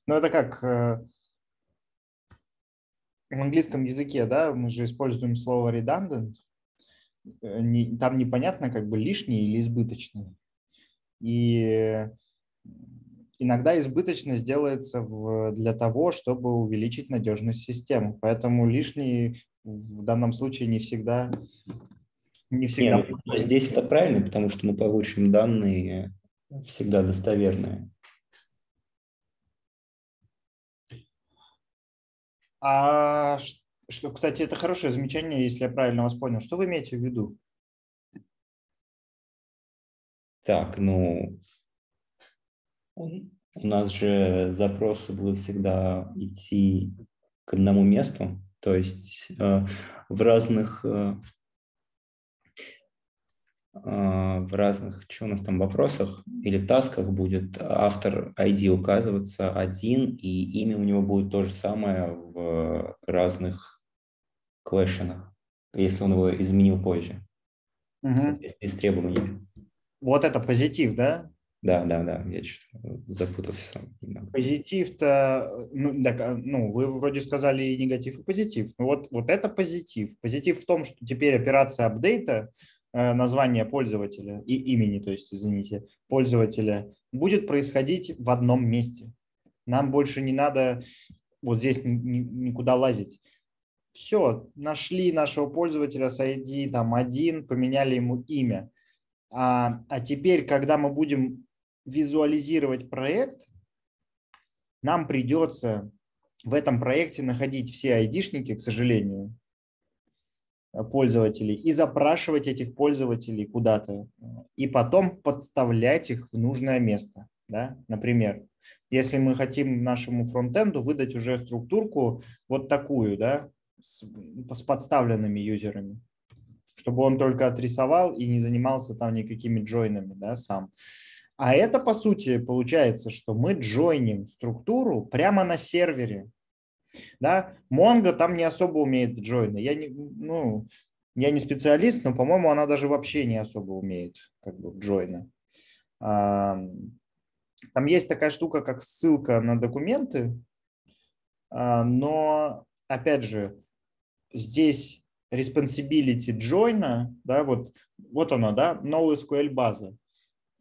Ну, это как э, в английском языке, да, мы же используем слово redundant. Э, там непонятно, как бы лишний или избыточный. И иногда избыточность делается в, для того, чтобы увеличить надежность системы. Поэтому лишний в данном случае не всегда не всегда. Нет, ну, здесь это правильно, потому что мы получим данные всегда достоверные. А что, кстати, это хорошее замечание, если я правильно вас понял. Что вы имеете в виду? Так, ну, у нас же запросы будут всегда идти к одному месту, то есть э, в разных э, в разных, что у нас там, вопросах или тасках будет автор ID указываться один, и имя у него будет то же самое в разных квешенах, если он его изменил позже. Угу. Из требований. Вот это позитив, да? Да, да, да, я что запутался сам. Позитив-то, ну, так, а, ну, вы вроде сказали и негатив, и позитив. Вот, вот это позитив. Позитив в том, что теперь операция апдейта э, названия пользователя и имени, то есть, извините, пользователя, будет происходить в одном месте. Нам больше не надо вот здесь никуда лазить. Все, нашли нашего пользователя с ID там один, поменяли ему имя. А, а теперь, когда мы будем визуализировать проект, нам придется в этом проекте находить все айдишники, к сожалению, пользователей и запрашивать этих пользователей куда-то и потом подставлять их в нужное место. Да? Например, если мы хотим нашему фронтенду выдать уже структурку вот такую, да, с, с подставленными юзерами, чтобы он только отрисовал и не занимался там никакими джойнами да, сам. А это, по сути, получается, что мы джойним структуру прямо на сервере. Да? Mongo там не особо умеет джойны. Я не, ну, я не специалист, но, по-моему, она даже вообще не особо умеет как бы, в джойны. Там есть такая штука, как ссылка на документы, а, но, опять же, здесь responsibility join, да, вот, вот она, да, NoSQL база.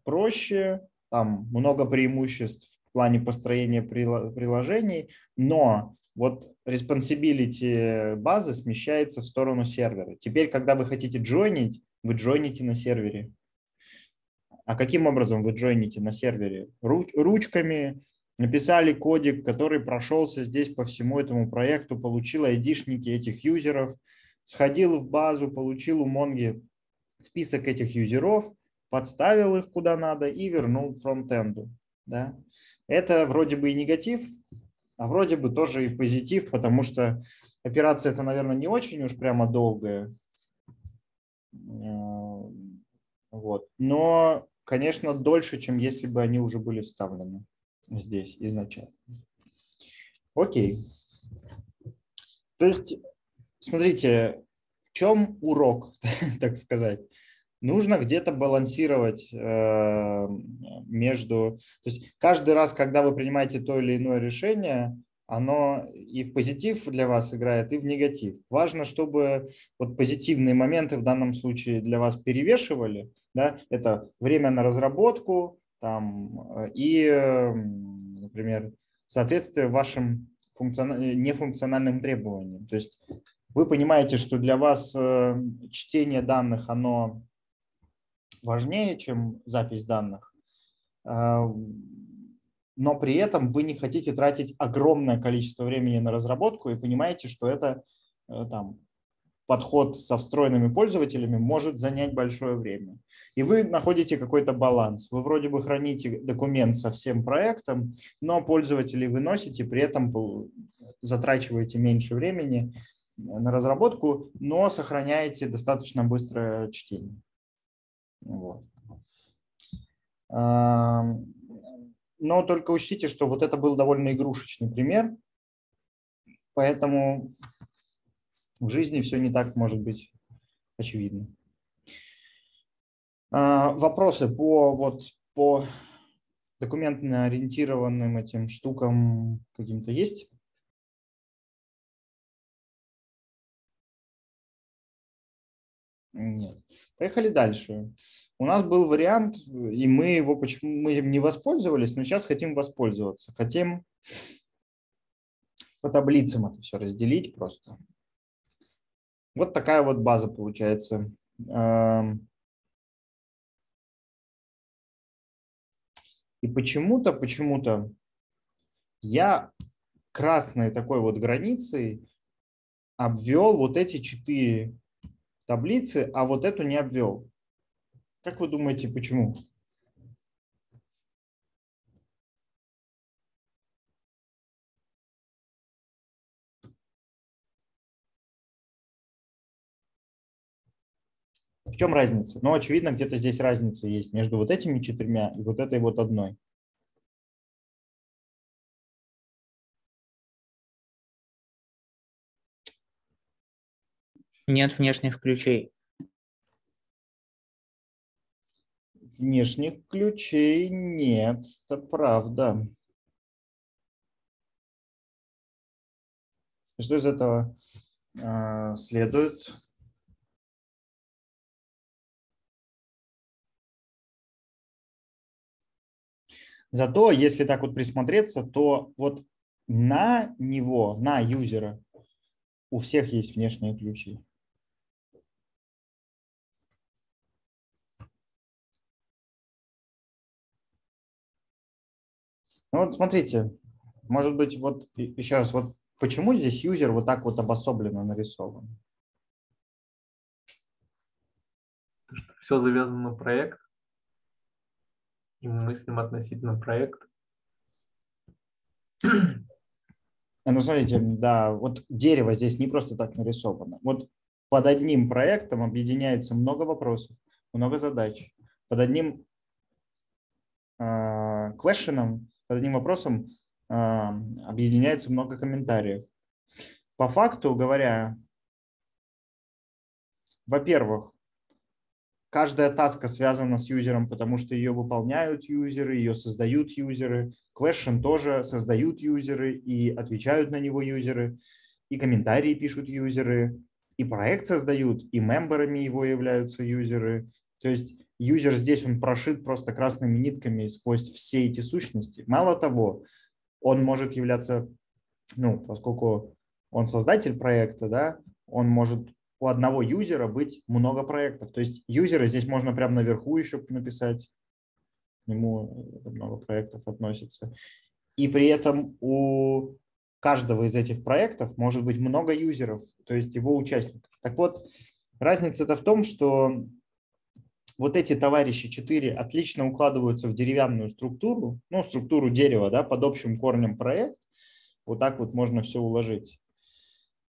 Проще, там много преимуществ в плане построения приложений, но вот responsibility базы смещается в сторону сервера. Теперь, когда вы хотите джойнить, вы джойните на сервере. А каким образом вы джойните на сервере? Ручками, написали кодик, который прошелся здесь по всему этому проекту, получил айдишники этих юзеров, сходил в базу, получил у Монги список этих юзеров, подставил их куда надо и вернул фронтенду. Да? Это вроде бы и негатив, а вроде бы тоже и позитив, потому что операция это, наверное, не очень уж прямо долгая. Э, вот. Но, конечно, дольше, чем если бы они уже были вставлены здесь изначально. Окей. То есть, смотрите, в чем урок, <laughs> так сказать? Нужно где-то балансировать э, между... То есть каждый раз, когда вы принимаете то или иное решение, оно и в позитив для вас играет, и в негатив. Важно, чтобы вот позитивные моменты в данном случае для вас перевешивали. Да? Это время на разработку там, э, и например, соответствие вашим функцион... нефункциональным требованиям. То есть вы понимаете, что для вас э, чтение данных, оно важнее, чем запись данных, э, но при этом вы не хотите тратить огромное количество времени на разработку и понимаете, что это э, там, подход со встроенными пользователями может занять большое время. И вы находите какой-то баланс. Вы вроде бы храните документ со всем проектом, но пользователей выносите, при этом затрачиваете меньше времени на разработку, но сохраняете достаточно быстрое чтение. Вот. Но только учтите, что вот это был довольно игрушечный пример, поэтому в жизни все не так может быть очевидно. А, вопросы по, вот, по документно ориентированным этим штукам каким-то есть? Нет. Поехали дальше. У нас был вариант, и мы его почему мы им не воспользовались, но сейчас хотим воспользоваться. Хотим по таблицам это все разделить просто. Вот такая вот база получается. И почему-то, почему-то я красной такой вот границей обвел вот эти четыре таблицы, а вот эту не обвел. Как вы думаете, почему? В чем разница? Ну, очевидно, где-то здесь разница есть между вот этими четырьмя и вот этой вот одной. Нет внешних ключей. Внешних ключей нет, это правда. Что из этого э, следует? Зато, если так вот присмотреться, то вот на него, на юзера, у всех есть внешние ключи. Ну вот смотрите, может быть, вот еще раз, вот почему здесь юзер вот так вот обособленно нарисован? Все завязано на проект, и мы мыслим относительно проекта. Ну, смотрите, да, вот дерево здесь не просто так нарисовано. Вот под одним проектом объединяется много вопросов, много задач. Под одним э, под одним вопросом объединяется много комментариев. По факту говоря, во-первых, каждая таска связана с юзером, потому что ее выполняют юзеры, ее создают юзеры. Question тоже создают юзеры и отвечают на него юзеры, и комментарии пишут юзеры, и проект создают, и мемберами его являются юзеры. То есть юзер здесь, он прошит просто красными нитками сквозь все эти сущности. Мало того, он может являться, ну, поскольку он создатель проекта, да, он может у одного юзера быть много проектов. То есть юзера здесь можно прямо наверху еще написать, к нему много проектов относится. И при этом у каждого из этих проектов может быть много юзеров, то есть его участников. Так вот, разница-то в том, что вот эти товарищи 4 отлично укладываются в деревянную структуру, ну, структуру дерева, да, под общим корнем проект. Вот так вот можно все уложить.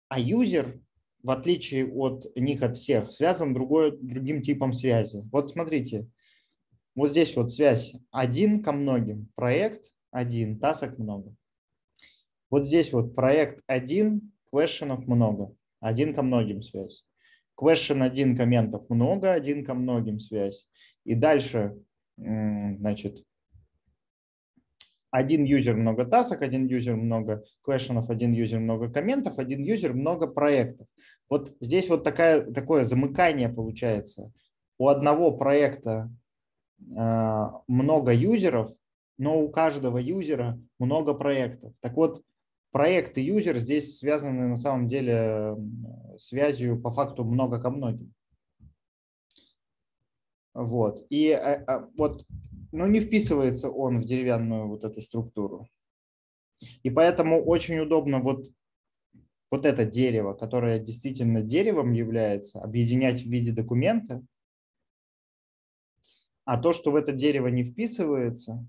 А юзер, в отличие от них, от всех, связан другой, другим типом связи. Вот смотрите, вот здесь вот связь один ко многим, проект один, тасок много. Вот здесь вот проект один, квешенов много, один ко многим связь. Question один комментов много, один ко многим связь. И дальше, значит, один юзер много тасок, один юзер много квешенов, один юзер много комментов, один юзер много проектов. Вот здесь вот такая, такое замыкание получается. У одного проекта э, много юзеров, но у каждого юзера много проектов. Так вот, проект и юзер здесь связаны на самом деле связью по факту много ко многим. Вот. И а, а, вот, ну, не вписывается он в деревянную вот эту структуру. И поэтому очень удобно вот, вот это дерево, которое действительно деревом является, объединять в виде документа, а то, что в это дерево не вписывается,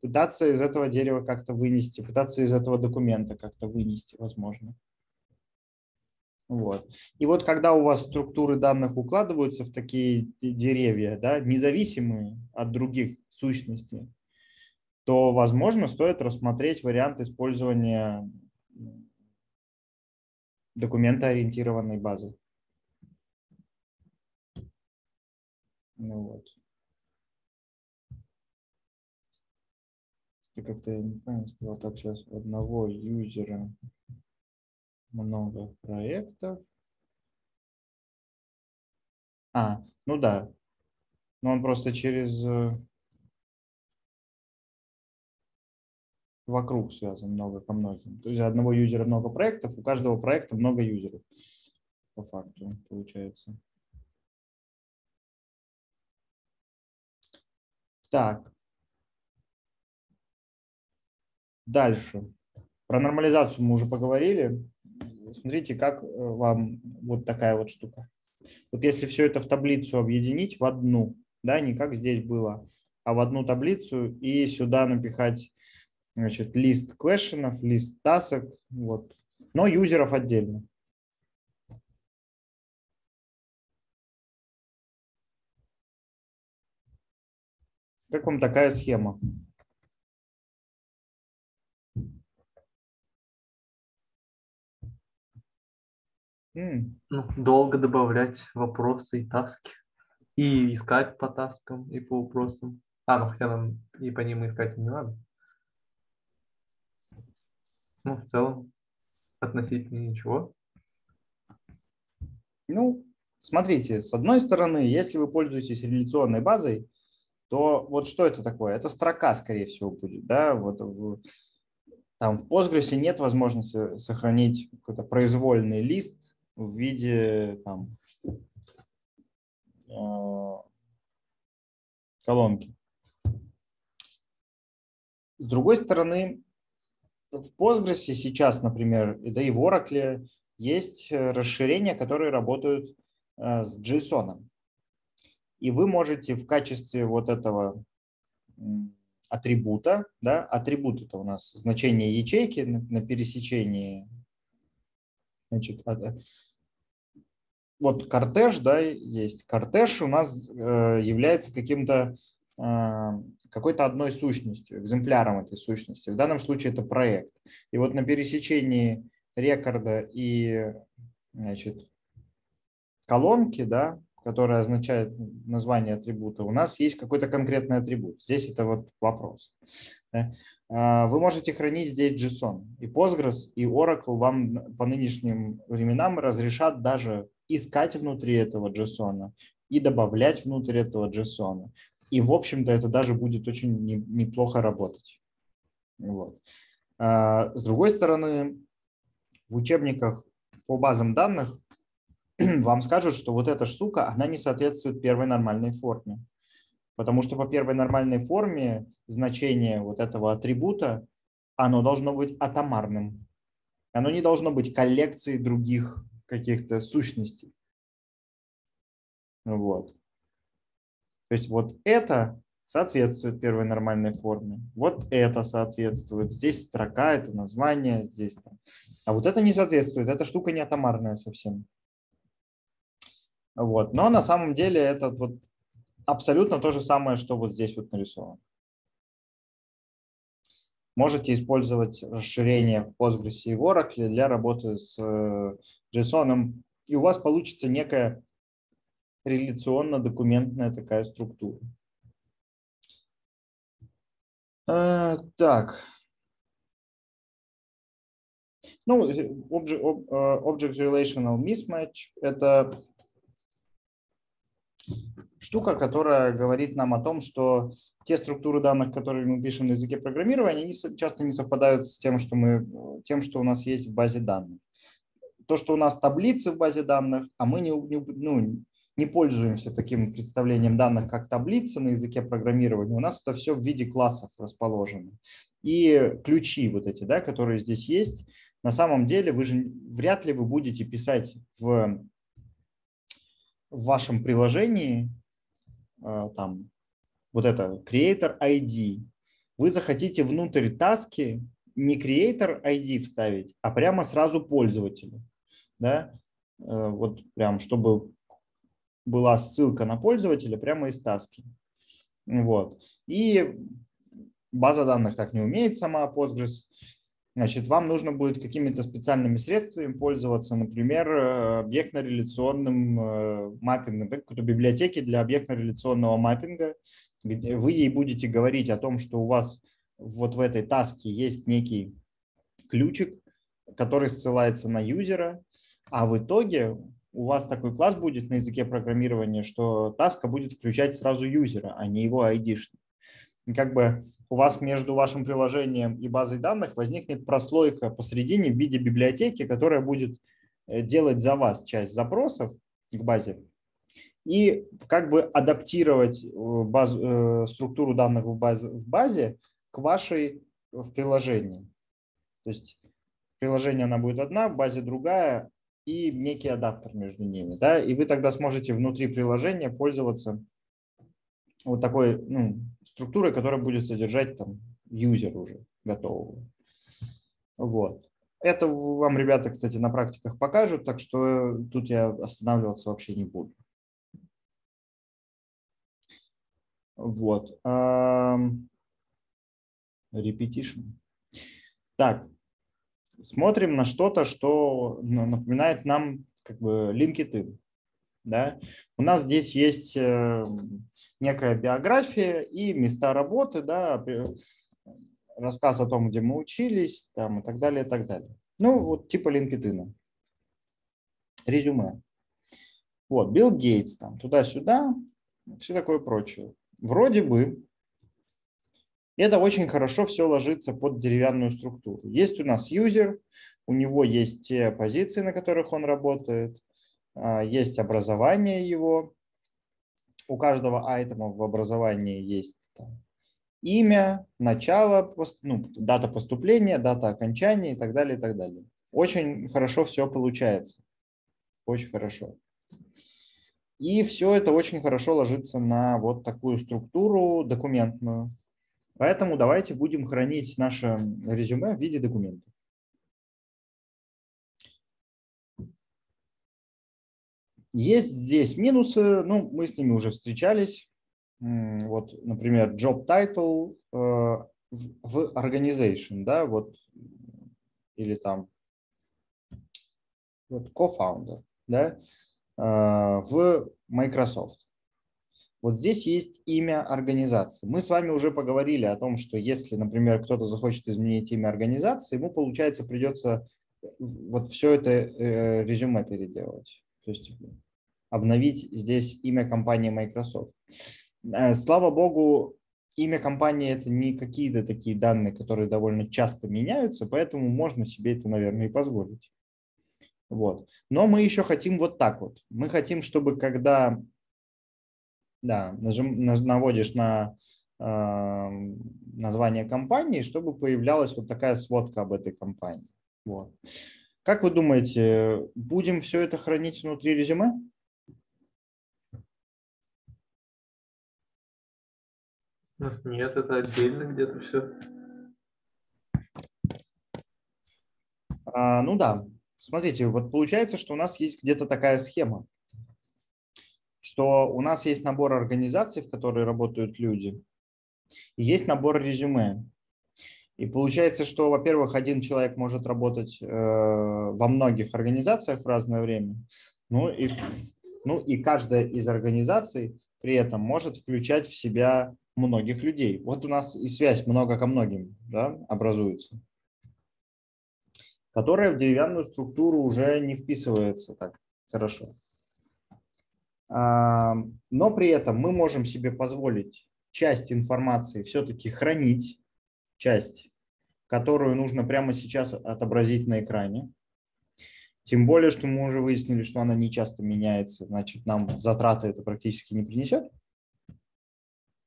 пытаться из этого дерева как-то вынести, пытаться из этого документа как-то вынести, возможно. Вот. И вот когда у вас структуры данных укладываются в такие деревья, да, независимые от других сущностей, то, возможно, стоит рассмотреть вариант использования документоориентированной базы. Ну вот. И как-то я неправильно сказал, так сейчас одного юзера много проектов. А, ну да. Но он просто через э, вокруг связан много ко многим. То есть одного юзера много проектов, у каждого проекта много юзеров по факту получается. Так. Дальше. Про нормализацию мы уже поговорили. Смотрите, как э, вам вот такая вот штука. Вот если все это в таблицу объединить в одну, да, не как здесь было, а в одну таблицу и сюда напихать значит, лист квешенов, лист тасок, вот, но юзеров отдельно. Как вам такая схема? Ну, долго добавлять вопросы и таски. и искать по таскам и по вопросам. А, ну хотя нам и по ним искать не надо. Ну, в целом, относительно ничего. Ну, смотрите, с одной стороны, если вы пользуетесь реляционной базой, то вот что это такое? Это строка, скорее всего, будет. Да? Вот в, там в Postgres нет возможности сохранить какой-то произвольный лист в виде там, э, колонки. С другой стороны, в Postgres сейчас, например, да и в Oracle есть расширения, которые работают э, с JSON. И вы можете в качестве вот этого атрибута, да, атрибут это у нас значение ячейки на, на пересечении, значит, э, вот кортеж, да, есть. Кортеж у нас э, является каким-то э, какой-то одной сущностью, экземпляром этой сущности. В данном случае это проект. И вот на пересечении рекорда и значит, колонки, да, которая означает название атрибута, у нас есть какой-то конкретный атрибут. Здесь это вот вопрос. А, вы можете хранить здесь JSON. И Postgres, и Oracle вам по нынешним временам разрешат даже искать внутри этого JSON и добавлять внутрь этого JSON. И, в общем-то, это даже будет очень неплохо работать. Вот. А, с другой стороны, в учебниках по базам данных <clears throat> вам скажут, что вот эта штука, она не соответствует первой нормальной форме. Потому что по первой нормальной форме значение вот этого атрибута, оно должно быть атомарным. Оно не должно быть коллекцией других каких-то сущностей. Вот. То есть вот это соответствует первой нормальной форме. Вот это соответствует. Здесь строка, это название, здесь там. А вот это не соответствует. Эта штука не атомарная совсем. Вот. Но на самом деле это вот абсолютно то же самое, что вот здесь вот нарисовано. Можете использовать расширение в Postgres и Oracle для работы с э, JSON, и у вас получится некая реляционно-документная такая структура. А, так. Ну, object, object Relational Mismatch – это штука, которая говорит нам о том, что те структуры данных, которые мы пишем на языке программирования, они часто не совпадают с тем, что, мы, тем, что у нас есть в базе данных. То, что у нас таблицы в базе данных, а мы не, не, ну, не пользуемся таким представлением данных, как таблицы на языке программирования, у нас это все в виде классов расположено. И ключи вот эти, да, которые здесь есть, на самом деле вы же вряд ли вы будете писать в, в вашем приложении там вот это creator ID, вы захотите внутрь таски не creator ID вставить, а прямо сразу пользователя. Да? Э, вот прям, чтобы была ссылка на пользователя прямо из таски. Вот. И база данных так не умеет сама Postgres. Значит, вам нужно будет какими-то специальными средствами пользоваться, например, э, объектно-реляционным э, маппингом, какой-то библиотеки для объектно-реляционного маппинга, где вы ей будете говорить о том, что у вас вот в этой таске есть некий ключик, который ссылается на юзера, а в итоге у вас такой класс будет на языке программирования, что таска будет включать сразу юзера, а не его id Как бы у вас между вашим приложением и базой данных возникнет прослойка посередине в виде библиотеки, которая будет э, делать за вас часть запросов к базе и как бы адаптировать э, базу, э, структуру данных в базе, в базе к вашей в приложении. То есть приложение она будет одна, в базе другая и некий адаптер между ними. Да? И вы тогда сможете внутри приложения пользоваться вот такой ну, структурой, которая будет содержать там юзер уже готового. Вот. Это вам ребята, кстати, на практиках покажут, так что тут я останавливаться вообще не буду. Вот. Repetition. Так, смотрим на что-то, что напоминает нам как бы LinkedIn. Да? У нас здесь есть э, некая биография и места работы, да, рассказ о том, где мы учились, там, и так далее, и так далее. Ну, вот типа LinkedIn. Резюме. Вот, Билл Гейтс, там, туда-сюда, все такое прочее. Вроде бы это очень хорошо все ложится под деревянную структуру. Есть у нас юзер, у него есть те позиции, на которых он работает, а, есть образование его. У каждого айтема в образовании есть имя, начало, ну, дата поступления, дата окончания и так далее, и так далее. Очень хорошо все получается. Очень хорошо. И все это очень хорошо ложится на вот такую структуру документную. Поэтому давайте будем хранить наше резюме в виде документа. Есть здесь минусы, ну, мы с ними уже встречались. Вот, например, job title э, в organization, да, вот, или там вот co-founder, да, э, в Microsoft. Вот здесь есть имя организации. Мы с вами уже поговорили о том, что если, например, кто-то захочет изменить имя организации, ему, получается, придется э, вот все это резюме переделать. То есть обновить здесь имя компании Microsoft. Э, слава богу, имя компании это не какие-то такие данные, которые довольно часто меняются, поэтому можно себе это, наверное, и позволить. Вот. Но мы еще хотим вот так вот. Мы хотим, чтобы когда да, нажим, наводишь на э, название компании, чтобы появлялась вот такая сводка об этой компании. Вот. Как вы думаете, будем все это хранить внутри резюме? Нет, это отдельно где-то все. А, ну да, смотрите, вот получается, что у нас есть где-то такая схема что у нас есть набор организаций, в которые работают люди, и есть набор резюме. И получается, что, во-первых, один человек может работать э, во многих организациях в разное время, ну и, ну и каждая из организаций при этом может включать в себя многих людей. Вот у нас и связь много ко многим да, образуется, которая в деревянную структуру уже не вписывается так хорошо. Но при этом мы можем себе позволить часть информации все-таки хранить, часть, которую нужно прямо сейчас отобразить на экране. Тем более, что мы уже выяснили, что она не часто меняется, значит, нам затраты это практически не принесет.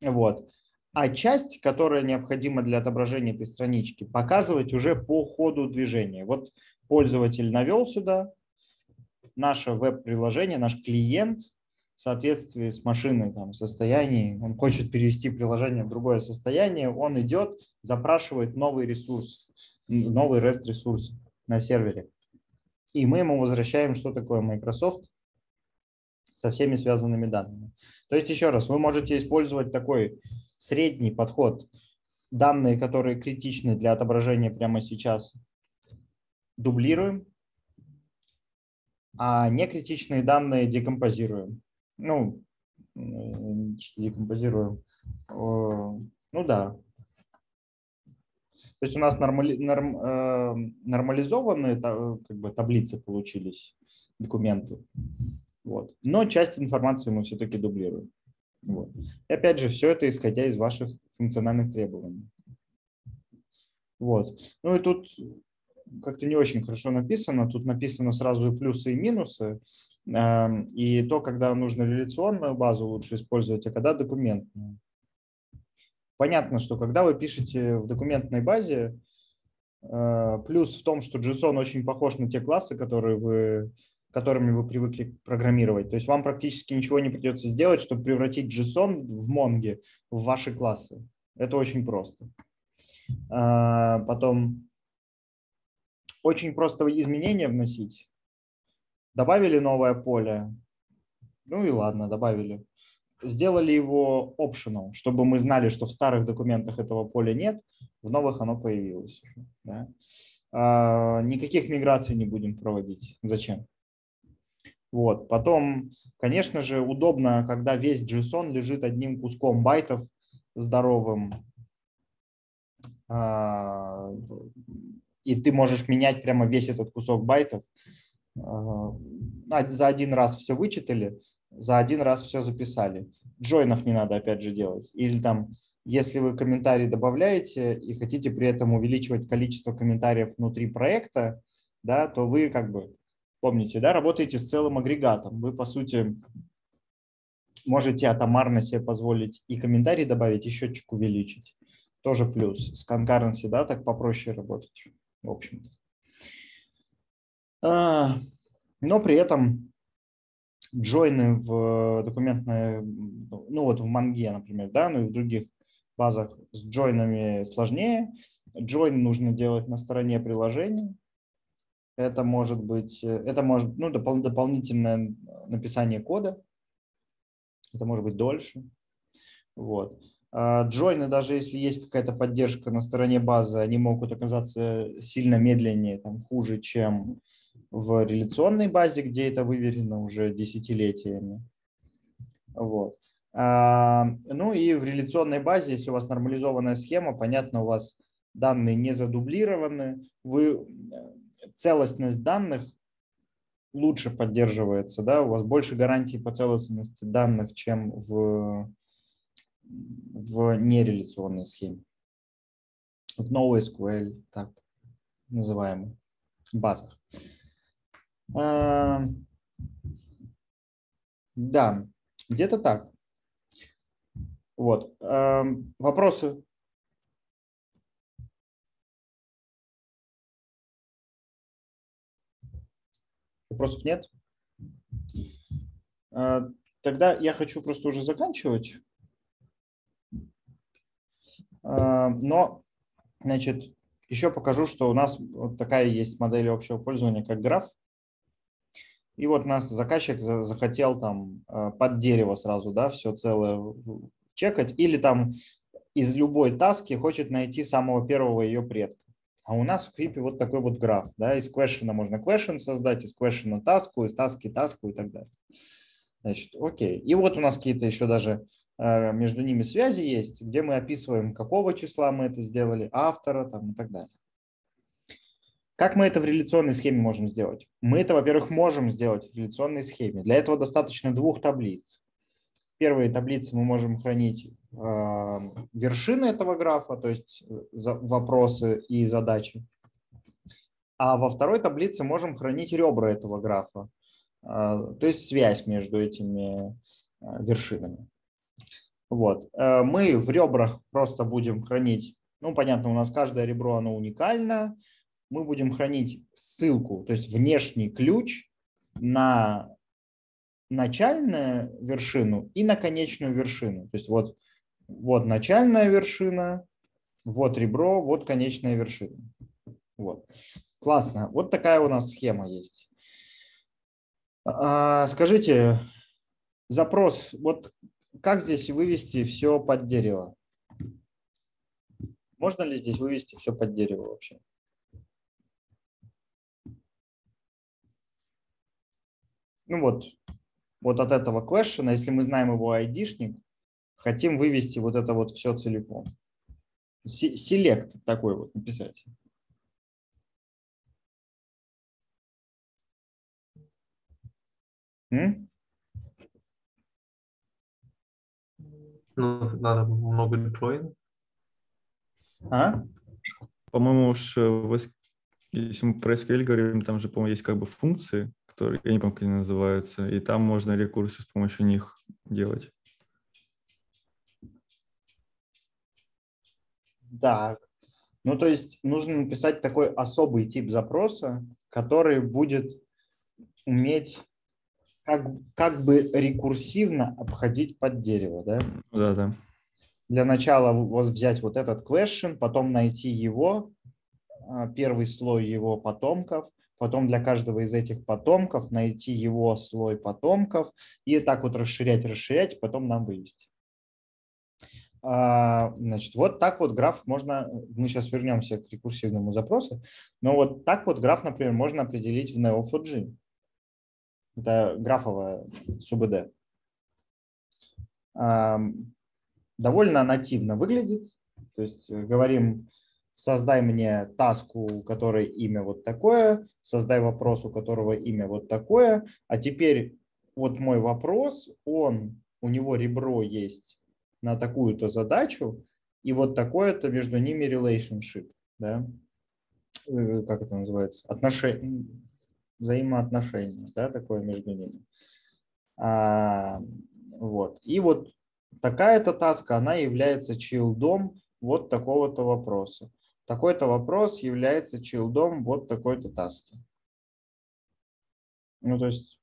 Вот. А часть, которая необходима для отображения этой странички, показывать уже по ходу движения. Вот пользователь навел сюда, наше веб-приложение, наш клиент соответствии с машиной там, состоянии, он хочет перевести приложение в другое состояние, он идет, запрашивает новый ресурс, новый REST ресурс на сервере. И мы ему возвращаем, что такое Microsoft со всеми связанными данными. То есть, еще раз, вы можете использовать такой средний подход. Данные, которые критичны для отображения прямо сейчас, дублируем, а некритичные данные декомпозируем ну, что декомпозируем, ну да. То есть у нас нормали, норм, э, нормализованные как бы, таблицы получились, документы. Вот. Но часть информации мы все-таки дублируем. Вот. И опять же, все это исходя из ваших функциональных требований. Вот. Ну и тут как-то не очень хорошо написано. Тут написано сразу и плюсы, и минусы. И то, когда нужно реляционную базу лучше использовать, а когда документную. Понятно, что когда вы пишете в документной базе, э, плюс в том, что JSON очень похож на те классы, которые вы, которыми вы привыкли программировать. То есть вам практически ничего не придется сделать, чтобы превратить JSON в Mongo в ваши классы. Это очень просто. А, потом очень просто изменения вносить. Добавили новое поле. Ну и ладно, добавили. Сделали его optional, чтобы мы знали, что в старых документах этого поля нет, в новых оно появилось. Да? А, никаких миграций не будем проводить. Зачем? Вот. Потом, конечно же, удобно, когда весь JSON лежит одним куском байтов здоровым, а, и ты можешь менять прямо весь этот кусок байтов. За один раз все вычитали, за один раз все записали. Join ов не надо опять же делать. Или там, если вы комментарий добавляете и хотите при этом увеличивать количество комментариев внутри проекта, да, то вы как бы, помните, да, работаете с целым агрегатом. Вы, по сути, можете атомарно себе позволить и комментарий добавить, и счетчик увеличить. Тоже плюс. С concurrency, да, так попроще работать, в общем-то. А, но при этом джойны в документной, ну вот в Манге, например, да, ну и в других базах с джойнами сложнее. Джойн нужно делать на стороне приложения. Это может быть, это может, ну, допол- дополнительное написание кода. Это может быть дольше. Вот. А джойны, даже если есть какая-то поддержка на стороне базы, они могут оказаться сильно медленнее, там, хуже, чем в реляционной базе, где это выверено уже десятилетиями. Вот. А, ну и в реляционной базе, если у вас нормализованная схема, понятно, у вас данные не задублированы, вы, целостность данных лучше поддерживается, да, у вас больше гарантий по целостности данных, чем в, в нереляционной схеме. В NoSQL, так называемых базах. А, да, где-то так. Вот. А, вопросы? Вопросов нет? А, тогда я хочу просто уже заканчивать. Но, значит, еще покажу, что у нас вот такая есть модель общего пользования, как граф. И вот нас заказчик захотел там э, под дерево сразу, да, все целое чекать, или там из любой таски хочет найти самого первого ее предка. А у нас в крипе вот такой вот граф, да, из question можно question создать, из question таску, из таски таску и так далее. Значит, окей. И вот у нас какие-то еще даже э, между ними связи есть, где мы описываем, какого числа мы это сделали, автора там и так далее. Как мы это в реляционной схеме можем сделать? Мы это, во-первых, можем сделать в реляционной схеме. Для этого достаточно двух таблиц. В первой таблице мы можем хранить э, вершины этого графа, то есть э, вопросы и задачи. А во второй таблице можем хранить ребра этого графа, э, то есть связь между этими вершинами. Вот. Мы в ребрах просто будем хранить, ну, понятно, у нас каждое ребро, оно уникально, мы будем хранить ссылку, то есть внешний ключ на начальную вершину и на конечную вершину. То есть вот, вот начальная вершина, вот ребро, вот конечная вершина. Вот. Классно. Вот такая у нас схема есть. А, скажите, запрос, вот как здесь вывести все под дерево? Можно ли здесь вывести все под дерево вообще? Ну вот, вот от этого question, если мы знаем его айдишник, хотим вывести вот это вот все целиком. Select такой вот написать. М? Ну, надо много join. А? По-моему, уж э, если мы про SQL говорим, там же, по-моему, есть как бы функции, которые, я не помню, как они называются, и там можно рекурсию с помощью них делать. Да, ну то есть нужно написать такой особый тип запроса, который будет уметь как, как бы рекурсивно обходить под дерево, да? Да, да. Для начала вот взять вот этот question, потом найти его, а, первый слой его потомков, потом для каждого из этих потомков найти его слой потомков и так вот расширять, расширять, потом нам вывести. А, значит, вот так вот граф можно, мы сейчас вернемся к рекурсивному запросу, но вот так вот граф, например, можно определить в Neo4j. Это графовая СУБД. Довольно нативно выглядит. То есть э, говорим, создай мне таску, у которой имя вот такое, создай вопрос, у которого имя вот такое, а теперь вот мой вопрос, он, у него ребро есть на такую-то задачу, и вот такое-то между ними relationship, да, э, как это называется, отношение, взаимоотношения, да, такое между ними. А, вот. И вот такая-то таска, она является чилдом вот такого-то вопроса. Такой-то вопрос является чилдом вот такой-то таски. Ну, то есть,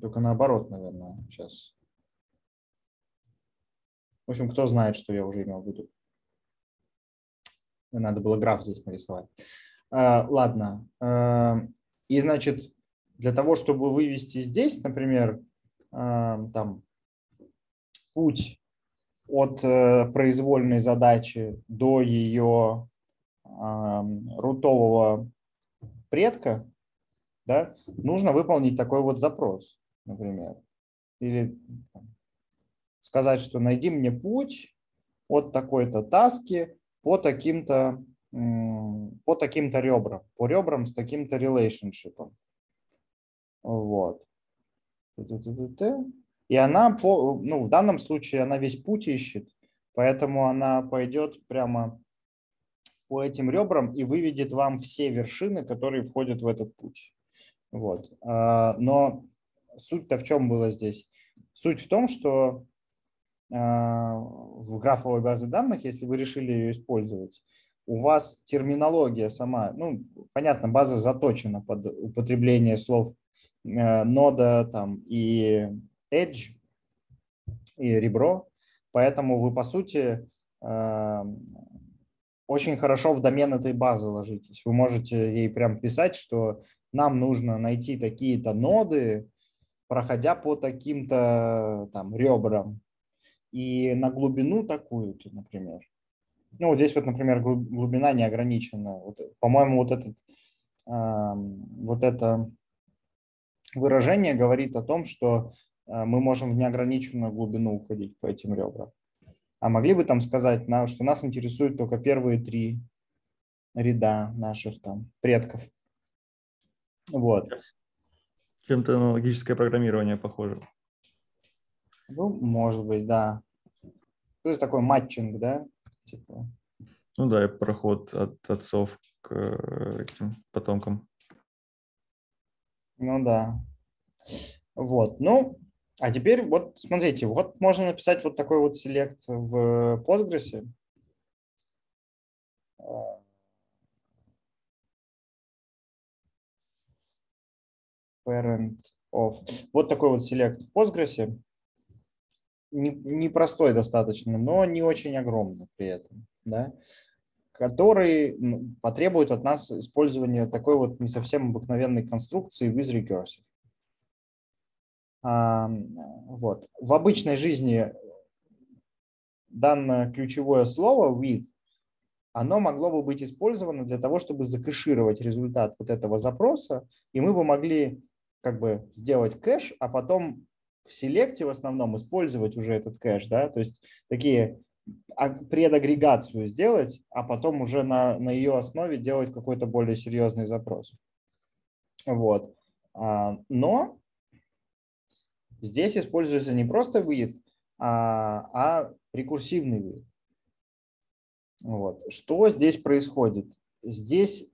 только наоборот, наверное, сейчас. В общем, кто знает, что я уже имел в виду. Надо было граф здесь нарисовать. А, ладно. А, и, значит, для того, чтобы вывести здесь, например, а, там, путь от э, произвольной задачи до ее рутового предка, да, нужно выполнить такой вот запрос, например. Или сказать, что найди мне путь от такой-то таски по таким-то по таким-то ребрам, по ребрам с таким-то релейшншипом. Вот. И она, по, ну, в данном случае она весь путь ищет, поэтому она пойдет прямо по этим ребрам и выведет вам все вершины, которые входят в этот путь. Вот. А, но суть-то в чем была здесь? Суть в том, что а, в графовой базе данных, если вы решили ее использовать, у вас терминология сама, ну, понятно, база заточена под употребление слов э, нода там и edge и ребро, поэтому вы, по сути, э, очень хорошо в домен этой базы ложитесь. Вы можете ей прям писать, что нам нужно найти такие-то ноды, проходя по таким-то там ребрам. И на глубину такую-то, например. Ну, вот здесь вот, например, глубина не ограничена. Вот, по-моему, вот, этот, э, вот это выражение говорит о том, что э, мы можем в неограниченную глубину уходить по этим ребрам. А могли бы там сказать, что нас интересуют только первые три ряда наших там предков. Вот. Чем-то аналогическое программирование похоже. Ну, может быть, да. То есть такой матчинг, да? Типа. Ну да, и проход от отцов к э, этим потомкам. Ну да. Вот, ну, а теперь вот смотрите, вот можно написать вот такой вот селект в Postgres. Parent of. Вот такой вот селект в Postgres. Непростой достаточно, но не очень огромный при этом. Да? который потребует от нас использования такой вот не совсем обыкновенной конструкции with recursive. Вот. В обычной жизни данное ключевое слово with, оно могло бы быть использовано для того, чтобы закэшировать результат вот этого запроса, и мы бы могли как бы сделать кэш, а потом в селекте в основном использовать уже этот кэш, да, то есть такие предагрегацию сделать, а потом уже на, на ее основе делать какой-то более серьезный запрос. Вот. А, но Здесь используется не просто with, а, а рекурсивный with. Вот. Что здесь происходит? Здесь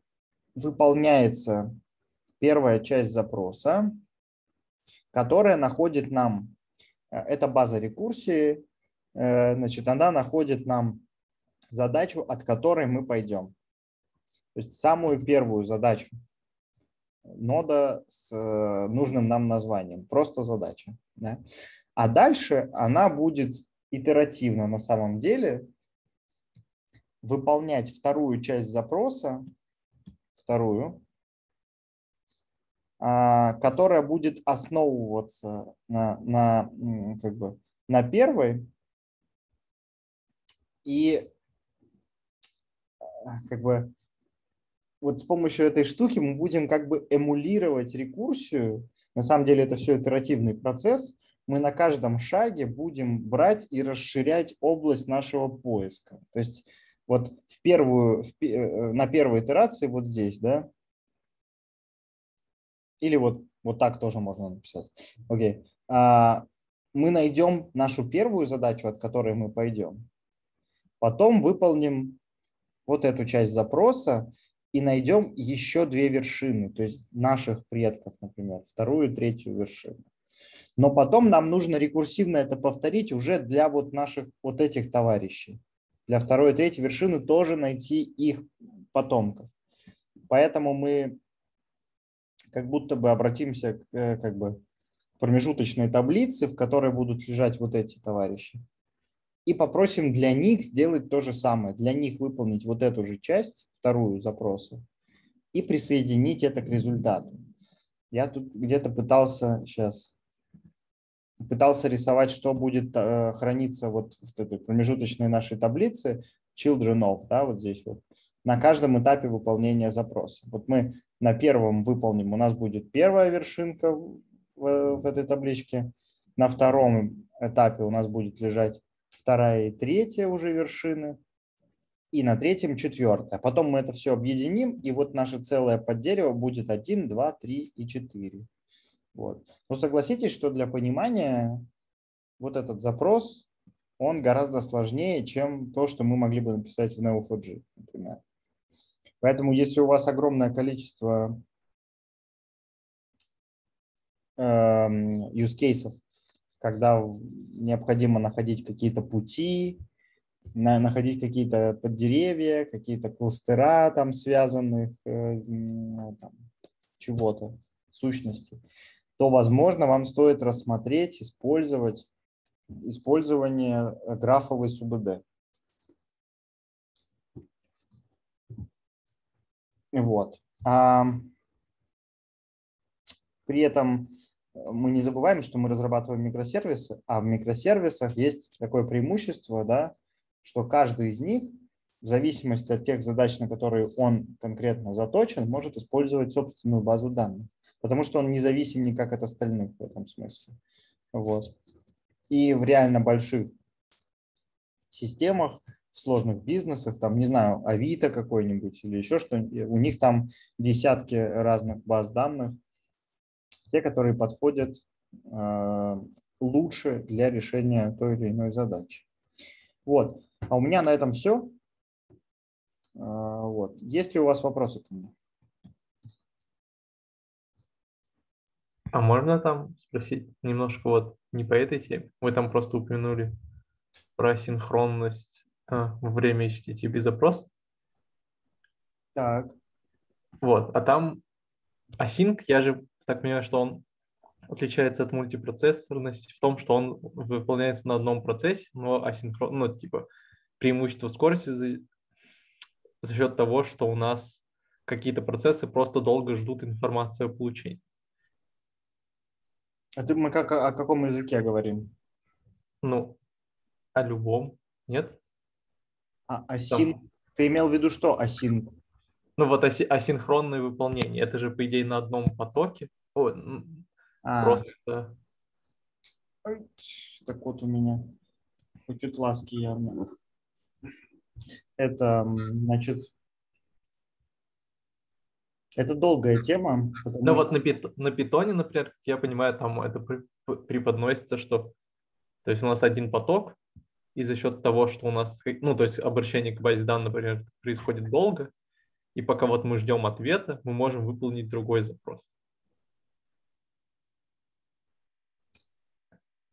выполняется первая часть запроса, которая находит нам, э, это база рекурсии, э, значит, она находит нам задачу, от которой мы пойдем. То есть самую первую задачу нода с э, нужным нам названием. Просто задача. Да? А дальше она будет итеративно на самом деле выполнять вторую часть запроса, вторую, а, которая будет основываться на, на, как бы, на первой и а, как бы вот с помощью этой штуки мы будем как бы эмулировать рекурсию На самом деле это все итеративный процесс. Мы на каждом шаге будем брать и расширять область нашего поиска. То есть вот в первую, в, э, на первой итерации вот здесь, да, или вот, вот так тоже можно написать. Окей. А, мы найдем нашу первую задачу, от которой мы пойдем. Потом выполним вот эту часть запроса и найдем еще две вершины, то есть наших предков, например, вторую третью вершину. Но потом нам нужно рекурсивно это повторить уже для вот наших вот этих товарищей. Для второй и третьей вершины тоже найти их потомков. Поэтому мы как будто бы обратимся к э, как бы, промежуточной таблице, в которой будут лежать вот эти товарищи. И попросим для них сделать то же самое, для них выполнить вот эту же часть, вторую запроса, и присоединить это к результату. Я тут где-то пытался сейчас пытался рисовать, что будет э, храниться вот в этой промежуточной нашей таблице children of, да, вот здесь вот, на каждом этапе выполнения запроса. Вот мы на первом выполним, у нас будет первая вершинка в, в этой табличке, на втором этапе у нас будет лежать вторая и третья уже вершины, и на третьем четвертая. Потом мы это все объединим, и вот наше целое поддерево будет 1, 2, 3 и 4. Вот. Но согласитесь, что для понимания вот этот запрос, он гораздо сложнее, чем то, что мы могли бы написать в Neo4j, например. Поэтому если у вас огромное количество эм, use cases, когда необходимо находить какие-то пути, находить какие-то поддеревья, какие-то кластера там связанных, э, там, чего-то, сущности, то, возможно, вам стоит рассмотреть, использовать использование графовой СУБД. Вот. А, при этом мы не забываем, что мы разрабатываем микросервисы, а в микросервисах есть такое преимущество, да, что каждый из них, в зависимости от тех задач, на которые он конкретно заточен, может использовать собственную базу данных потому что он независим никак от остальных в этом смысле. Вот. И в реально больших системах, в сложных бизнесах, там, не знаю, Авито какой-нибудь или еще что у них там десятки разных баз данных, те, которые подходят э, лучше для решения той или иной задачи. Вот. А у меня на этом все. Э, вот. Есть ли у вас вопросы ко мне? А можно там спросить немножко вот не по этой теме? Вы там просто упомянули про синхронность а, во время HTTP запроса. Так. Вот, а там async, я же так понимаю, что он отличается от мультипроцессорности в том, что он выполняется на одном процессе, но асинхрон, ну, типа, преимущество скорости за, за счет того, что у нас какие-то процессы просто долго ждут информацию о получении. А ты мы как, о каком языке говорим? Ну, о любом, нет? А асин, Там... ты имел в виду что асин? Ну вот аси, асинхронное выполнение, это же по идее на одном потоке. О, а. Просто... Так вот у меня чуть ласки явно. Это, значит, это долгая тема. Ну вот на, пит, на питоне, например, я понимаю, там это преподносится, что то есть у нас один поток, и за счет того, что у нас, ну, то есть обращение к базе данных, например, происходит долго, и пока вот мы ждем ответа, мы можем выполнить другой запрос.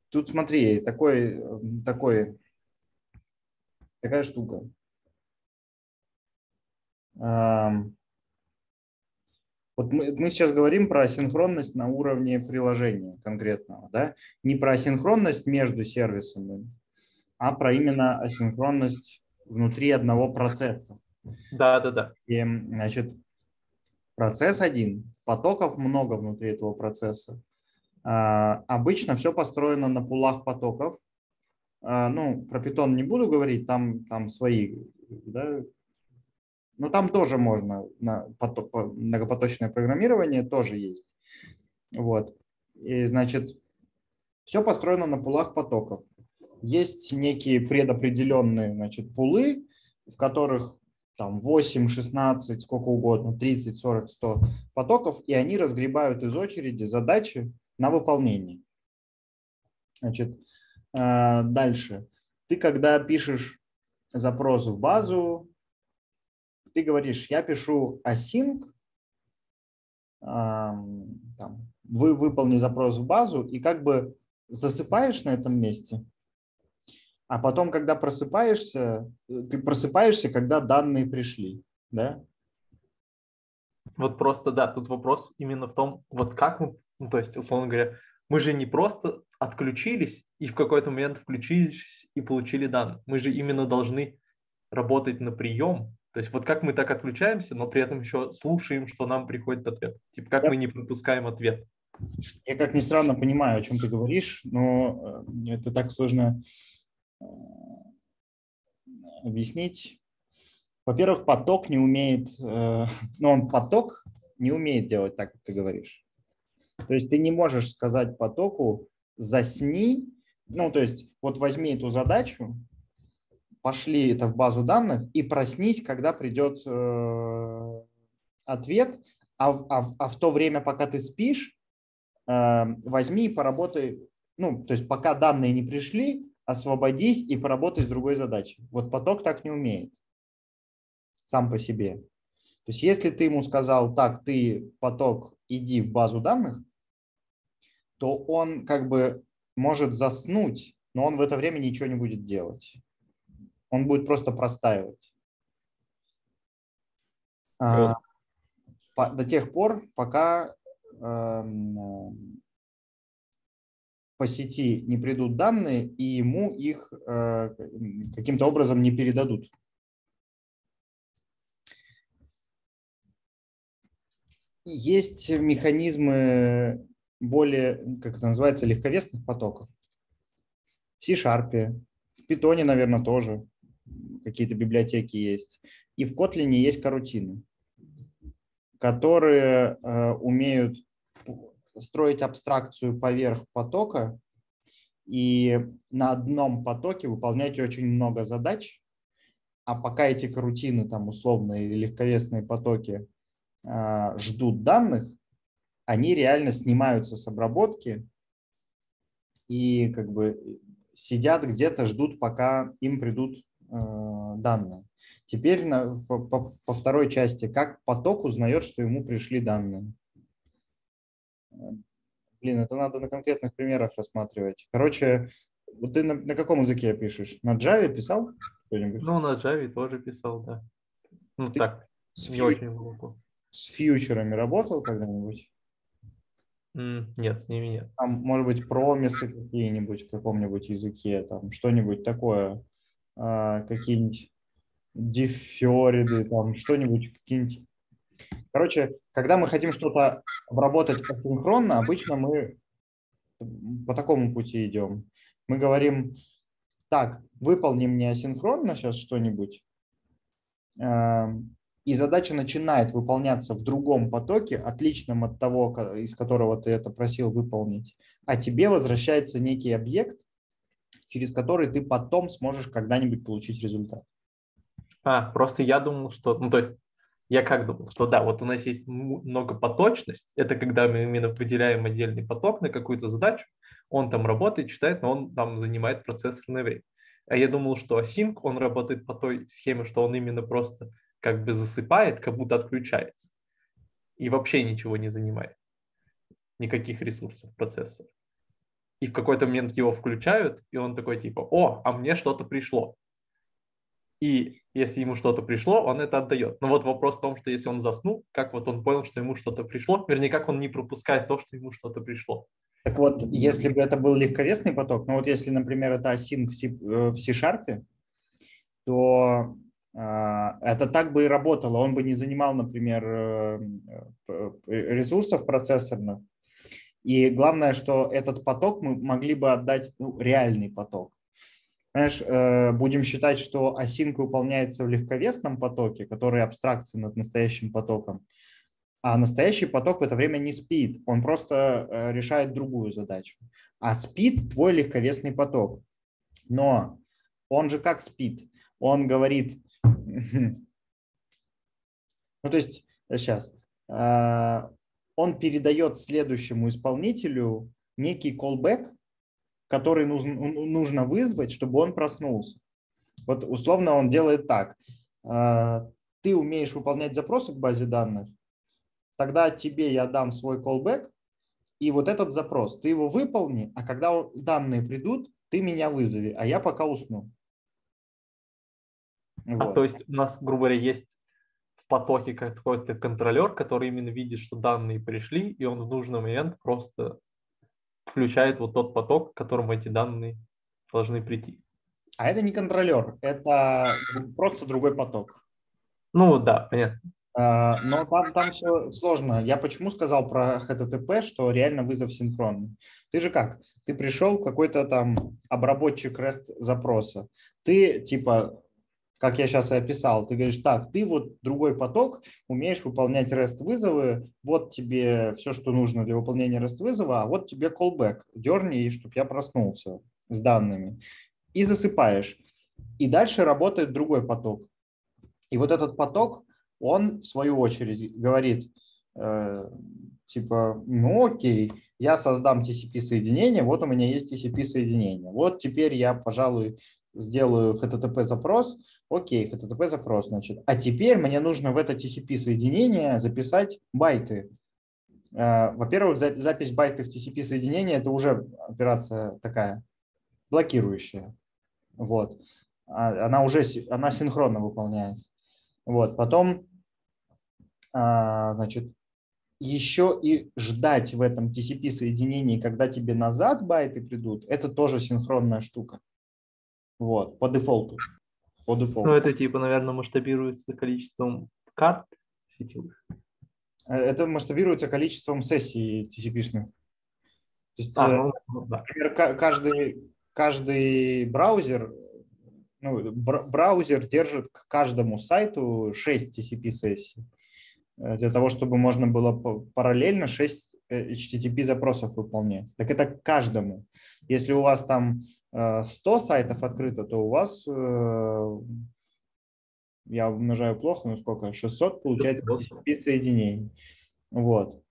Тут смотри, такой, такой, такая штука. Вот мы, мы сейчас говорим про асинхронность на уровне приложения конкретного, да? не про асинхронность между сервисами, а про именно асинхронность внутри одного процесса. Да, да, да. И, значит, процесс один, потоков много внутри этого процесса. А, обычно все построено на пулах потоков. А, ну, про питон не буду говорить, там, там свои да, но там тоже можно, на многопоточное программирование тоже есть. Вот. И, значит, все построено на пулах потоков. Есть некие предопределенные значит, пулы, в которых там 8, 16, сколько угодно, 30, 40, 100 потоков, и они разгребают из очереди задачи на выполнение. Значит, дальше. Ты когда пишешь запрос в базу, ты говоришь, я пишу async, там, вы выполни запрос в базу и как бы засыпаешь на этом месте, а потом, когда просыпаешься, ты просыпаешься, когда данные пришли, да? Вот просто, да, тут вопрос именно в том, вот как мы, ну, то есть, условно говоря, мы же не просто отключились и в какой-то момент включились и получили данные. Мы же именно должны работать на прием. То есть вот как мы так отключаемся, но при этом еще слушаем, что нам приходит ответ. Типа как мы не пропускаем ответ. Я, как ни странно, понимаю, о чем ты говоришь, но э, это так сложно э, объяснить. Во-первых, поток не умеет, э, <laughs> ну он поток не умеет делать так, как ты говоришь. То есть ты не можешь сказать потоку засни, ну то есть вот возьми эту задачу, пошли это в базу данных и проснись, когда придет э, ответ, а, а, а в то время, пока ты спишь, э, возьми и поработай, ну то есть пока данные не пришли, освободись и поработай с другой задачей. Вот поток так не умеет сам по себе. То есть если ты ему сказал, так, ты поток, иди в базу данных, то он как бы может заснуть, но он в это время ничего не будет делать. Он будет просто простаивать. А, по, до тех пор, пока э, по сети не придут данные и ему их э, каким-то образом не передадут. Есть механизмы более, как это называется, легковесных потоков. В C-Sharp, в Python, наверное, тоже какие-то библиотеки есть. И в Kotlin есть карутины, которые э, умеют строить абстракцию поверх потока и на одном потоке выполнять очень много задач, а пока эти карутины, там условные или легковесные потоки ждут данных, они реально снимаются с обработки и как бы сидят где-то, ждут, пока им придут э, данные. Теперь на, по, по, по второй части, как поток узнает, что ему пришли данные. Блин, это надо на конкретных примерах рассматривать. Короче, вот ты на, на каком языке пишешь? На Java писал Ну, на Java тоже писал, да. Ну, ты так, не очень глубоко. С фьючерами работал когда-нибудь? нет, с ними нет. Там, может быть, промисы какие-нибудь в каком-нибудь языке, там что-нибудь такое, а, какие-нибудь дефериды, там что-нибудь, какие-нибудь. Короче, когда мы хотим что-то обработать асинхронно, обычно мы по такому пути идем. Мы говорим, так, выполни мне асинхронно сейчас что-нибудь, и задача начинает выполняться в другом потоке, отличном от того, из которого ты это просил выполнить, а тебе возвращается некий объект, через который ты потом сможешь когда-нибудь получить результат. А, просто я думал, что, ну то есть я как думал, что да, вот у нас есть многопоточность, это когда мы именно выделяем отдельный поток на какую-то задачу, он там работает, читает, но он там занимает процессорное время. А я думал, что async, он работает по той схеме, что он именно просто как бы засыпает, как будто отключается. И вообще ничего не занимает. Никаких ресурсов процессора. И в какой-то момент его включают, и он такой типа, о, а мне что-то пришло. И если ему что-то пришло, он это отдает. Но вот вопрос в том, что если он заснул, как вот он понял, что ему что-то пришло, вернее, как он не пропускает то, что ему что-то пришло. Так вот, если бы это был легковесный поток, ну вот если, например, это async в C-Sharp, э, то а, это так бы и работало. Он бы не занимал, например, э, э, ресурсов процессорных. И главное, что этот поток мы могли бы отдать ну, реальный поток. Знаешь, э, будем считать, что async выполняется в легковесном потоке, который абстракция над настоящим потоком, А настоящий поток в это время не спит, он просто э, решает другую задачу. А спит твой легковесный поток. Но он же как спит? Он говорит, <laughs> ну то есть сейчас, э, он передает следующему исполнителю некий callback, который нужно, нужно вызвать, чтобы он проснулся. Вот условно он делает так. Э, ты умеешь выполнять запросы к базе данных, тогда тебе я дам свой callback, и вот этот запрос, ты его выполни, а когда данные придут, ты меня вызови, а я пока усну. А вот. то есть у нас, грубо говоря, есть в потоке какой-то контролер, который именно видит, что данные пришли, и он в нужный момент просто включает вот тот поток, к которому эти данные должны прийти. А это не контролер, это просто другой поток. Ну да, понятно. А, но там, там все сложно. Я почему сказал про HTTP, что реально вызов синхронный? Ты же как? Ты пришел какой-то там обработчик REST запроса. Ты типа, как я сейчас и описал, ты говоришь, так, ты вот другой поток, умеешь выполнять REST вызовы, вот тебе все, что нужно для выполнения REST вызова, а вот тебе callback, дерни, чтобы я проснулся с данными. И засыпаешь. И дальше работает другой поток. И вот этот поток, он в свою очередь говорит, э, типа, ну окей, я создам TCP-соединение, вот у меня есть TCP-соединение. Вот теперь я, пожалуй, сделаю HTTP запрос, окей, HTTP запрос, значит. А теперь мне нужно в это TCP-соединение записать байты. Э, во-первых, запись байты в TCP-соединение – это уже операция такая блокирующая. Вот. А, она уже она синхронно выполняется. Вот. Потом а, значит, еще и ждать в этом TCP-соединении, когда тебе назад байты придут, это тоже синхронная штука. Вот, по дефолту. По дефолту. Ну, это типа, наверное, масштабируется количеством карт сетевых. Э, это масштабируется количеством сессий TCP-шных. То есть, а, ну, ну, да. например, каждый, каждый браузер, ну, браузер держит к каждому сайту 6 TCP-сессий. Э, для того, чтобы можно было параллельно 6 э, HTTP запросов выполнять. Так это каждому. Если у вас там 100 э, сайтов открыто, то у вас, я умножаю плохо, но сколько, 600 получается HTTP соединений. Вот.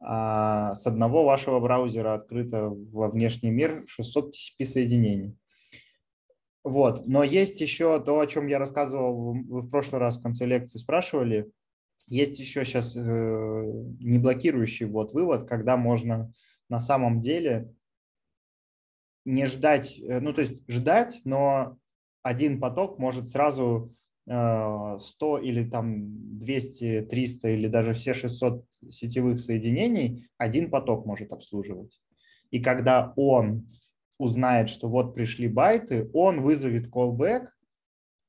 А с одного вашего браузера открыто во внешний мир 600 TCP соединений. Вот. Но есть еще то, о чем я рассказывал, вы в прошлый раз в конце лекции спрашивали – есть еще сейчас э, не блокирующий вот вывод, когда можно на самом деле не ждать, э, ну то есть ждать, но один поток может сразу 100 э, или там 200, 300 или даже все 600 сетевых соединений один поток может обслуживать. И когда он узнает, что вот пришли байты, он вызовет callback,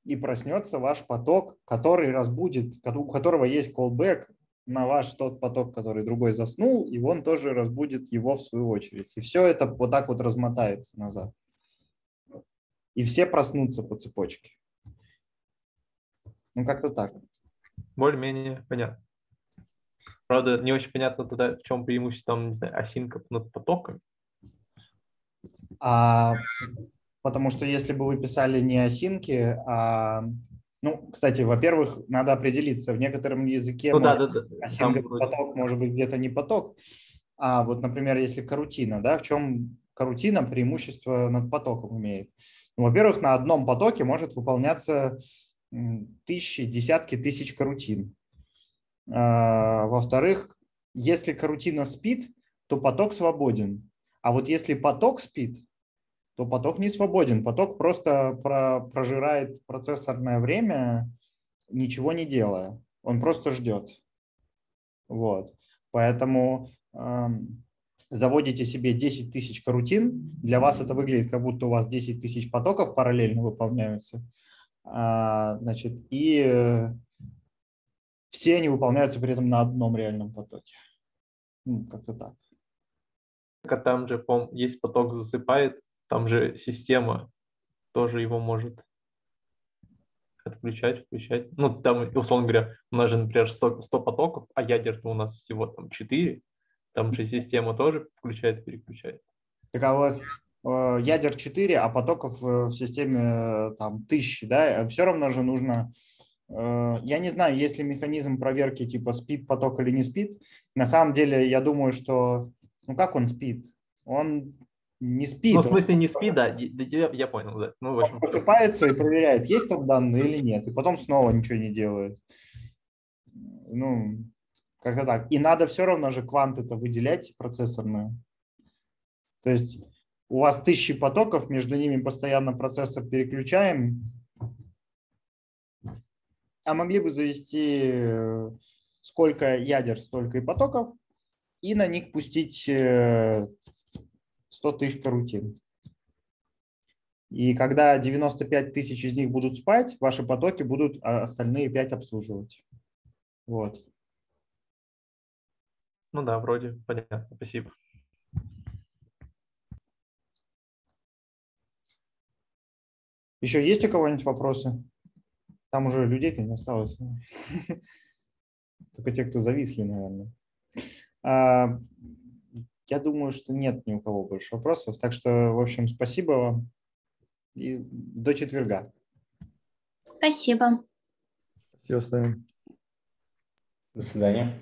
и проснется ваш поток, который разбудит, у которого есть callback на ваш тот поток, который другой заснул, и он тоже разбудит его в свою очередь. И все это вот так вот размотается назад. И все проснутся по цепочке. Ну, как-то так. Более-менее понятно. Правда, не очень понятно тогда, в чем преимущество, там, не знаю, осинка над потоками. А потому что если бы вы писали не осинки, а ну, кстати, во-первых, надо определиться. В некотором языке ну, может, да, да, да. Там... поток может быть где-то не поток. А вот, например, если карутина, да, в чем карутина преимущество над потоком имеет? Ну, во-первых, на одном потоке может выполняться тысячи, десятки тысяч карутин. А, во-вторых, если карутина спит, то поток свободен. А вот если поток спит, то поток не свободен. Поток просто про, прожирает процессорное время, ничего не делая. Он просто ждет. Вот. Поэтому э, заводите себе 10 тысяч карутин. Для вас это выглядит, как будто у вас 10 тысяч потоков параллельно выполняются. А, значит, и э, все они выполняются при этом на одном реальном потоке. Ну, как-то так. А там же есть поток засыпает, там же система тоже его может отключать, включать. Ну, там, условно говоря, у нас же, например, 100, 100 потоков, а ядер-то у нас всего там 4. Там же система тоже включает, переключает. Так а у вас э, ядер 4, а потоков э, в системе э, там тысячи, да? Все равно же нужно я не знаю, есть ли механизм проверки типа спит поток или не спит. На самом деле, я думаю, что... Ну, как он спит? Он не спит. Ну, в смысле, не спит, да, я, я понял, да. Ну, в общем, он просыпается и проверяет, есть там данные или нет, и потом снова ничего не делает. Ну, как-то так. И надо все равно же квант это выделять процессорную. То есть у вас тысячи потоков, между ними постоянно процессор переключаем, а могли бы завести э, сколько ядер, столько и потоков, и на них пустить 100 э, тысяч карутин. И когда 95 тысяч из них будут спать, ваши потоки будут а остальные 5 обслуживать. Вот. Ну да, вроде понятно. Спасибо. Еще есть у кого-нибудь вопросы? Там уже людей-то не осталось. <laughs> Только те, кто зависли, наверное. Я думаю, что нет ни у кого больше вопросов. Так что, в общем, спасибо вам. И до четверга. Спасибо. Все, оставим. До свидания.